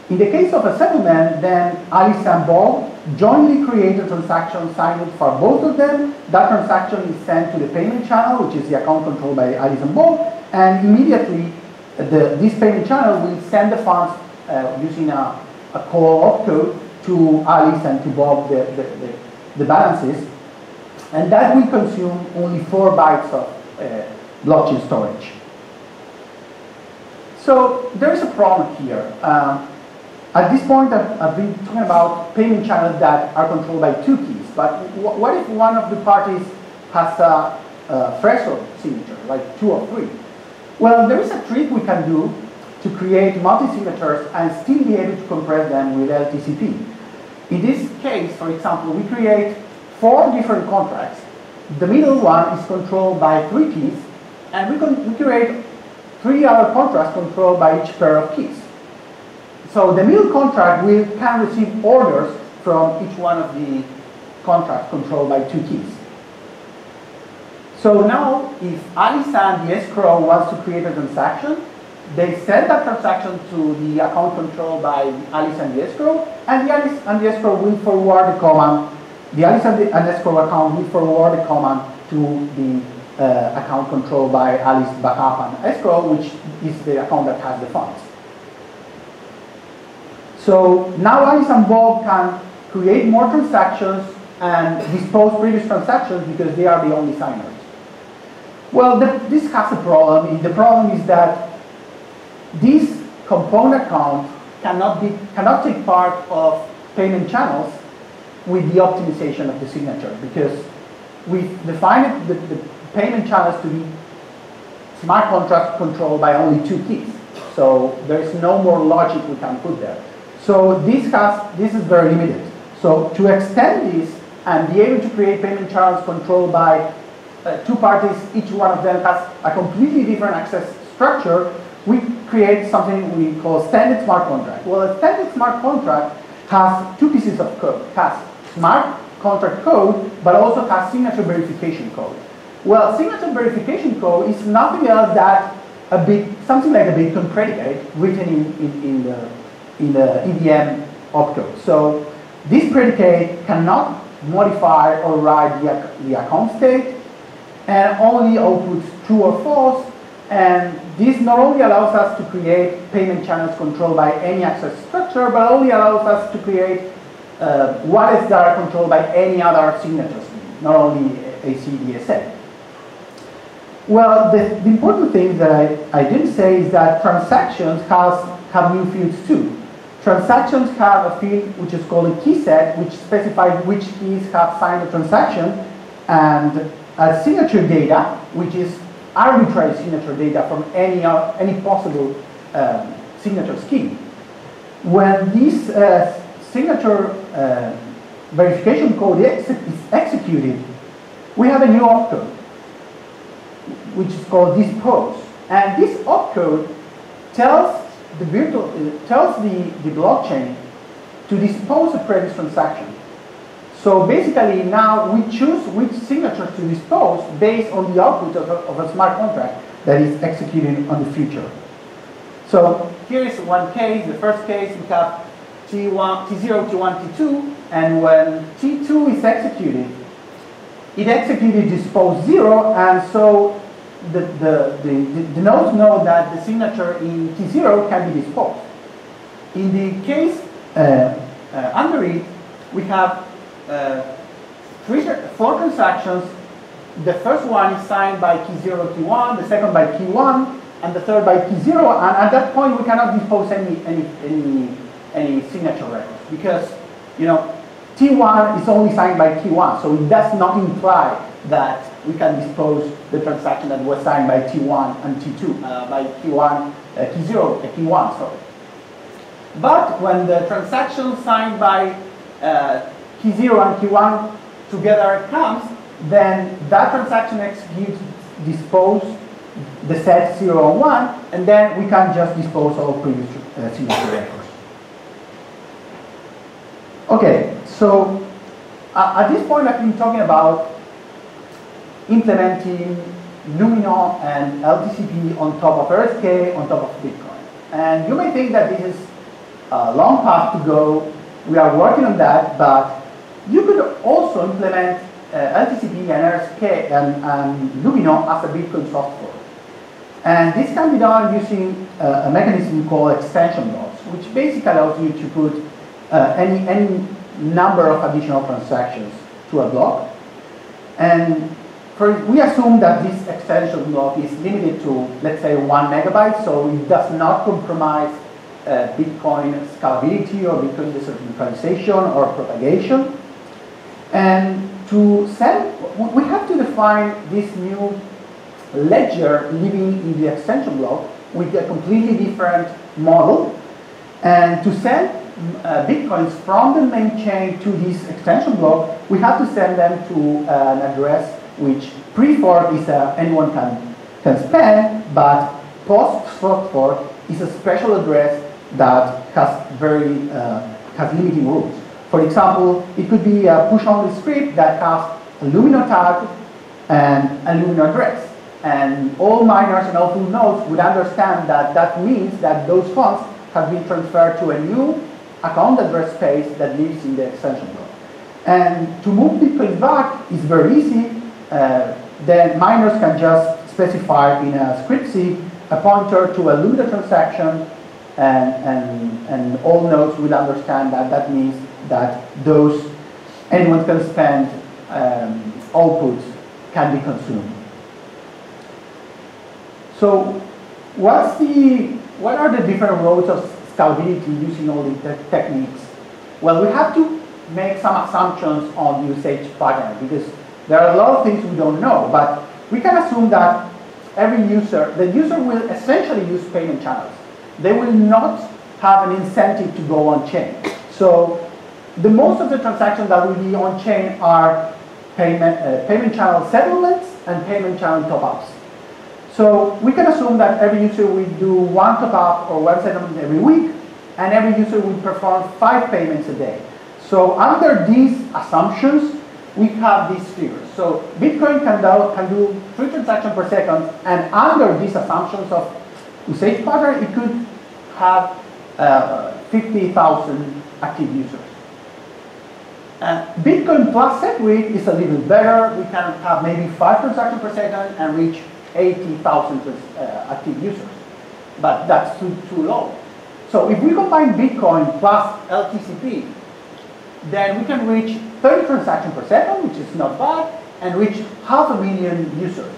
In the case of a settlement, then Alice and Bob jointly create a transaction signed for both of them. That transaction is sent to the payment channel, which is the account controlled by Alice and Bob, and immediately the, this payment channel will send the funds uh, using a, a call opcode to Alice and to Bob the, the, the, the balances, and that will consume only four bytes of uh, blockchain storage. So there is a problem here. Um, at this point, I've, I've, been talking about payment channels that are controlled by two keys, but what if one of the parties has a, a threshold signature, like two or three? Well, there is a trick we can do to create multi-signatures and still be able to compress them with LTCP. In this case, for example, we create four different contracts. The middle one is controlled by three keys, and we, we create three other contracts controlled by each pair of keys. So the middle contract will can receive orders from each one of the contracts controlled by two keys. So now, if Alice and the escrow wants to create a transaction, they send that transaction to the account controlled by Alice and the escrow, and the Alice and the escrow will forward the command. The Alice and the escrow account will forward the command to the uh, account controlled by Alice backup and escrow, which is the account that has the funds. So now Alice and Bob can create more transactions and dispose previous transactions because they are the only signers. Well, the, this has a problem. The problem is that this component account cannot, be, cannot take part of payment channels with the optimization of the signature because we defined the, the payment channels to be smart contracts controlled by only two keys. So there is no more logic we can put there. So this has this is very limited. So to extend this and be able to create payment channels controlled by uh, two parties, each one of them has a completely different access structure, we create something we call standard smart contract. Well, a standard smart contract has two pieces of code. It has smart contract code, but also has signature verification code. Well, signature verification code is nothing else than a bit, something like a Bitcoin predicate written in, in, in the in the EVM opcode. So this predicate cannot modify or write the, the account state and only outputs true or false. And this not only allows us to create payment channels controlled by any access structure, but only allows us to create uh, wallets that are controlled by any other signatures, not only ECDSA. Well, the, the important thing that I, I didn't say is that transactions has, have new fields too. Transactions have a field which is called a key set, which specifies which keys have signed the transaction, and a signature data, which is arbitrary signature data from any, uh, any possible um, signature scheme. When this uh, signature uh, verification code is executed, we have a new opcode, which is called dispose. And this opcode tells the virtual uh, tells the, the blockchain to dispose of previous transaction. So basically now we choose which signature to dispose based on the output of a, of a smart contract that is executed on the future. So here is one case. The first case we have T1, T0, T1, T2, and when T2 is executed, it executed dispose zero, and so the, the, the, the, nodes know that the signature in T0 can be disposed. In the case uh, uh, under it, we have uh, three, four transactions. The first one is signed by T0, T1, the second by T1, and the third by T0. And at that point, we cannot dispose any, any, any, any signature records because, you know, T1 is only signed by T1, so it does not imply that we can dispose the transaction that was signed by T1 and T2, uh, by T1, uh, T0, uh, T1, sorry. But when the transaction signed by uh, T0 and T1 together comes, then that transaction executes dispose the set 0 and 1, and then we can just dispose all previous uh, signature records. Okay, so uh, at this point I've been talking about implementing Lumino and LTCP on top of RSK, on top of Bitcoin. And you may think that this is a long path to go. We are working on that, but you could also implement uh, LTCP and RSK and, and Lumino as a Bitcoin software. And this can be done using uh, a mechanism called extension blocks, which basically allows you to put uh, any, any number of additional transactions to a block. And for, we assume that this extension block is limited to, let's say, one megabyte, so it does not compromise uh, Bitcoin scalability or Bitcoin decentralization or propagation. And to send, we have to define this new ledger living in the extension block with a completely different model. And to send uh, bitcoins from the main chain to this extension block, we have to send them to uh, an address which pre-fork is uh, anyone can, can spend, but post-fork is a special address that has very uh, has limiting rules. For example, it could be a push-only script that has a Lumino tag and a Lumino address. And all miners and all full nodes would understand that that means that those funds have been transferred to a new account address space that lives in the extension block. And to move Bitcoin back is very easy. Uh, then miners can just specify in a scriptSig a pointer to a Lumino transaction and, and, and all nodes will understand that that means that those anyone can spend um, outputs can be consumed. So what's the, what are the different roads of scalability using all these te techniques? Well, we have to make some assumptions on usage pattern because there are a lot of things we don't know, but we can assume that every user, the user will essentially use payment channels. They will not have an incentive to go on chain. So the most of the transactions that will be on chain are payment, uh, payment channel settlements and payment channel top-ups. So we can assume that every user will do one top-up or one settlement every week, and every user will perform five payments a day. So under these assumptions, we have these figures. So Bitcoin can do, can do three transactions per second, and under these assumptions of usage pattern, it could have uh, 50,000 active users. Uh, Bitcoin plus SegWit is a little better. We can have maybe five transactions per second and reach 80,000 uh, active users. But that's too, too low. So if we combine Bitcoin plus LTCP, then we can reach 30 transactions per second, which is not bad, and reach half a million users.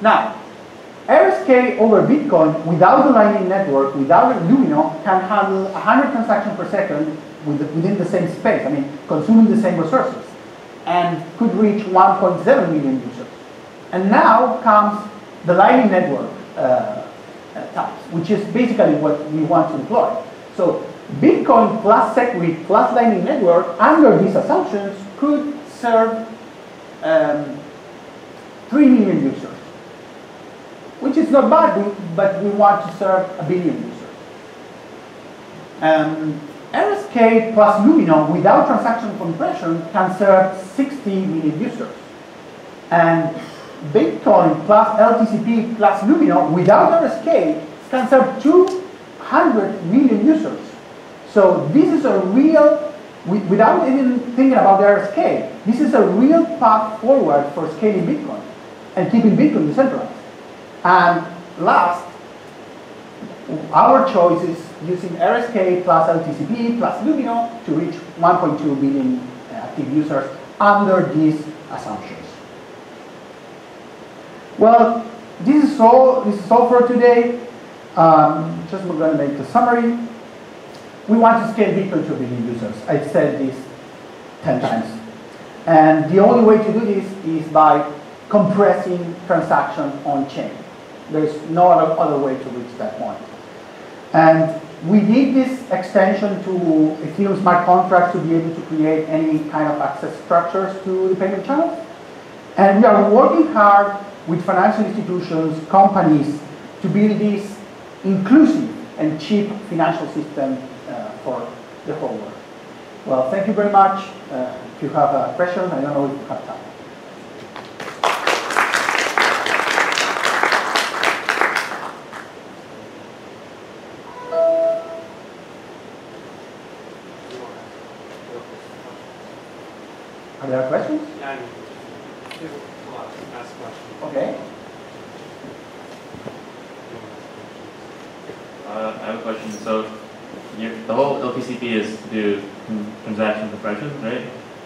Now, RSK over Bitcoin without the Lightning Network, without Lumino, can handle 100 transactions per second within the same space, I mean, consuming the same resources, and could reach 1.7 million users. And now comes the Lightning Network uh, types, which is basically what we want to deploy. So Bitcoin plus SegWit plus Lightning Network, under these assumptions, could serve um, 3 million users, which is not bad, but we want to serve a billion users. Um, RSK plus Lumino without transaction compression can serve 60 million users. And Bitcoin plus LTCP plus Lumino without RSK can serve 200 million users. So this is a real, without even thinking about the RSK, this is a real path forward for scaling Bitcoin and keeping Bitcoin decentralized. And last, our choice is using RSK plus LTCP plus Lumino to reach 1.2 billion active users under these assumptions. Well, this is all. This is all for today. Um, just we're going to make the summary. We want to scale Bitcoin to a billion users. I've said this 10 times. And the only way to do this is by compressing transactions on chain. There's no other, other way to reach that point. And we did this extension to Ethereum smart contracts to be able to create any kind of access structures to the payment channels. And we are working hard with financial institutions, companies, to build this inclusive and cheap financial system for the whole world. Well, thank you very much. Uh, if you have a question, I don't know if you have time. Are there questions? Yeah, I mean, people, a lot, ask questions. Okay. Uh, I have a question. So, you, the whole LTCP is to do con- transaction compression, right?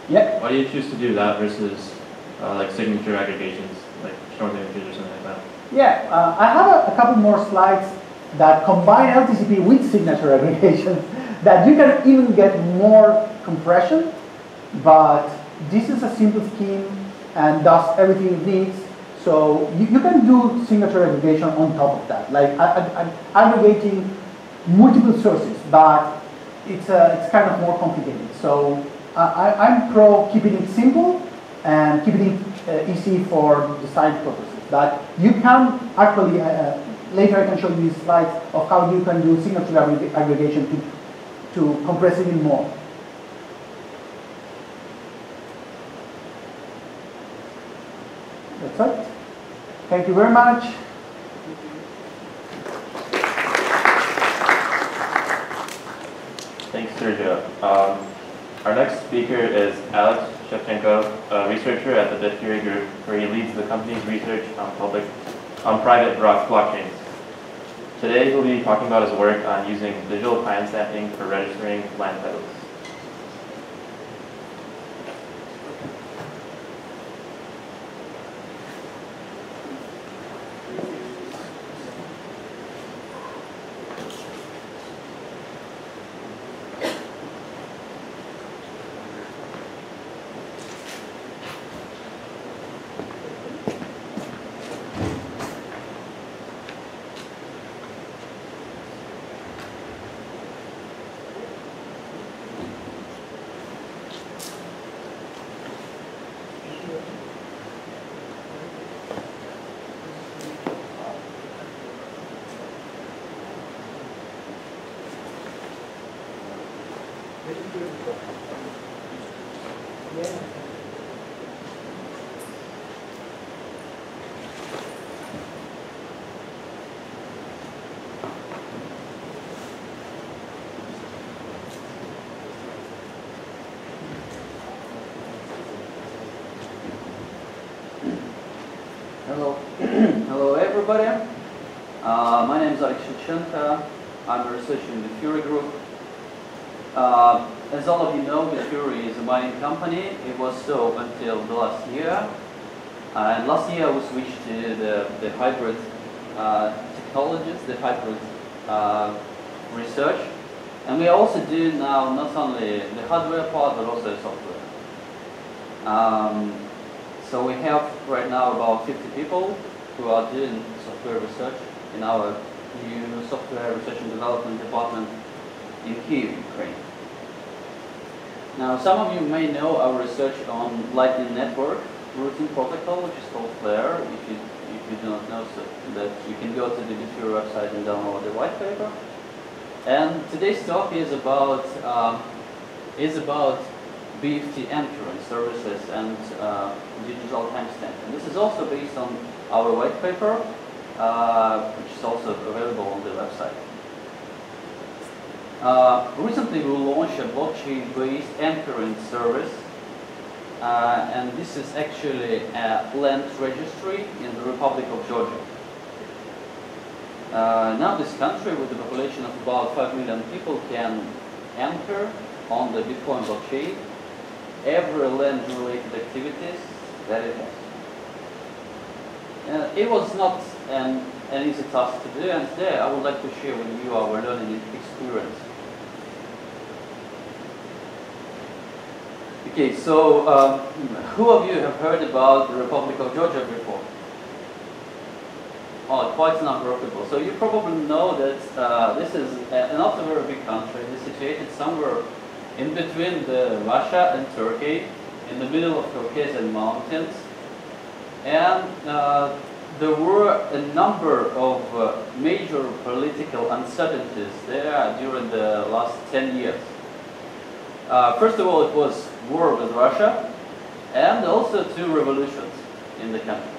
Yeah. Why do you choose to do that versus uh, like signature aggregations, like Schnorr signatures or something like that? Yeah, uh, I have a, a couple more slides that combine LTCP with signature *laughs* aggregation that you can even get more compression, but this is a simple scheme and does everything it needs. So you, you can do signature aggregation on top of that, like aggregating multiple sources, but it's, uh, it's kind of more complicated. So I, I- I'm pro keeping it simple and keeping it uh, easy for design purposes. But you can actually, uh, uh, later I can show you slides of how you can do signature aggregation to, to compress it in more. That's it. Thank you very much. Um, our next speaker is Alex Shevchenko, a researcher at the Bitfury Group, where he leads the company's research on public, on private blockchains. Today, he'll be talking about his work on using digital timestamping for registering land titles. Everybody. Uh, my name is Alex Shevchenko. I'm a researcher in the Fury Group. Uh, as all of you know, the Fury is a mining company. It was so until the last year. And last year we switched to the, the hybrid uh, technologies, the hybrid uh, research. And we also do now not only the hardware part, but also the software. Um, so we have right now about 50 people who are doing software research in our new software research and development department in Kiev, Ukraine. Now, some of you may know our research on Lightning Network routing protocol, which is called Flare. If you, if you do not know, so that you can go to the Bitfury website and download the white paper. And today's talk is about um, is about BFT endpoint services and uh, digital timestamp. And this is also based on our white paper, uh, which is also available on the website. Uh, recently, we launched a blockchain-based anchoring service, uh, and this is actually a land registry in the Republic of Georgia. Uh, now, this country, with a population of about 5 million people, can anchor on the Bitcoin blockchain every land-related activities that it has. Uh, it was not an, an easy task to do, and today I would like to share with you our learning experience. Okay, so um, who of you have heard about the Republic of Georgia before? Oh, quite a number of people. So you probably know that uh, this is a, not a very big country. It's situated somewhere in between the Russia and Turkey, in the middle of Caucasian mountains. And uh, there were a number of uh, major political uncertainties there during the last 10 years. Uh, first of all, it was war with Russia, and also two revolutions in the country.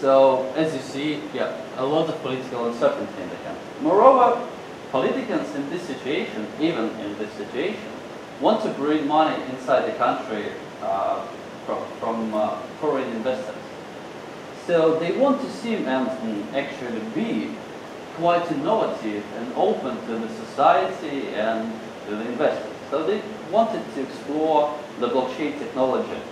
So, as you see, yeah, a lot of political uncertainty in the country. Moreover, politicians in this situation, even in this situation, want to bring money inside the country uh, from, from uh, foreign investors. So they want to see and actually be quite innovative and open to the society and to the investors. So they wanted to explore the blockchain technology.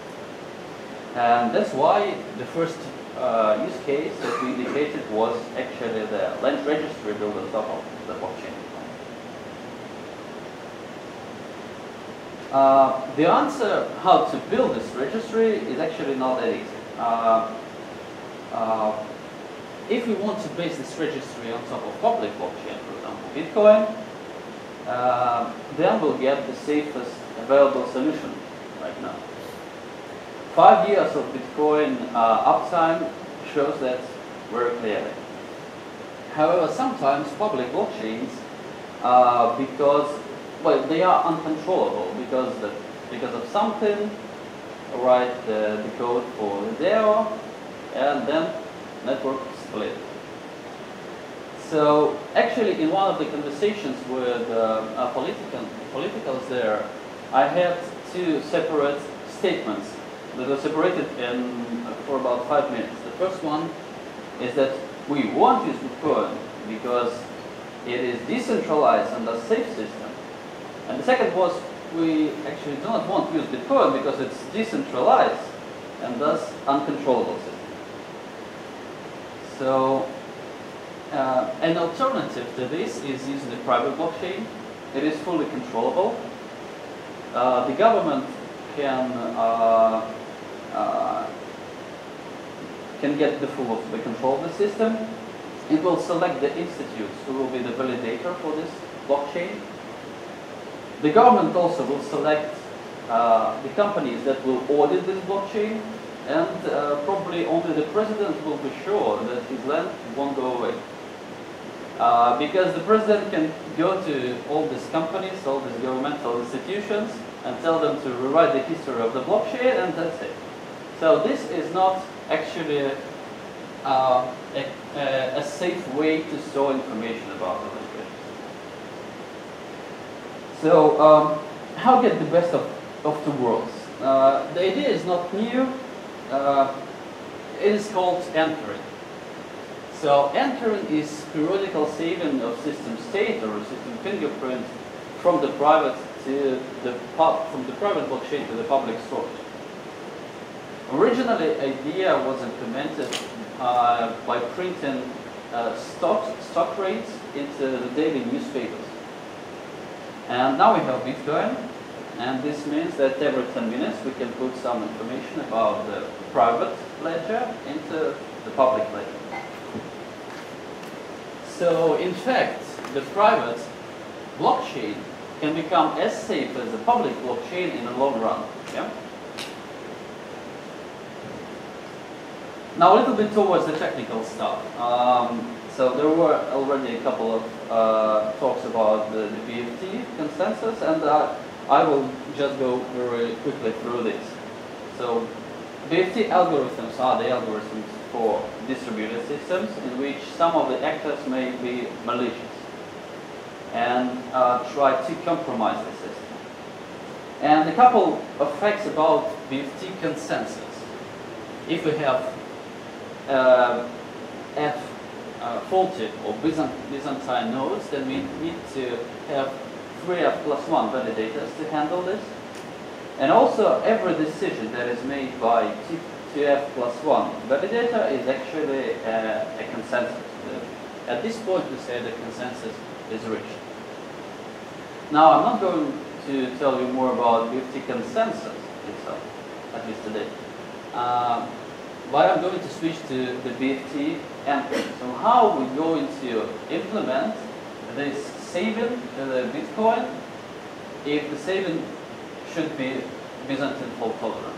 And that's why the first uh, use case that we indicated was actually the land registry built on top of the blockchain. Uh, the answer how to build this registry is actually not that easy. Uh, uh, if we want to base this registry on top of public blockchain, for example, Bitcoin, uh, then we'll get the safest available solution right now. Five years of Bitcoin uh, uptime shows that very clearly. However, sometimes public blockchains, because well, they are uncontrollable because because of something, write the, the code for the and then network split. So actually, in one of the conversations with uh, political politicals there, I had two separate statements that were separated in, for about five minutes. The first one is that we want use Bitcoin because it is decentralized and a safe system. And the second was we actually do not want to use Bitcoin because it's decentralized and thus uncontrollable system. So uh, an alternative to this is using the private blockchain. It is fully controllable. Uh, the government can uh, uh, can get the full of the control of the system. It will select the institutes who will be the validator for this blockchain. The government also will select uh, the companies that will audit this blockchain and uh, probably only the president will be sure that his land won't go away. Uh, because the president can go to all these companies, all these governmental institutions, and tell them to rewrite the history of the blockchain, and that's it. So this is not actually uh, a, a, safe way to store information about language. So um, how get the best of, of two worlds? Uh, the idea is not new. Uh, it is called anchoring. So anchoring is periodical saving of system state or system fingerprint from the private to the from the private blockchain to the public storage. Originally, idea was implemented uh, by printing uh, stock, stock rates into the daily newspapers. And now we have Bitcoin, and this means that every 10 minutes we can put some information about the private ledger into the public ledger. So in fact, the private blockchain can become as safe as the public blockchain in the long run. Yeah? Now a little bit towards the technical stuff. Um, so there were already a couple of uh, talks about the, the, BFT consensus, and uh, I will just go very quickly through this. So BFT algorithms are the algorithms for distributed systems in which some of the actors may be malicious and uh, try to compromise the system. And a couple of facts about BFT consensus. If we have uh, F uh, or Byzantine nodes, then we need to have 3F plus 1 validators to handle this. And also every decision that is made by 2F plus 1 validator is actually a, a consensus. At this point we say the consensus is reached. Now I'm not going to tell you more about BFT consensus itself, at least today. Um, but I'm going to switch to the BFT anchor. So how we're going to implement this saving the Bitcoin if the saving should be Byzantine fault tolerant.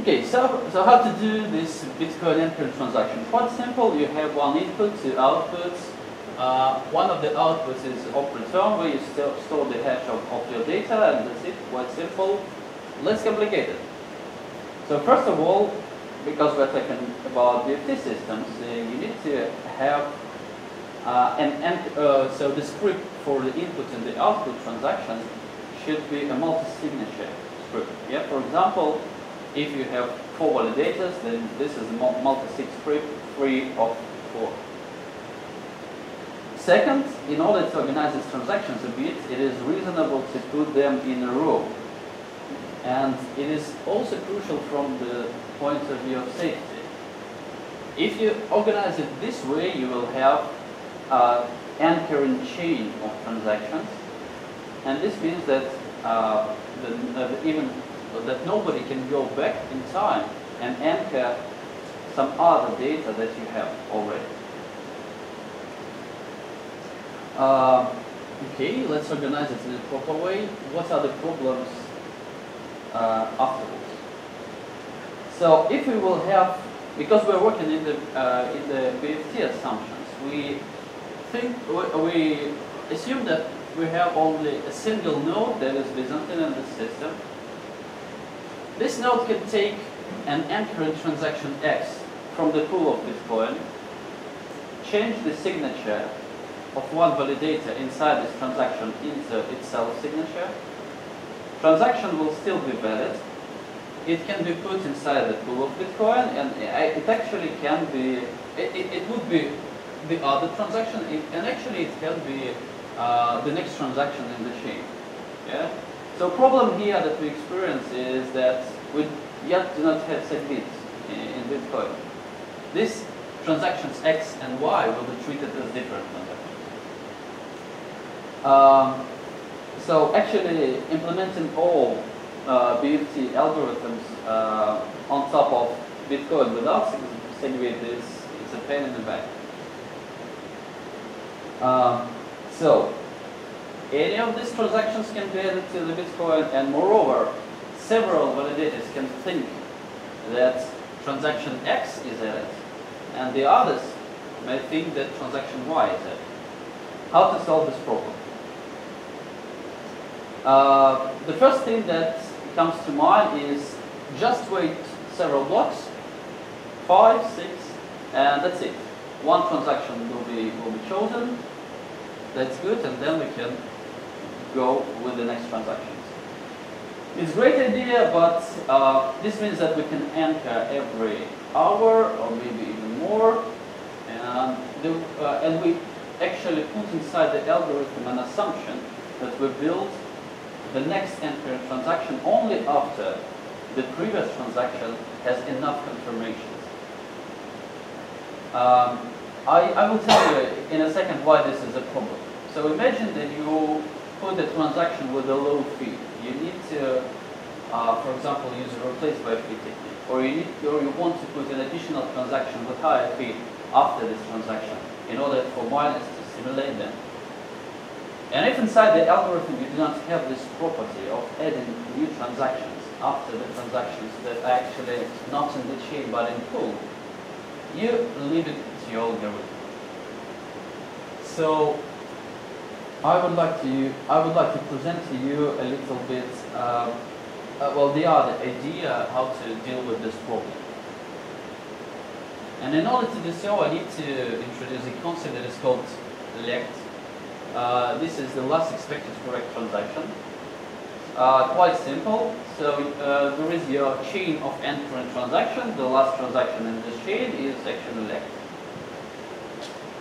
Okay, so, so how to do this Bitcoin anchor transaction? Quite simple, you have one input, two outputs. Uh, one of the outputs is op return where you still store the hash of, of your data and that's it, quite simple. Less complicated. So first of all, because we're talking about BFT systems, uh, you need to have uh, an, uh, so the script for the input and the output transaction should be a multi-signature script. Yeah, for example, if you have four validators, then this is a multi-sig script, three of four. Second, in order to organize these transactions a bit, it is reasonable to put them in a row. And it is also crucial from the point of view of safety. If you organize it this way, you will have uh, anchoring chain of transactions. And this means that uh, the, uh, even that nobody can go back in time and anchor some other data that you have already. Uh, okay, let's organize it in a proper way. What are the problems uh, afterwards? So if we will have, because we're working in the uh, in the BFT assumptions, we think we assume that we have only a single node that is Byzantine in the system, this node can take an anchoring transaction X from the pool of Bitcoin, change the signature of one validator inside this transaction into its self-signature. Transaction will still be valid. It can be put inside the pool of Bitcoin, and it actually can be, it, it, it would be the other transaction, and actually it can be uh, the next transaction in the chain. Yeah? So problem here that we experience is that we yet do not have SegWit in Bitcoin. These transactions X and Y will be treated as different transactions. Um, so actually implementing all uh, BFT algorithms uh, on top of Bitcoin without SegWit is, is a pain in the back. Um, so any of these transactions can be added to the Bitcoin, and moreover, several validators can think that transaction X is added, and the others may think that transaction Y is added. How to solve this problem? Uh, the first thing that comes to mind is just wait several blocks, five, six, and that's it. One transaction will be will be chosen. That's good, and then we can go with the next transactions. It's a great idea, but uh, this means that we can anchor every hour or maybe even more. And, the, uh, and we actually put inside the algorithm an assumption that we build the next transaction only after the previous transaction has enough confirmations. Um, I, I will tell you in a second why this is a problem. So imagine that you put a transaction with a low fee. You need to, uh, for example, use a replace by fee technique, or you need, or you want to put an additional transaction with higher fee after this transaction in order for miners to simulate them. And if inside the algorithm you do not have this property of adding new transactions after the transactions that are actually not in the chain but in pool, you leave it to your algorithm. So I would like to I would like to present to you a little bit um, uh, well the other idea how to deal with this problem. And in order to do so, I need to introduce a concept that is called lect. Uh, this is the last expected correct transaction. Uh, quite simple. So uh, there is your chain of endpoint transaction. The last transaction in this chain is actually lect.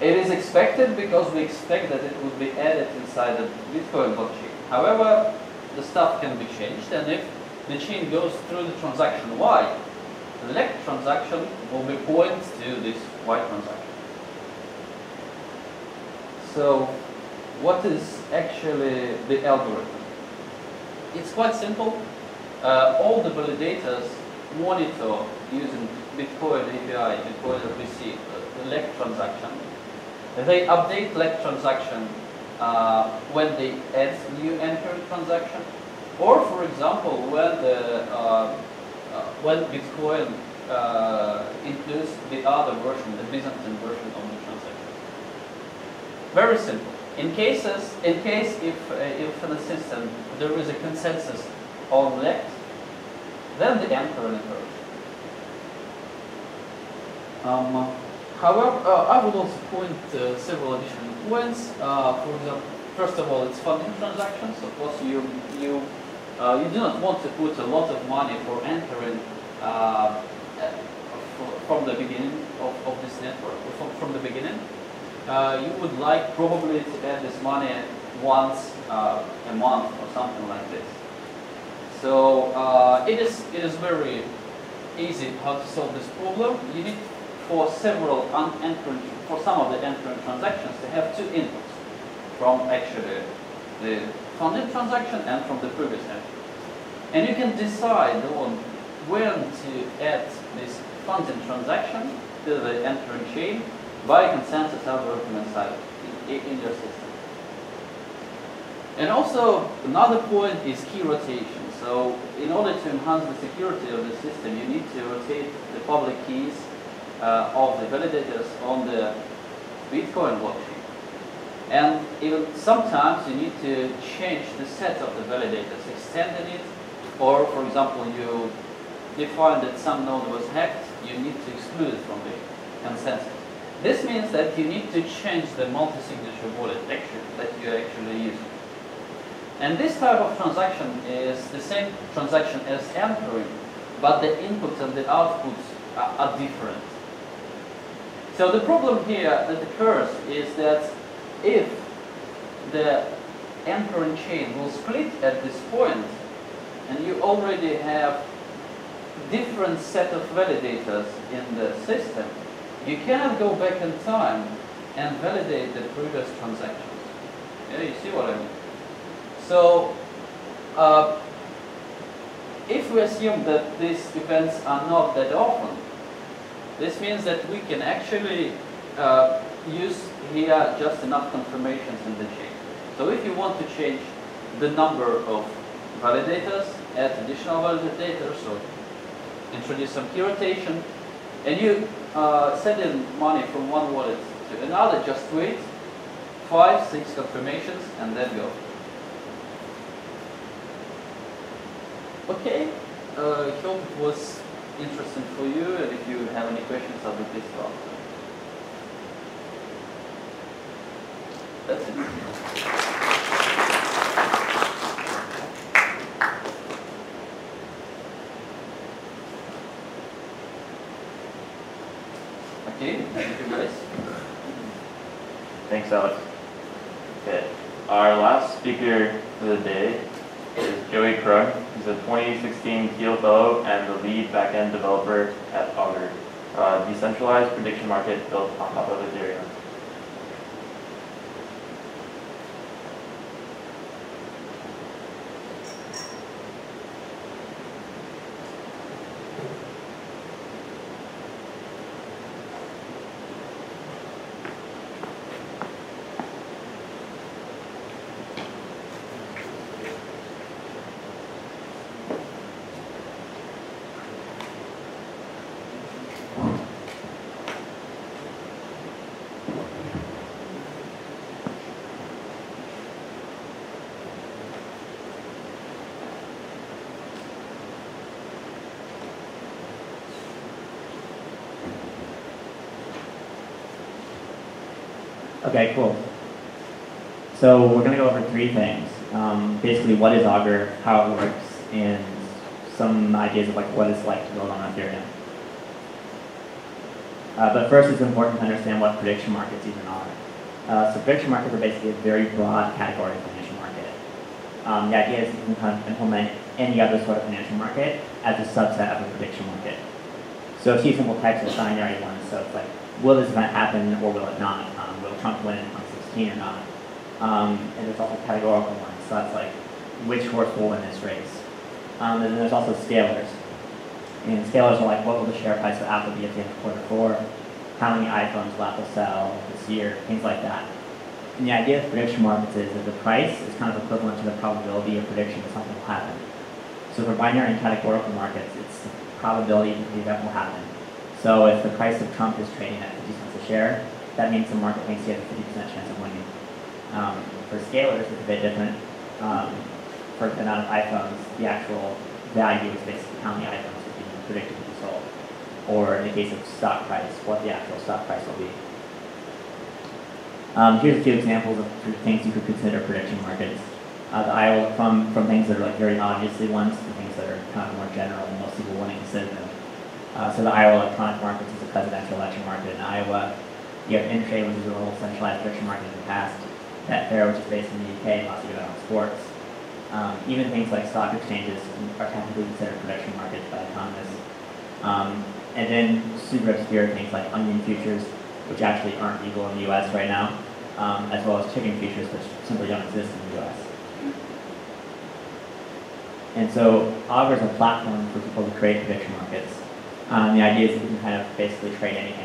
It is expected because we expect that it would be added inside the Bitcoin blockchain. However, the stuff can be changed, and if the chain goes through the transaction Y, the lect transaction will be pointed to this Y transaction. So what is actually the algorithm? It's quite simple. Uh, all the validators monitor using Bitcoin API, Bitcoin RPC, the lect transaction. They update lect transaction uh, when they add new anchoring transaction, or for example, when the uh, uh, when Bitcoin uh, includes the other version, the Byzantine version of the transaction. Very simple. In cases, in case if uh, if in the system there is a consensus on left, then the anchor occurs. Um, however, uh, I would also point uh, several additional points. Uh, for example, first of all, it's funding transactions. Of course, you you uh, you do not want to put a lot of money for anchoring uh, from the beginning of, of this network, from, from the beginning. Uh, you would like probably to add this money once uh, a month or something like this. So uh, it is it is very easy how to solve this problem. You need for several entering for some of the entering transactions to have two inputs from actually the funded transaction and from the previous entry. And you can decide on when to add this funding transaction to the entering chain by consensus algorithm inside in, your system. And also another point is key rotation. So in order to enhance the security of the system, you need to rotate the public keys uh, of the validators on the Bitcoin blockchain. And even sometimes you need to change the set of the validators, extending it, or for example, you define that some node was hacked, you need to exclude it from the consensus. This means that you need to change the multi-signature wallet that you're actually using. And this type of transaction is the same transaction as entering, but the inputs and the outputs are, are different. So the problem here that occurs is that if the entering chain will split at this point, and you already have different set of validators in the system, you cannot go back in time and validate the previous transactions. Yeah, you see what I mean? So, uh, if we assume that these events are not that often, this means that we can actually uh, use here just enough confirmations in the chain. So if you want to change the number of validators, add additional validators, or introduce some key rotation, and you uh, send money from one wallet to another, just wait, five, six confirmations, and then go. Okay, uh, hope it was interesting for you, and if you have any questions, I'll be pleased to answer. That's it. Thanks, Alex. Okay, our last speaker for the day is Joey Krug. He's a 2016 Thiel Fellow and the lead backend developer at Augur, a decentralized prediction market built on top of Ethereum. Okay, cool. So we're going to go over three things. Um, basically, what is Augur, how it works, and some ideas of like what it's like to build on Ethereum. Uh, but first, it's important to understand what prediction markets even are. Uh, so prediction markets are basically a very broad category of financial market. Um, the idea is you can kind of implement any other sort of financial market as a subset of a prediction market. So a few simple types of binary ones. So it's like, will this event happen or will it not? Um, Trump win on 16 or not? Um, and there's also categorical ones, so that's like which horse will win this race. Um, and then there's also scalars. And scalars are like what will the share price of Apple be at the end of quarter four, how many iPhones will Apple sell this year, things like that. And the idea of prediction markets is that the price is kind of equivalent to the probability of prediction that something will happen. So for binary and categorical markets, it's the probability that the event will happen. So if the price of Trump is trading at 50 cents a share, that means the market thinks you have a 50% chance of winning. Um, for scalars, it's a bit different. Um, for the amount of iPhones, the actual value is basically how many iPhones are being predicted to be sold. Or in the case of stock price, what the actual stock price will be. Um, here's a few examples of things you could consider prediction markets. Uh, the Iowa, from, from things that are like very obviously ones to things that are kind of more general and most people wouldn't consider them. Uh, so the Iowa electronic markets is a presidential election market in Iowa. You have Intrade, which is a little centralized prediction market in the past. Betfair, which is based in the UK, lots of good on sports. Um, even things like stock exchanges are technically considered prediction markets by economists. Um, and then super obscure things like onion futures, which actually aren't legal in the US right now, um, as well as chicken futures, which simply don't exist in the US. And so Augur is a platform for people to create prediction markets. Um, the idea is that you can kind of basically trade anything.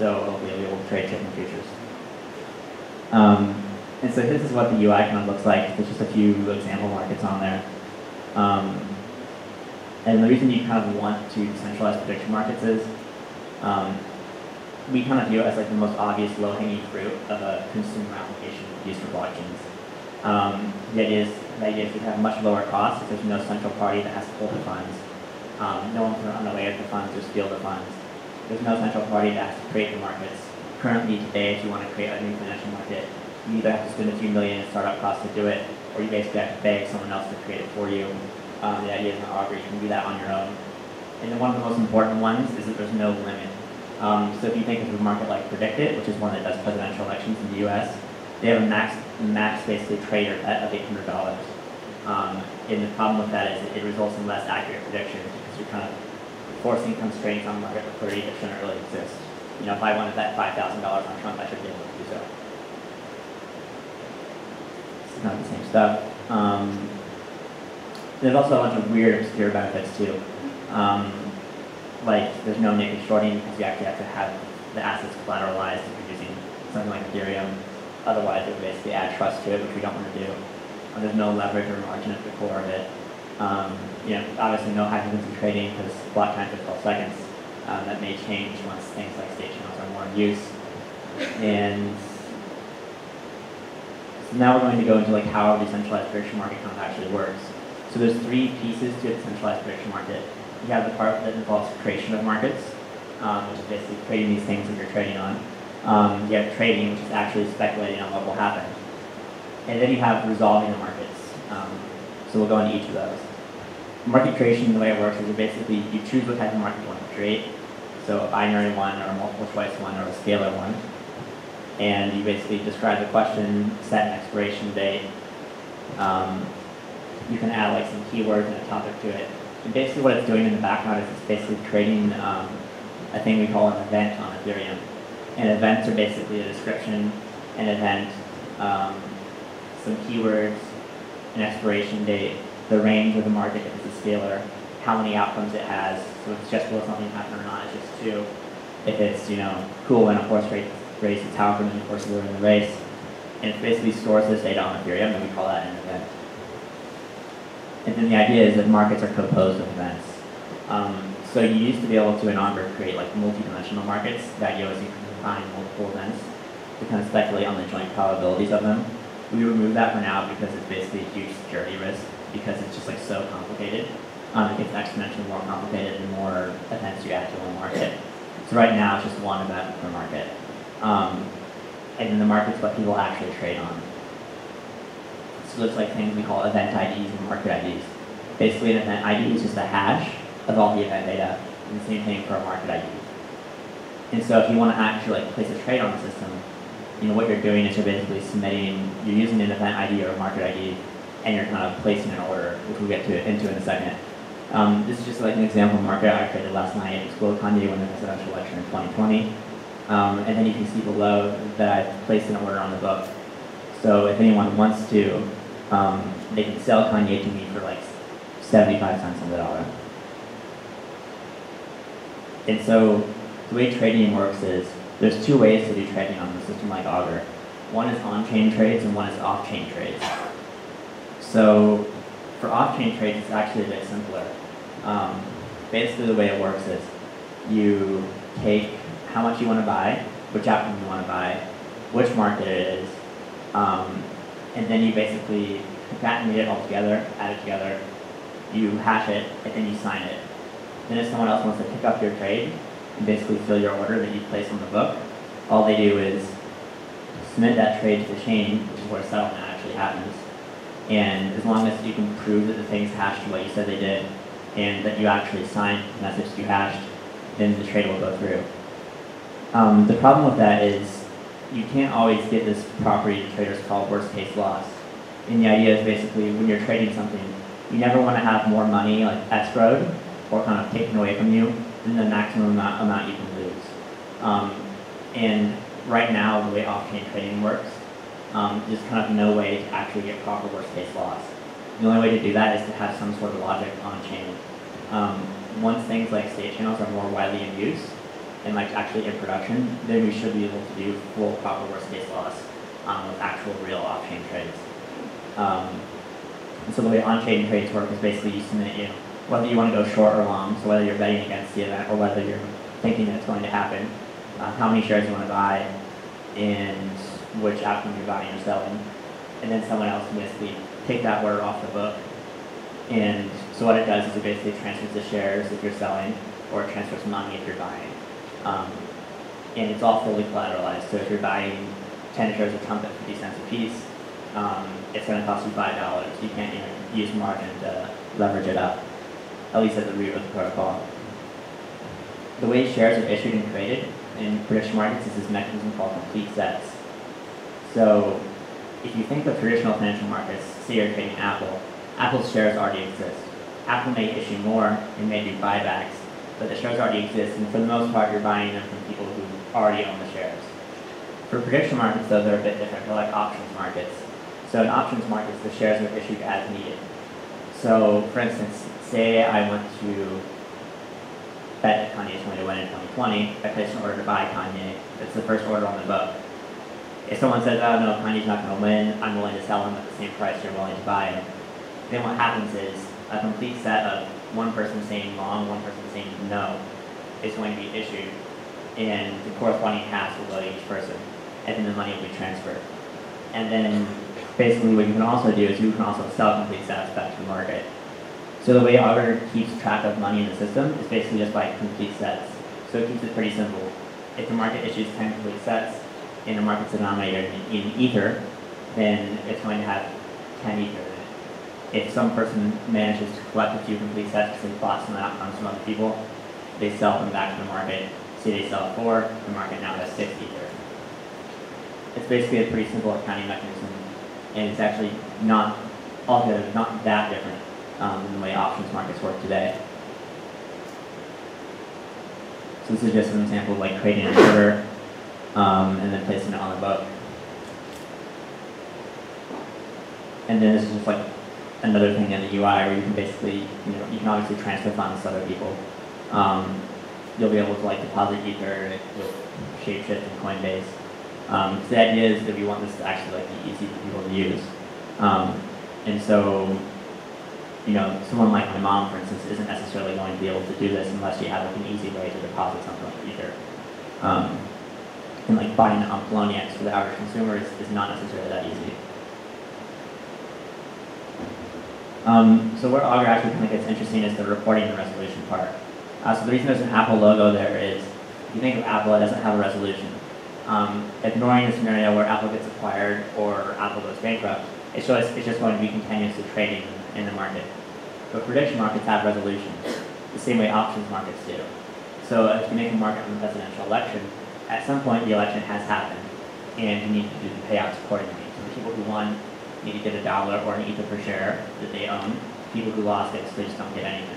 So hopefully you'll be able to trade chicken futures. Um, and so this is what the UI kind of looks like. There's just a few example markets on there. Um, and the reason you kind of want to decentralize prediction markets is um, we kind of view it as like the most obvious low-hanging fruit of a consumer application used for blockchains. Um, the idea is idea is you have much lower costs if there's no central party that has to hold the funds. Um, no one can run away with the funds or steal the funds. There's no central party that has to create the markets. Currently today, if you want to create a new financial market, you either have to spend a few million in startup costs to do it, or you basically have to beg someone else to create it for you. Um, the idea is not Augur, you can do that on your own. And then one of the most important ones is that there's no limit. Um, so if you think of a market like PredictIt, which is one that does presidential elections in the U.S., they have a max, max basically trader bet of $800. Um, and the problem with that is it results in less accurate predictions because you're kind of forcing constraints on market liquidity that shouldn't really exist. You know, if I wanted that $5,000 on Trump, I should be able to do so. It's not the same stuff. Um, there's also a bunch of weird obscure benefits too. Um, like there's no naked shorting because you actually have to have the assets collateralized if you're using something like Ethereum. Otherwise, it would basically add trust to it, which we don't want to do. And there's no leverage or margin at the core of it. Um, you know, obviously no high frequency trading because block times are 12 seconds. Um, that may change once things like state channels are more in use. And so now we're going to go into like how a decentralized prediction market kind of actually works. So there's three pieces to a decentralized prediction market. You have the part that involves creation of markets, um, which is basically creating these things that you're trading on. Um, you have trading, which is actually speculating on what will happen. And then you have resolving the markets. Um, so we'll go into each of those. Market creation, the way it works is you basically you choose what type of market you want to create. So a binary one or a multiple choice one or a scalar one. And you basically describe the question, set an expiration date. Um, you can add like some keywords and a topic to it. And basically what it's doing in the background is it's basically creating um, a thing we call an event on Ethereum. And events are basically a description, an event, um, some keywords, an expiration date, the range of the market scalar, how many outcomes it has. So if it's just will something happen or not, it's just two. If it's, you know, cool when a horse race, race it's how many horses are in the race. And it basically stores this data on Ethereum and we call that an event. And then the idea is that markets are composed of events. Um, so you used to be able to in Augur create like multi-dimensional markets. that you can combine multiple events to kind of speculate on the joint probabilities of them. We remove that for now because it's basically a huge security risk because it's just like so complicated. Um, it gets exponentially more complicated the more events you add to one market. So right now it's just one event per market. Um, and then the market's what people actually trade on. So it's like things we call event IDs and market IDs. Basically, an event ID is just a hash of all the event data, and the same thing for a market ID. And so if you want to actually like place a trade on the system, you know what you're doing is you're basically submitting, you're using an event ID or a market ID, and you're kind of placing an order, which we'll get to into in a second. Um, this is just like an example market I created last night. It's Will Kanye won the presidential election in 2020. Um, and then you can see below that I've placed an order on the book. So if anyone wants to, um, they can sell Kanye to me for like 75 cents on the dollar. And so the way trading works is there's two ways to do trading on a system like Augur. One is on-chain trades and one is off-chain trades. So for off-chain trades, it's actually a bit simpler. Um, basically, the way it works is you take how much you want to buy, which app you want to buy, which market it is, um, and then you basically concatenate it all together, add it together, you hash it, and then you sign it. Then if someone else wants to pick up your trade and basically fill your order that you place on the book, all they do is submit that trade to the chain, which is where settlement actually happens. And as long as you can prove that the thing's hashed to what you said they did, and that you actually signed the message you hashed, then the trade will go through. Um, the problem with that is you can't always get this property traders call worst case loss. And the idea is basically when you're trading something, you never want to have more money like escrowed or kind of taken away from you than the maximum amount, amount you can lose. Um, and right now, the way off-chain trading works, um, there's kind of no way to actually get proper worst case loss. The only way to do that is to have some sort of logic on-chain. Um, once things like state channels are more widely in use and like actually in production, then we should be able to do full proper worst case loss um, with actual real off-chain trades. Um, so the way on-chain trades work is basically you submit, you know, whether you want to go short or long, so whether you're betting against the event or whether you're thinking that it's going to happen, uh, how many shares you want to buy, and which outcome you're buying or selling. And then someone else can basically take that order off the book. And so what it does is it basically transfers the shares if you're selling, or it transfers money if you're buying. Um, and it's all fully collateralized. So if you're buying 10 shares of Trump at 50 cents a piece, um, it's going to cost you $5. You can't know, use margin to leverage it up, at least at the root of the protocol. The way shares are issued and created in prediction markets is this mechanism called complete sets. So if you think of traditional financial markets, say you're trading Apple, Apple's shares already exist. Apple may issue more and may do buybacks, but the shares already exist, and for the most part, you're buying them from people who already own the shares. For prediction markets, though, they're a bit different. They're like options markets. So in options markets, the shares are issued as needed. So, for instance, say I want to bet that Kanye is going to win in 2020, I place an order to buy Kanye. It's the first order on the book. If someone says, oh no, Kanye's not going to win, I'm willing to sell him at the same price you're willing to buy him. Then what happens is a complete set of one person saying long, one person saying no is going to be issued, and the corresponding pass will go to each person, and then the money will be transferred. And then basically what you can also do is you can also sell complete sets back to the market. So the way Augur keeps track of money in the system is basically just by complete sets. So it keeps it pretty simple. If the market issues 10 complete sets in a market denominator in, in Ether, then it's going to have 10 Ether. If some person manages to collect a few complete sets because they bought some outcomes from other people, they sell them back to the market. Say they sell four, the market now has six Ether. It's basically a pretty simple accounting mechanism, and it's actually not altogether not that different um, than the way options markets work today. So this is just an example of like creating an order um, and then placing it on the book. And then this is just like another thing in the UI where you can basically, you know, you can obviously transfer funds to other people. Um, you'll be able to like deposit Ether with Shapeshift and Coinbase. Um, so the idea is that we want this to actually like be easy for people to use. Um, and so you know, someone like my mom, for instance, isn't necessarily going to be able to do this unless you have like an easy way to deposit something like Ether. Like buying on Poloniex for the average consumer is, is not necessarily that easy. Um, so where Augur actually kind of gets interesting is the reporting and resolution part. Uh, so the reason there's an Apple logo there is, if you think of Apple, it doesn't have a resolution. Um, ignoring the scenario where Apple gets acquired or Apple goes bankrupt, it's just, it's just going to be continuously trading in the market. But prediction markets have resolutions, the same way options markets do. So if you make a market on the presidential election, at some point the election has happened, and you need to do the payouts accordingly. So the people who won need to get a dollar or an ether per share that they own. People who lost it, so they just don't get anything.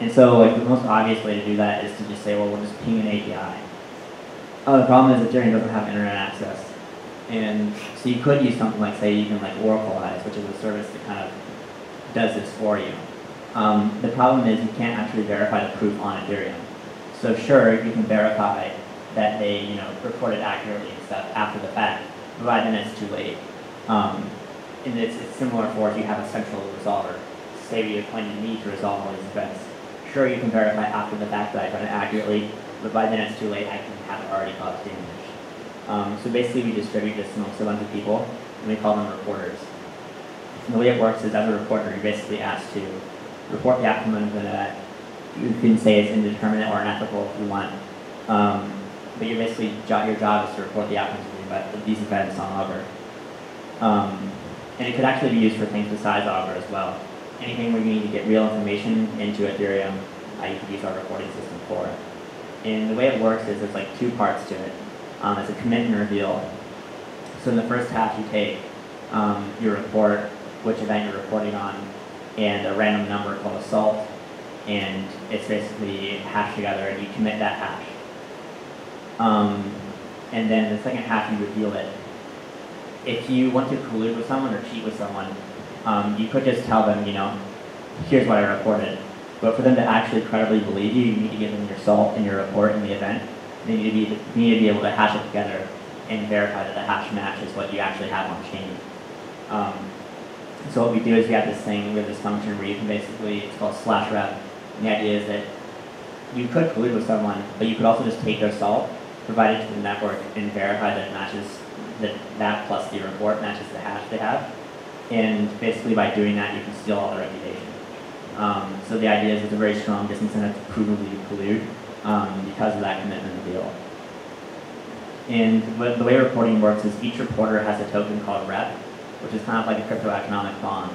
And so like the most obvious way to do that is to just say, well, we'll just ping an API. Uh, the problem is that Ethereum doesn't have internet access. And so you could use something like, say, even like Oraclize, which is a service that kind of does this for you. Um, the problem is you can't actually verify the proof on Ethereum. So sure, you can verify that they, you know, reported accurately and stuff after the fact, but by then it's too late. Um, and it's, it's similar for if you have a central resolver. Say you're appointed me to resolve all these events. Sure, you can verify after the fact that I've done it accurately, but by then it's too late. I can have it already caused damage. Um, so basically, we distribute this amongst a bunch of people, and we call them reporters. And the way it works is, as a reporter, you're basically asked to report the outcome of an event. You can say it's indeterminate or unethical if you want. Um, but you're basically, your job is to report the outcomes of, these events on Augur. Um, and it could actually be used for things besides Augur as well. Anything where you need to get real information into Ethereum, uh, you could use our reporting system for. And the way it works is there's like two parts to it. Um, it's a commit and reveal. So in the first half, you take um, your report, which event you're reporting on, and a random number called a salt, and it's basically hashed together, and you commit that hash. Um, and then the second half, you reveal it. If you want to collude with someone or cheat with someone, um, you could just tell them, you know, here's what I reported. But for them to actually credibly believe you, you need to give them your salt and your report in the event. They need to be, need to be able to hash it together and verify that the hash matches what you actually have on chain. Um, so what we do is we have this thing, we have this function where you can basically, it's called slash rep. And the idea is that you could collude with someone, but you could also just take their salt, provide it to the network, and verify that it matches, that that plus the report matches the hash they have. And basically by doing that, you can steal all their reputation. Um, so the idea is it's a very strong disincentive to provably collude um, because of that commitment deal. And the way reporting works is each reporter has a token called rep, which is kind of like a crypto economic bond.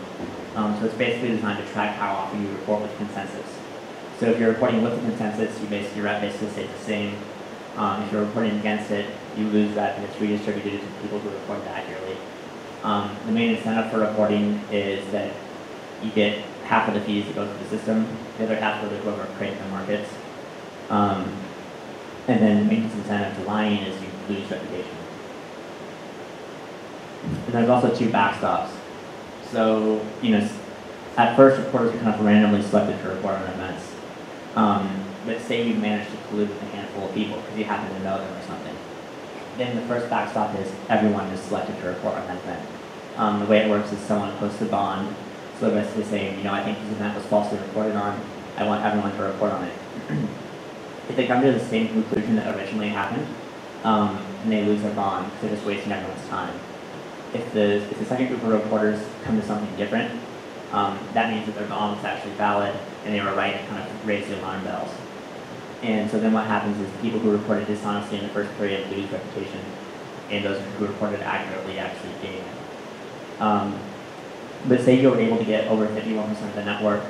Um, so it's basically designed to track how often you report with consensus. So if you're reporting with the consensus, you your rep basically stays the same. Um, if you're reporting against it, you lose that and it's redistributed to people who reported accurately. Um, the main incentive for reporting is that you get half of the fees that go to the system, the other half goes to whoever creates the markets. Um, and then the main incentive to lying is you lose reputation. And there's also two backstops. So, you know, at first reporters are kind of randomly selected to report on events. Um, but say you manage to collude with a handful of people because you happen to know them or something. Then the first backstop is everyone is selected to report on that event. Um, the way it works is someone posts a bond, so they're basically saying, you know, I think this event was falsely reported on. I want everyone to report on it. *clears throat* if they come to the same conclusion that originally happened, um, and they lose their bond, they're just wasting everyone's time. If the, if the second group of reporters come to something different, um, that means that their bond was actually valid, and they were right to kind of raise the alarm bells. And so then what happens is people who reported dishonestly in the first period lose reputation, and those who reported accurately actually gain. Um, but say you were able to get over 51% of the network,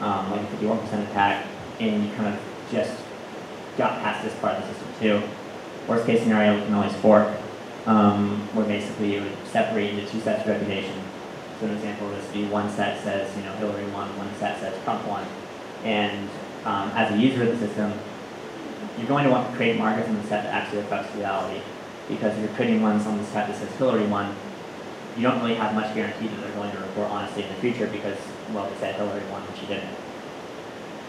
um, like a 51% attack, and you kind of just got past this part of the system too. Worst case scenario, we can always fork, um, where basically it would separate into two sets of reputation. So an example would just be one set says, you know, Hillary won, one set says Trump won. And um, as a user of the system, you're going to want to create markers on the set that actually affects reality. Because if you're creating ones on the set that says Hillary won, you don't really have much guarantee that they're going to report honestly in the future because, well, they said Hillary won and she didn't.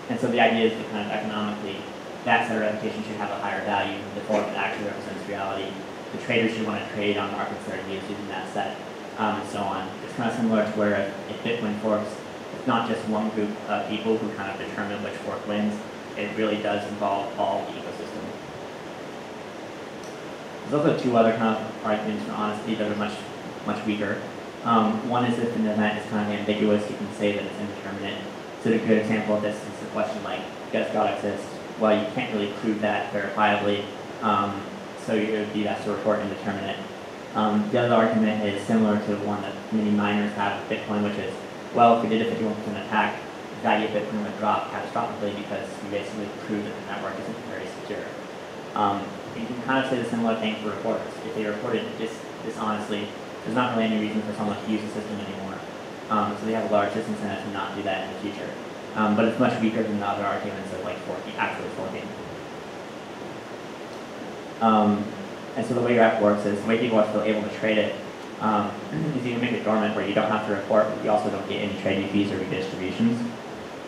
And so the idea is that kind of economically, that set of reputation should have a higher value than the fork that actually represents reality. The traders should want to trade on markets that are used using that set, um, and so on. Kind of similar to where if Bitcoin forks, it's not just one group of people who kind of determine which fork wins. It really does involve all the ecosystem. There's also two other kind of arguments for honesty that are much, much weaker. Um, one is if an event is kind of ambiguous, you can say that it's indeterminate. So a good example of this is a question like, does God exist? Well, you can't really prove that verifiably, um, so it would be best to report indeterminate. Um, the other argument is similar to one that many miners have with Bitcoin, which is, well, if we did a 51% attack, the value of Bitcoin would drop catastrophically because we basically proved that the network isn't very secure. Um, you can kind of say the similar thing for reporters. If they reported dis- dishonestly, there's not really any reason for someone to use the system anymore. Um, so they have a large disincentive to not do that in the future. um, but it's much weaker than the other arguments of like forking, actually forking. Um, and so the way your app works is the way people are still able to trade it um, is you can make it dormant where you don't have to report, but you also don't get any trading fees or redistributions.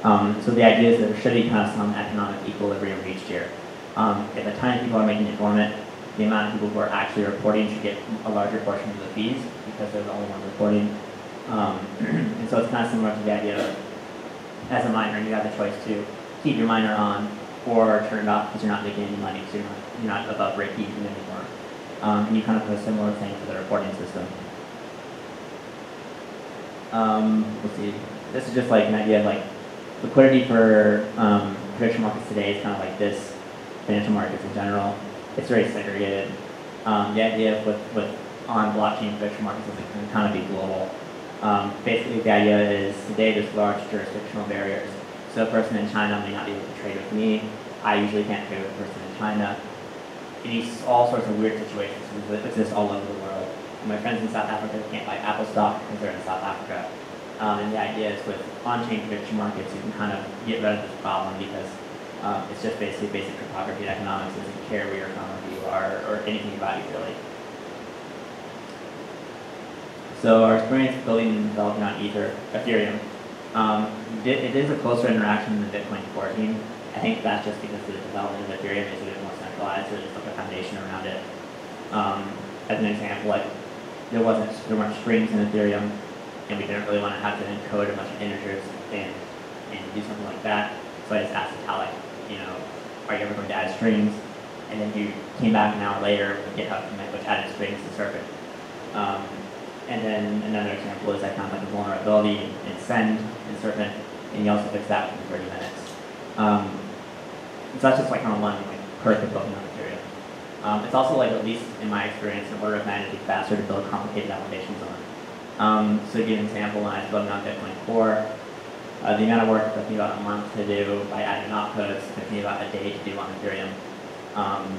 Um, so the idea is that there should be kind of some economic equilibrium reached here. Um, if a ton of people are making it dormant, the amount of people who are actually reporting should get a larger portion of the fees because they're the only ones reporting. Um, *clears throat* and so it's kind of similar to the idea of, as a miner, you have the choice to keep your miner on or turn it off because you're not making any money, so you're not, you're not above break even anymore. Um, and you kind of have a similar thing for the reporting system. Um, let's see. This is just like an idea of like liquidity for um, prediction markets today is kind of like this. Financial markets in general, it's very segregated. Um, the idea with, with on blockchain prediction markets is it can kind of be global. Um, basically, the idea is today there's large jurisdictional barriers. So a person in China may not be able to trade with me. I usually can't trade with a person in China. And these all sorts of weird situations that exist all over the world. My friends in South Africa can't buy Apple stock because they're in South Africa. Um, and the idea is with on-chain prediction markets, you can kind of get rid of this problem because um, it's just basically basic cryptography and economics. It doesn't care where you're from or who you are or anything about you really. So our experience building and developing on Ether, Ethereum, um, it is a closer interaction than Bitcoin core team. I think that's just because the development of Ethereum is a bit more centralized, so around it. Um, as an example, like there wasn't there weren't strings in Ethereum, and we didn't really want to have to encode a bunch of integers and and do something like that. So I just asked Vitalik, you know, are you ever going to add strings? And then he came back an hour later with GitHub commit, which added strings to Serpent. Um, and then another example is I found like a vulnerability in, in Send in Serpent, and he also fixed that within 30 minutes. Um, so that's just like kind of one like, perk of building on. Um, it's also like, at least in my experience, an order of magnitude faster to build complicated applications on. Um, so to give an example, when I was building on Bitcoin Core, uh, the amount of work it took me about a month to do by adding opcodes took me about a day to do on Ethereum. Um,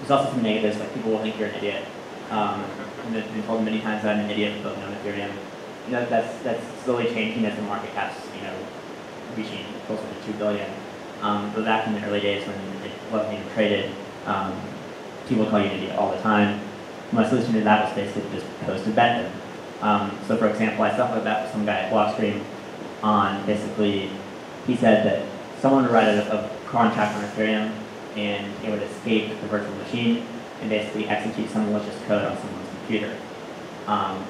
there's also some negatives, like people will think you're an idiot. Um, I've been told many times that I'm an idiot for building on Ethereum. You know, that's, that's slowly changing as the market cap's, you know, reaching closer to 2 billion. Um, but back in the early days when it wasn't even traded, um, people call you an idiot all the time. My solution to that was basically just post a them. Um, so for example, I up a with some guy at Blockstream on basically, he said that someone would write a, a contract on Ethereum and it would escape the virtual machine and basically execute some malicious code on someone's computer. Um,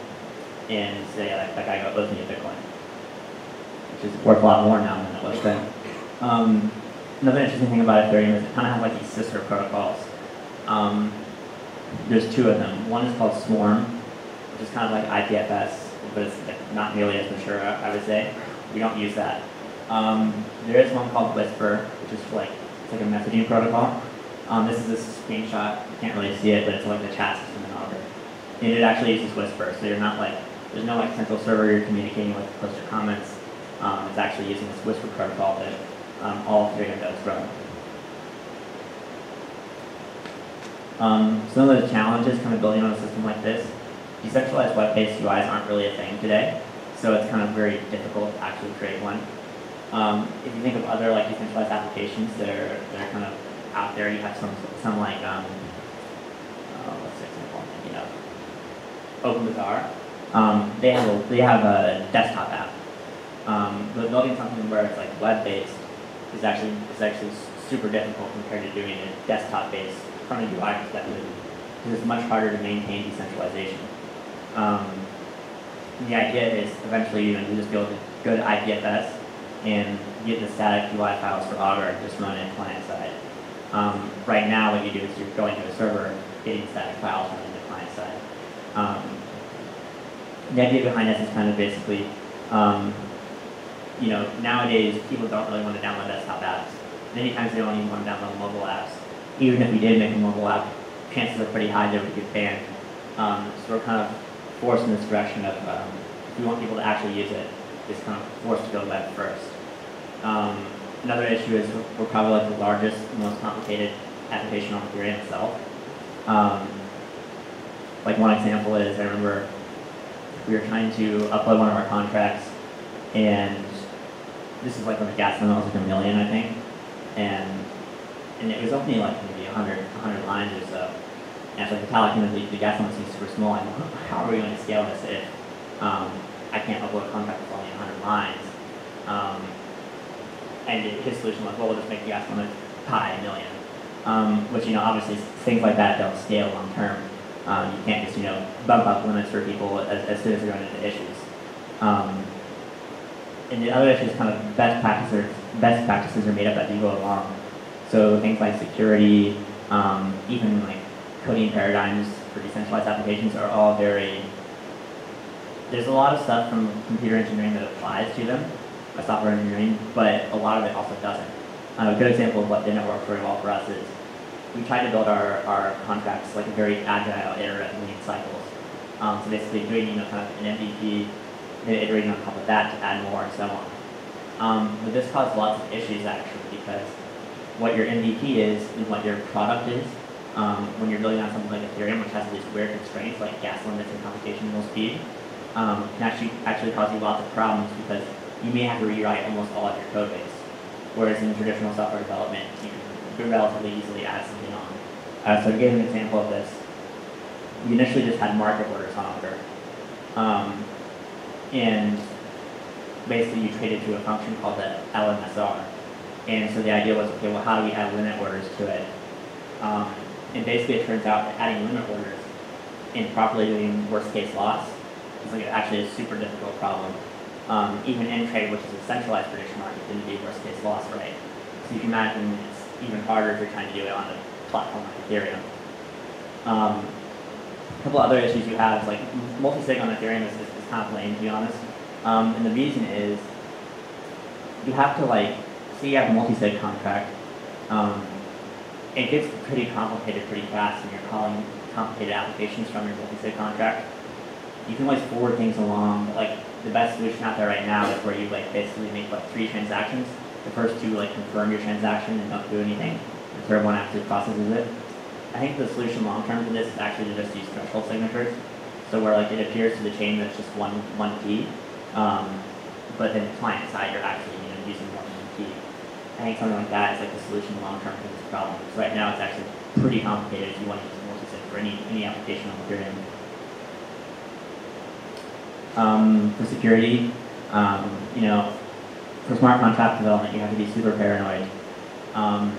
and say like, that guy got owes me a Bitcoin, which is worth a lot more now than it was then. Um, another interesting thing about Ethereum is it kind of has like these sister protocols. Um, there's two of them. One is called Swarm, which is kind of like IPFS, but it's not nearly as mature, I would say. We don't use that. Um, there is one called Whisper, which is like it's like a messaging protocol. Um, this is a screenshot. You can't really see it, but it's like the chat system in Augur. And it actually uses Whisper, so you're not like there's no like central server you're communicating with to post your comments. Um, it's actually using this Whisper protocol that um, all Ethereum does run. Um, some of the challenges kind of building on a system like this, decentralized web-based UIs aren't really a thing today, so it's kind of very difficult to actually create one. Um, if you think of other like decentralized applications that are, that are kind of out there, you have some, some like, um, uh, what's the example thinking of? OpenBazaar. Um, they have a, they have a desktop app. Um, but building something where it's like web-based is actually is actually super difficult compared to doing a desktop-based from a UI perspective because it's much harder to maintain decentralization. Um, the idea is eventually you know just build a good IPFS and get the static UI files for Augur and just run it client side. Um, right now, what you do is you're going to a server, getting static files running the client side. Um, the idea behind this is kind of basically, um, you know, nowadays people don't really want to download desktop apps. Many times they don't even want to download mobile apps. Even if we did make a mobile app, chances are pretty high that we get banned. Um, so we're kind of forced in this direction of um, if we want people to actually use it, it's kind of forced to go web first. Um, another issue is we're probably like the largest, most complicated application on the Ethereum itself. Um, like one example is I remember we were trying to upload one of our contracts and this is like when the gas limit was like a million, I think, and and it was only like maybe 100, 100 lines or so. And it's like know, the, the gas limit seems super small. Like, how are we going to scale this if um, I can't upload a contract with only 100 lines? Um, and his solution was, well, we'll just make the gas limit pi a million. Um, which, you know, obviously things like that don't scale long term. Um, you can't just, you know, bump up limits for people as, as soon as they're running into issues. And the other issue is kind of best practices. Best practices are made up as you go along. So things like security, um, even like coding paradigms for decentralized applications are all very. There's a lot of stuff from computer engineering that applies to them, by software engineering, but a lot of it also doesn't. Uh, a good example of what didn't work very well for us is we tried to build our, our contracts like a very agile, iterative lean cycles. Um, so basically doing you know kind of an MVP, iterating on top of that to add more and so on. Um, but this caused lots of issues actually because what your MVP is and what your product is. Um, when you're building on something like Ethereum, which has these weird constraints like gas limits and computational speed, um, can actually actually cause you lots of problems because you may have to rewrite almost all of your code base. Whereas in traditional software development, you can relatively easily add something on. Uh, so to give an example of this, we initially just had market orders on Augur. Um, and basically you trade it to a function called the LMSR. And so the idea was, okay, well, how do we add limit orders to it? Um, and basically it turns out that adding limit orders and properly doing worst case loss is like actually a super difficult problem. Um, even Intrade, which is a centralized prediction market, didn't do worst case loss right. So you can imagine it's even harder if you're trying to do it on a platform like Ethereum. Um, a couple other issues you have is like multi-sig on Ethereum is, is, lame to be honest. Um, and the reason is you have to like, say you have a multi-sig contract, um, it gets pretty complicated pretty fast and you're calling complicated applications from your multi-sig contract. You can always forward things along, but, like the best solution out there right now is where you like basically make like three transactions. The first two like confirm your transaction and don't do anything. The third one actually processes it. I think the solution long term to this is actually to just use threshold signatures. So where like it appears to the chain that's just one one key, um, but then client side you're actually you know using more than one key. I think something like that is like the solution long term to this problem. Because right now it's actually pretty complicated if you want to use multi-sig for any any application on Ethereum. Um, for security, um, you know, for smart contract development, you have to be super paranoid. Um,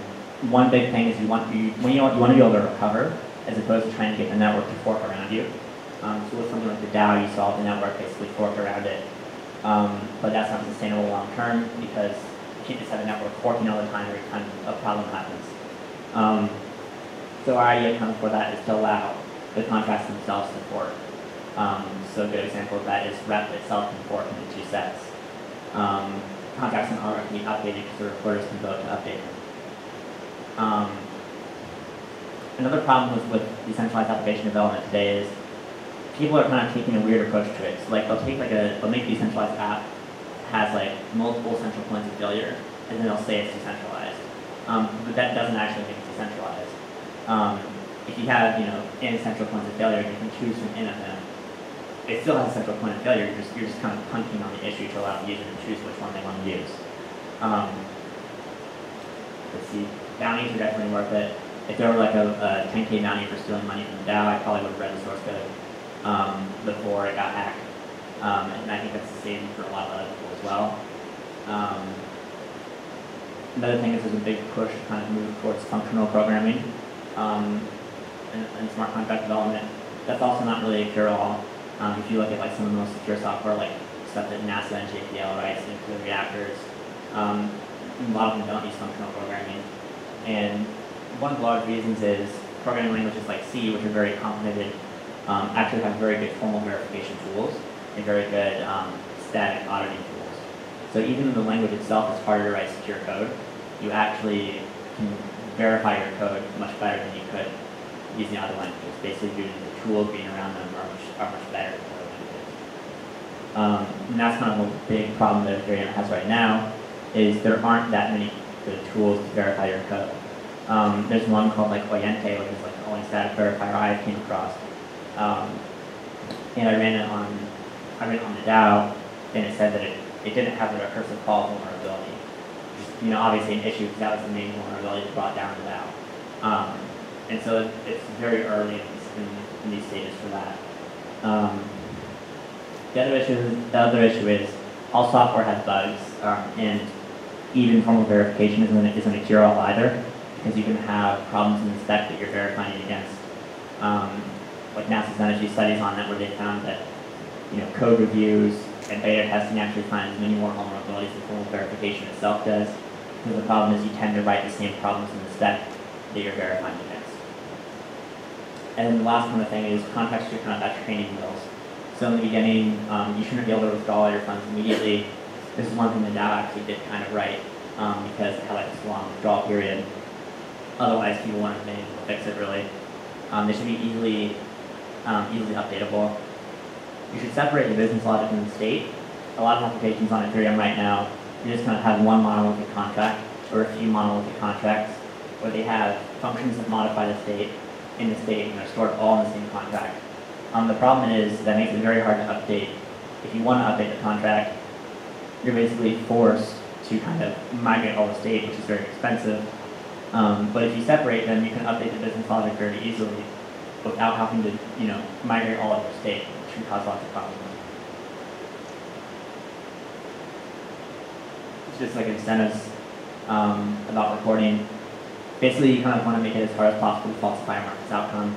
one big thing is you want you when you want, you want to be able to recover as opposed to trying to get the network to fork around you. Um, so with something like the DAO, you saw the network basically fork around it, um, but that's not sustainable long term because you can't just have a network forking all the time every time a problem happens. Um, so our idea of for that is to allow the contracts themselves to fork. Um, so a good example of that is rep itself can fork into two sets. Um, contracts in R can be updated because the reporters can vote to update them. Um, another problem with, with decentralized application development today is people are kind of taking a weird approach to it. So like they'll take like a, they'll make a decentralized app, has like multiple central points of failure, and then they'll say it's decentralized. Um, but that doesn't actually make it decentralized. Um, if you have, you know, n central points of failure, you can choose from n of them. It still has a central point of failure, you're just, you're just kind of punting on the issue to allow the user to choose which one they want to use. Um, let's see, bounties are definitely worth it. If there were like a, a 10k bounty for stealing money from the DAO, I probably would have read the source code um, before it got hacked. Um, and I think that's the same for a lot of other people as well. Um, another thing is there's a big push to kind of move towards functional programming um, and, and smart contract development. That's also not really a cure-all. Um, if you look at like some of the most secure software, like stuff that NASA and JPL writes, nuclear reactors, um, a lot of them don't use functional programming. And one of the large reasons is programming languages like C, which are very complicated, um, actually have very good formal verification tools and very good um, static auditing tools. So even though the language itself is harder to write secure code, you actually can verify your code much better than you could using other languages. Basically, due to the tools being around them are much, are much better than. Um, and that's kind of a big problem that Ethereum has right now, is there aren't that many good tools to verify your code. Um, there's one called like Oyente, which is like the only static verifier I came across. Um, and I ran it on, I ran it on the DAO, and it said that it it didn't have the recursive call vulnerability. Is, you know, obviously an issue because that was the main vulnerability that brought down the DAO. Um, and so it- it's very early in these, in, in these stages for that. Um, the other issue, the other issue is all software has bugs, um, and even formal verification isn't, isn't a cure-all either, because you can have problems in the spec that you're verifying against. Um, like NASA's a studies on that where they found that, you know, code reviews and beta testing actually finds many more vulnerabilities than formal verification itself does. Because the problem is you tend to write the same problems in the spec that you're verifying against. And then the last kind of thing is context your kind of training wheels. So in the beginning, um, you shouldn't be able to withdraw all your funds immediately. This is one thing the DAO actually did kind of right um, because it had like this long withdrawal period. Otherwise, people wouldn't have been able to fix it really. Um, they should be easily, um, easily updatable. You should separate the business logic from the state. A lot of applications on Ethereum right now, you just kind of have one monolithic contract or a few monolithic contracts where they have functions that modify the state in the state and they're stored all in the same contract. Um, the problem is that makes it very hard to update. If you want to update the contract, you're basically forced to kind of migrate all the state, which is very expensive. Um, but if you separate them, you can update the business logic very easily without having to, you know, migrate all of your state, which can cause lots of problems. It's just like incentives um, about reporting. Basically, you kind of want to make it as hard as possible to falsify a market's outcome.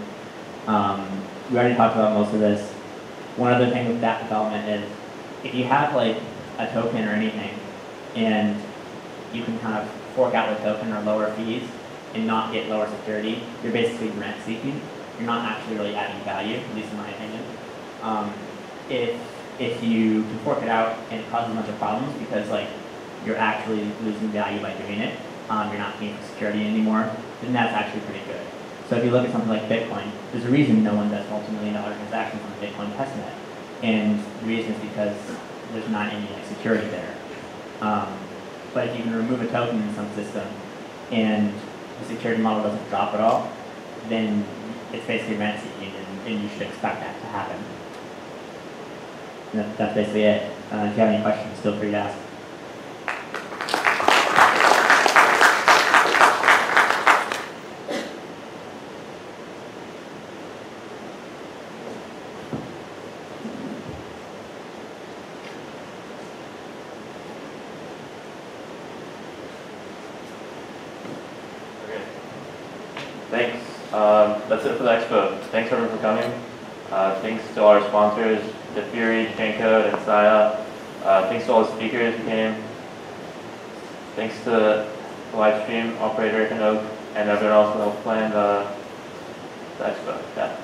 Um, we already talked about most of this. One other thing with that development is if you have like a token or anything and you can kind of fork out the token or lower fees and not get lower security, you're basically rent seeking. You're not actually really adding value, at least in my opinion. Um, if if you can fork it out and it causes a bunch of problems because like you're actually losing value by doing it, um, you're not paying for security anymore, then that's actually pretty good. So if you look at something like Bitcoin, there's a reason no one does multi-million dollar transactions on the Bitcoin testnet. And the reason is because there's not any like, security there. Um, but if you can remove a token in some system and the security model doesn't drop at all, then it's basically rent seeking and, and you should expect that to happen. That, that's basically it. Uh, if you have any questions, feel free to ask. that's it for the expo. Thanks everyone for coming. Uh, thanks to our sponsors, The Fury, and Saya. Uh, thanks to all the speakers who came. Thanks to the live stream operator, Hinoke, and everyone else who helped plan the, the expo. Yeah.